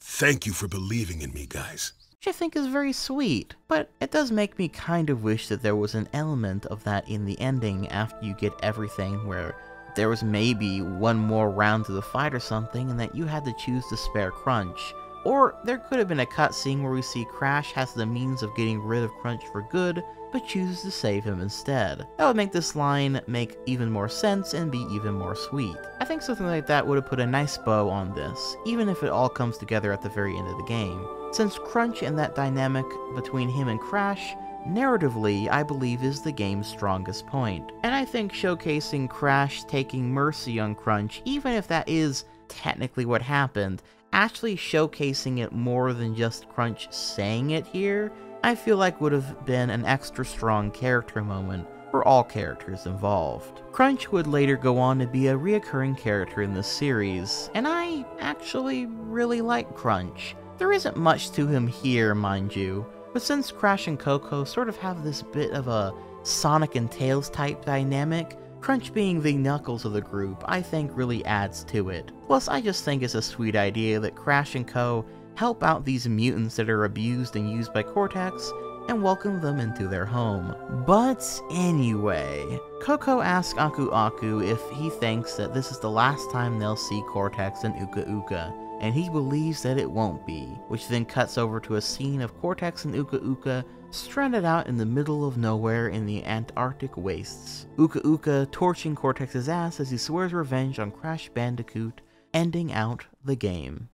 Thank you for believing in me, guys. Which I think is very sweet, but it does make me kind of wish that there was an element of that in the ending after you get everything where there was maybe one more round to the fight or something and that you had to choose to spare Crunch Or there could have been a cutscene where we see Crash has the means of getting rid of Crunch for good, but chooses to save him instead. That would make this line make even more sense and be even more sweet. I think something like that would have put a nice bow on this, even if it all comes together at the very end of the game. Since Crunch and that dynamic between him and Crash narratively, I believe is the game's strongest point. And I think showcasing Crash taking mercy on Crunch, even if that is technically what happened, actually showcasing it more than just Crunch saying it here, I feel like would have been an extra strong character moment for all characters involved. Crunch would later go on to be a reoccurring character in the series, and I actually really like Crunch. There isn't much to him here, mind you, but since Crash and Coco sort of have this bit of a Sonic and Tails type dynamic, Crunch being the Knuckles of the group, I think really adds to it. Plus, I just think it's a sweet idea that Crash and Co. help out these mutants that are abused and used by Cortex, and welcome them into their home. But anyway, Coco asks Aku Aku if he thinks that this is the last time they'll see Cortex and Uka Uka, and he believes that it won't be, which then cuts over to a scene of Cortex and Uka Uka stranded out in the middle of nowhere in the Antarctic wastes. Uka Uka torching Cortex's ass as he swears revenge on Crash Bandicoot, ending out the game.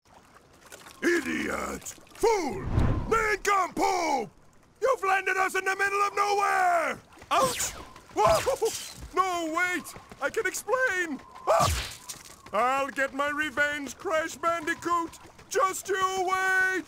Idiot! Fool! Nincompoop! You've landed us in the middle of nowhere! Ouch! Whoa! No, wait! I can explain! Ah! I'll get my revenge, Crash Bandicoot! Just you wait!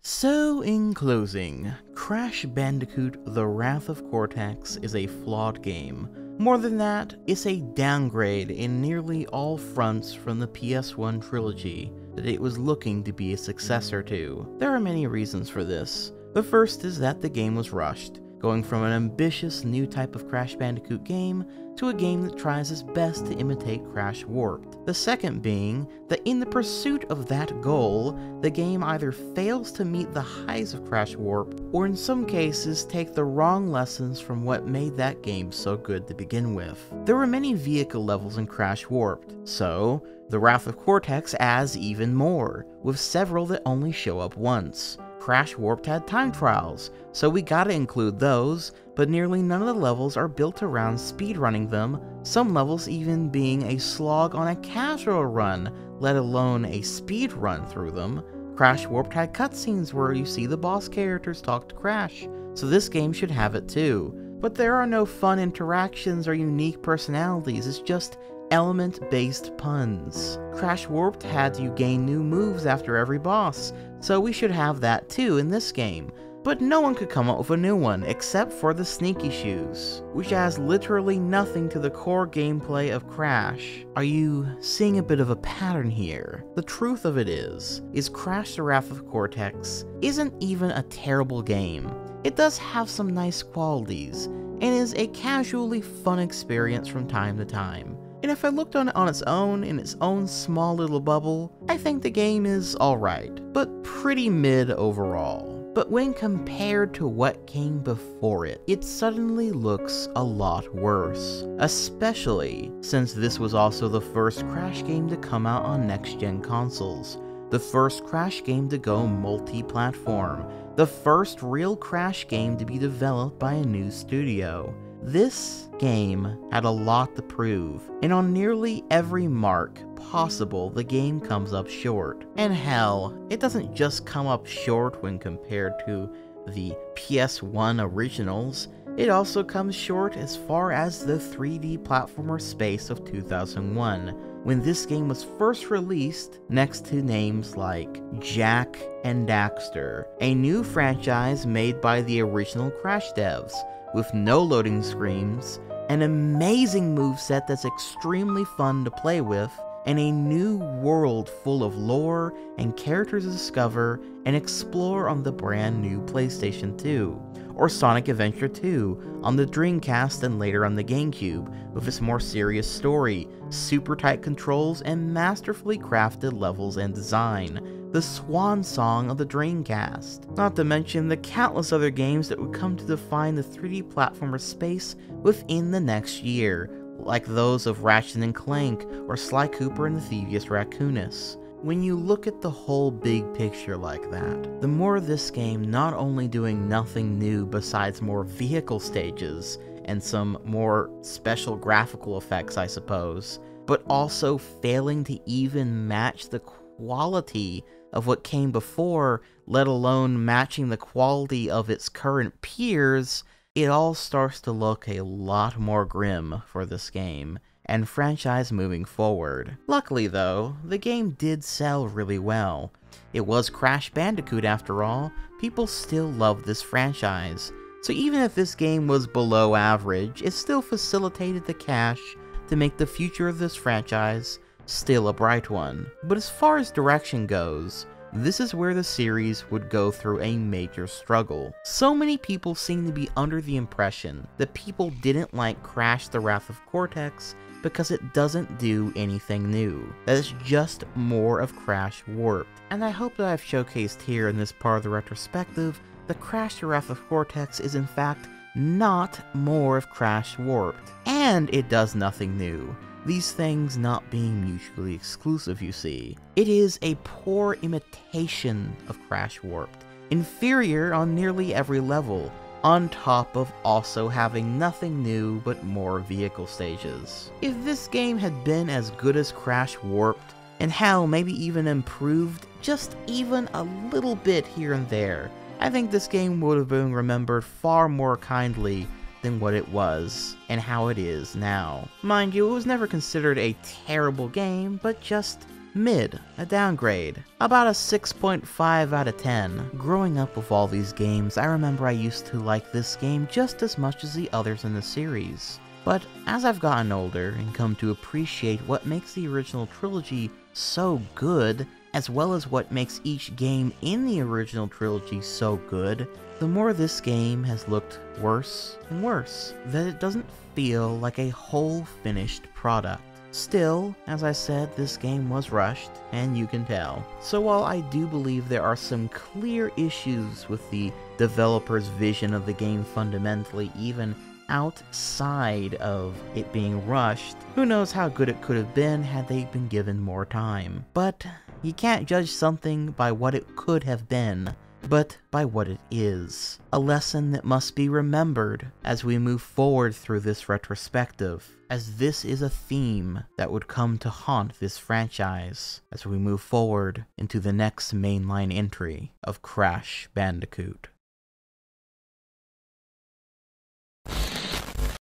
So, in closing, Crash Bandicoot The Wrath of Cortex is a flawed game. More than that, it's a downgrade in nearly all fronts from the PS1 trilogy that it was looking to be a successor to. There are many reasons for this. The first is that the game was rushed going from an ambitious new type of Crash Bandicoot game to a game that tries its best to imitate Crash Warped. The second being that in the pursuit of that goal, the game either fails to meet the highs of Crash Warped, or in some cases take the wrong lessons from what made that game so good to begin with. There were many vehicle levels in Crash Warped, so the Wrath of Cortex adds even more, with several that only show up once. Crash Warped had time trials, so we gotta include those, but nearly none of the levels are built around speedrunning them, some levels even being a slog on a casual run, let alone a speed run through them. Crash Warped had cutscenes where you see the boss characters talk to Crash, so this game should have it too. But there are no fun interactions or unique personalities, it's just element-based puns. Crash Warped had you gain new moves after every boss, so we should have that too in this game. But no one could come up with a new one, except for the Sneaky Shoes, which adds literally nothing to the core gameplay of Crash. Are you seeing a bit of a pattern here? The truth of it is, is Crash the Wrath of Cortex isn't even a terrible game. It does have some nice qualities, and is a casually fun experience from time to time. And if I looked on it on its own, in its own small little bubble, I think the game is alright, but pretty mid overall. But when compared to what came before it, it suddenly looks a lot worse. Especially since this was also the first Crash game to come out on next-gen consoles. The first Crash game to go multi-platform. The first real Crash game to be developed by a new studio. This game had a lot to prove, and on nearly every mark possible, the game comes up short. And hell, it doesn't just come up short when compared to the PS1 originals, it also comes short as far as the 3D platformer space of 2001, when this game was first released next to names like Jak and Daxter, a new franchise made by the original Crash devs, with no loading screens, an amazing moveset that's extremely fun to play with, and a new world full of lore and characters to discover and explore on the brand new PlayStation 2, or Sonic Adventure 2 on the Dreamcast and later on the GameCube, with its more serious story, super tight controls, and masterfully crafted levels and design, the swan song of the Dreamcast. Not to mention the countless other games that would come to define the 3D platformer space within the next year, like those of Ratchet and Clank or Sly Cooper and the Thievius Raccoonus. When you look at the whole big picture like that, the more this game not only doing nothing new besides more vehicle stages and some more special graphical effects, I suppose, but also failing to even match the quality of what came before, let alone matching the quality of its current peers, it all starts to look a lot more grim for this game and franchise moving forward. Luckily though, the game did sell really well. It was Crash Bandicoot after all, people still love this franchise. So even if this game was below average, it still facilitated the cash to make the future of this franchise still a bright one. But as far as direction goes, this is where the series would go through a major struggle. So many people seem to be under the impression that people didn't like Crash the Wrath of Cortex because it doesn't do anything new. That it's just more of Crash Warped. And I hope that I've showcased here in this part of the retrospective that Crash the Wrath of Cortex is in fact not more of Crash Warped. And it does nothing new these things not being mutually exclusive, you see. It is a poor imitation of Crash Warped, inferior on nearly every level, on top of also having nothing new but more vehicle stages. If this game had been as good as Crash Warped, and hell, maybe even improved just even a little bit here and there, I think this game would have been remembered far more kindly than what it was and how it is now. Mind you, it was never considered a terrible game, but just mid, a downgrade, about a 6.5 out of 10. Growing up with all these games, I remember I used to like this game just as much as the others in the series. But as I've gotten older and come to appreciate what makes the original trilogy so good, as well as what makes each game in the original trilogy so good, the more this game has looked worse and worse, that it doesn't feel like a whole finished product. Still, as I said, this game was rushed, and you can tell. So while I do believe there are some clear issues with the developer's vision of the game fundamentally, even outside of it being rushed, who knows how good it could have been had they been given more time. But you can't judge something by what it could have been but by what it is. A lesson that must be remembered as we move forward through this retrospective, as this is a theme that would come to haunt this franchise as we move forward into the next mainline entry of Crash Bandicoot.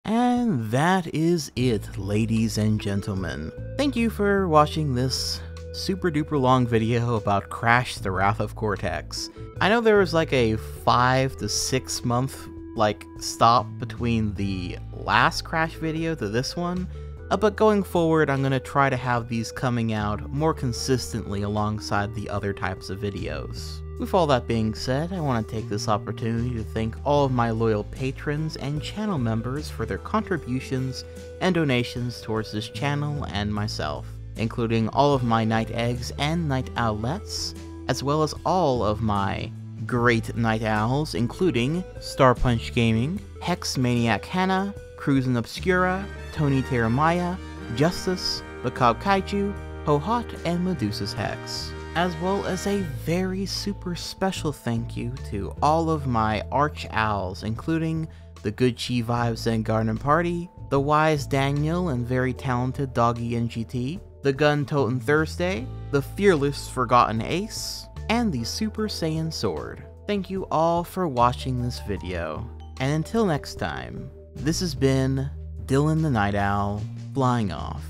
And that is it, ladies and gentlemen. Thank you for watching this super duper long video about Crash the Wrath of Cortex. I know there was like a five to six month like stop between the last Crash video to this one, uh, but going forward I'm going to try to have these coming out more consistently alongside the other types of videos. With all that being said, I want to take this opportunity to thank all of my loyal patrons and channel members for their contributions and donations towards this channel and myself including all of my knight eggs and knight owlets, as well as all of my great knight owls, including Star Punch Gaming, Hex Maniac Hannah, Cruisin' Obscura, Tony Terramaya, Justice, Macabre Kaiju, Hohot, and Medusa's Hex. As well as a very super special thank you to all of my arch owls, including the Good Chi Vibes and Garden Party, the wise Daniel and very talented Doggy NGT, the Gun Toten Thursday, the Fearless Forgotten Ace, and the Super Saiyan Sword. Thank you all for watching this video, and until next time, this has been Dylan the Knight Owl, flying off.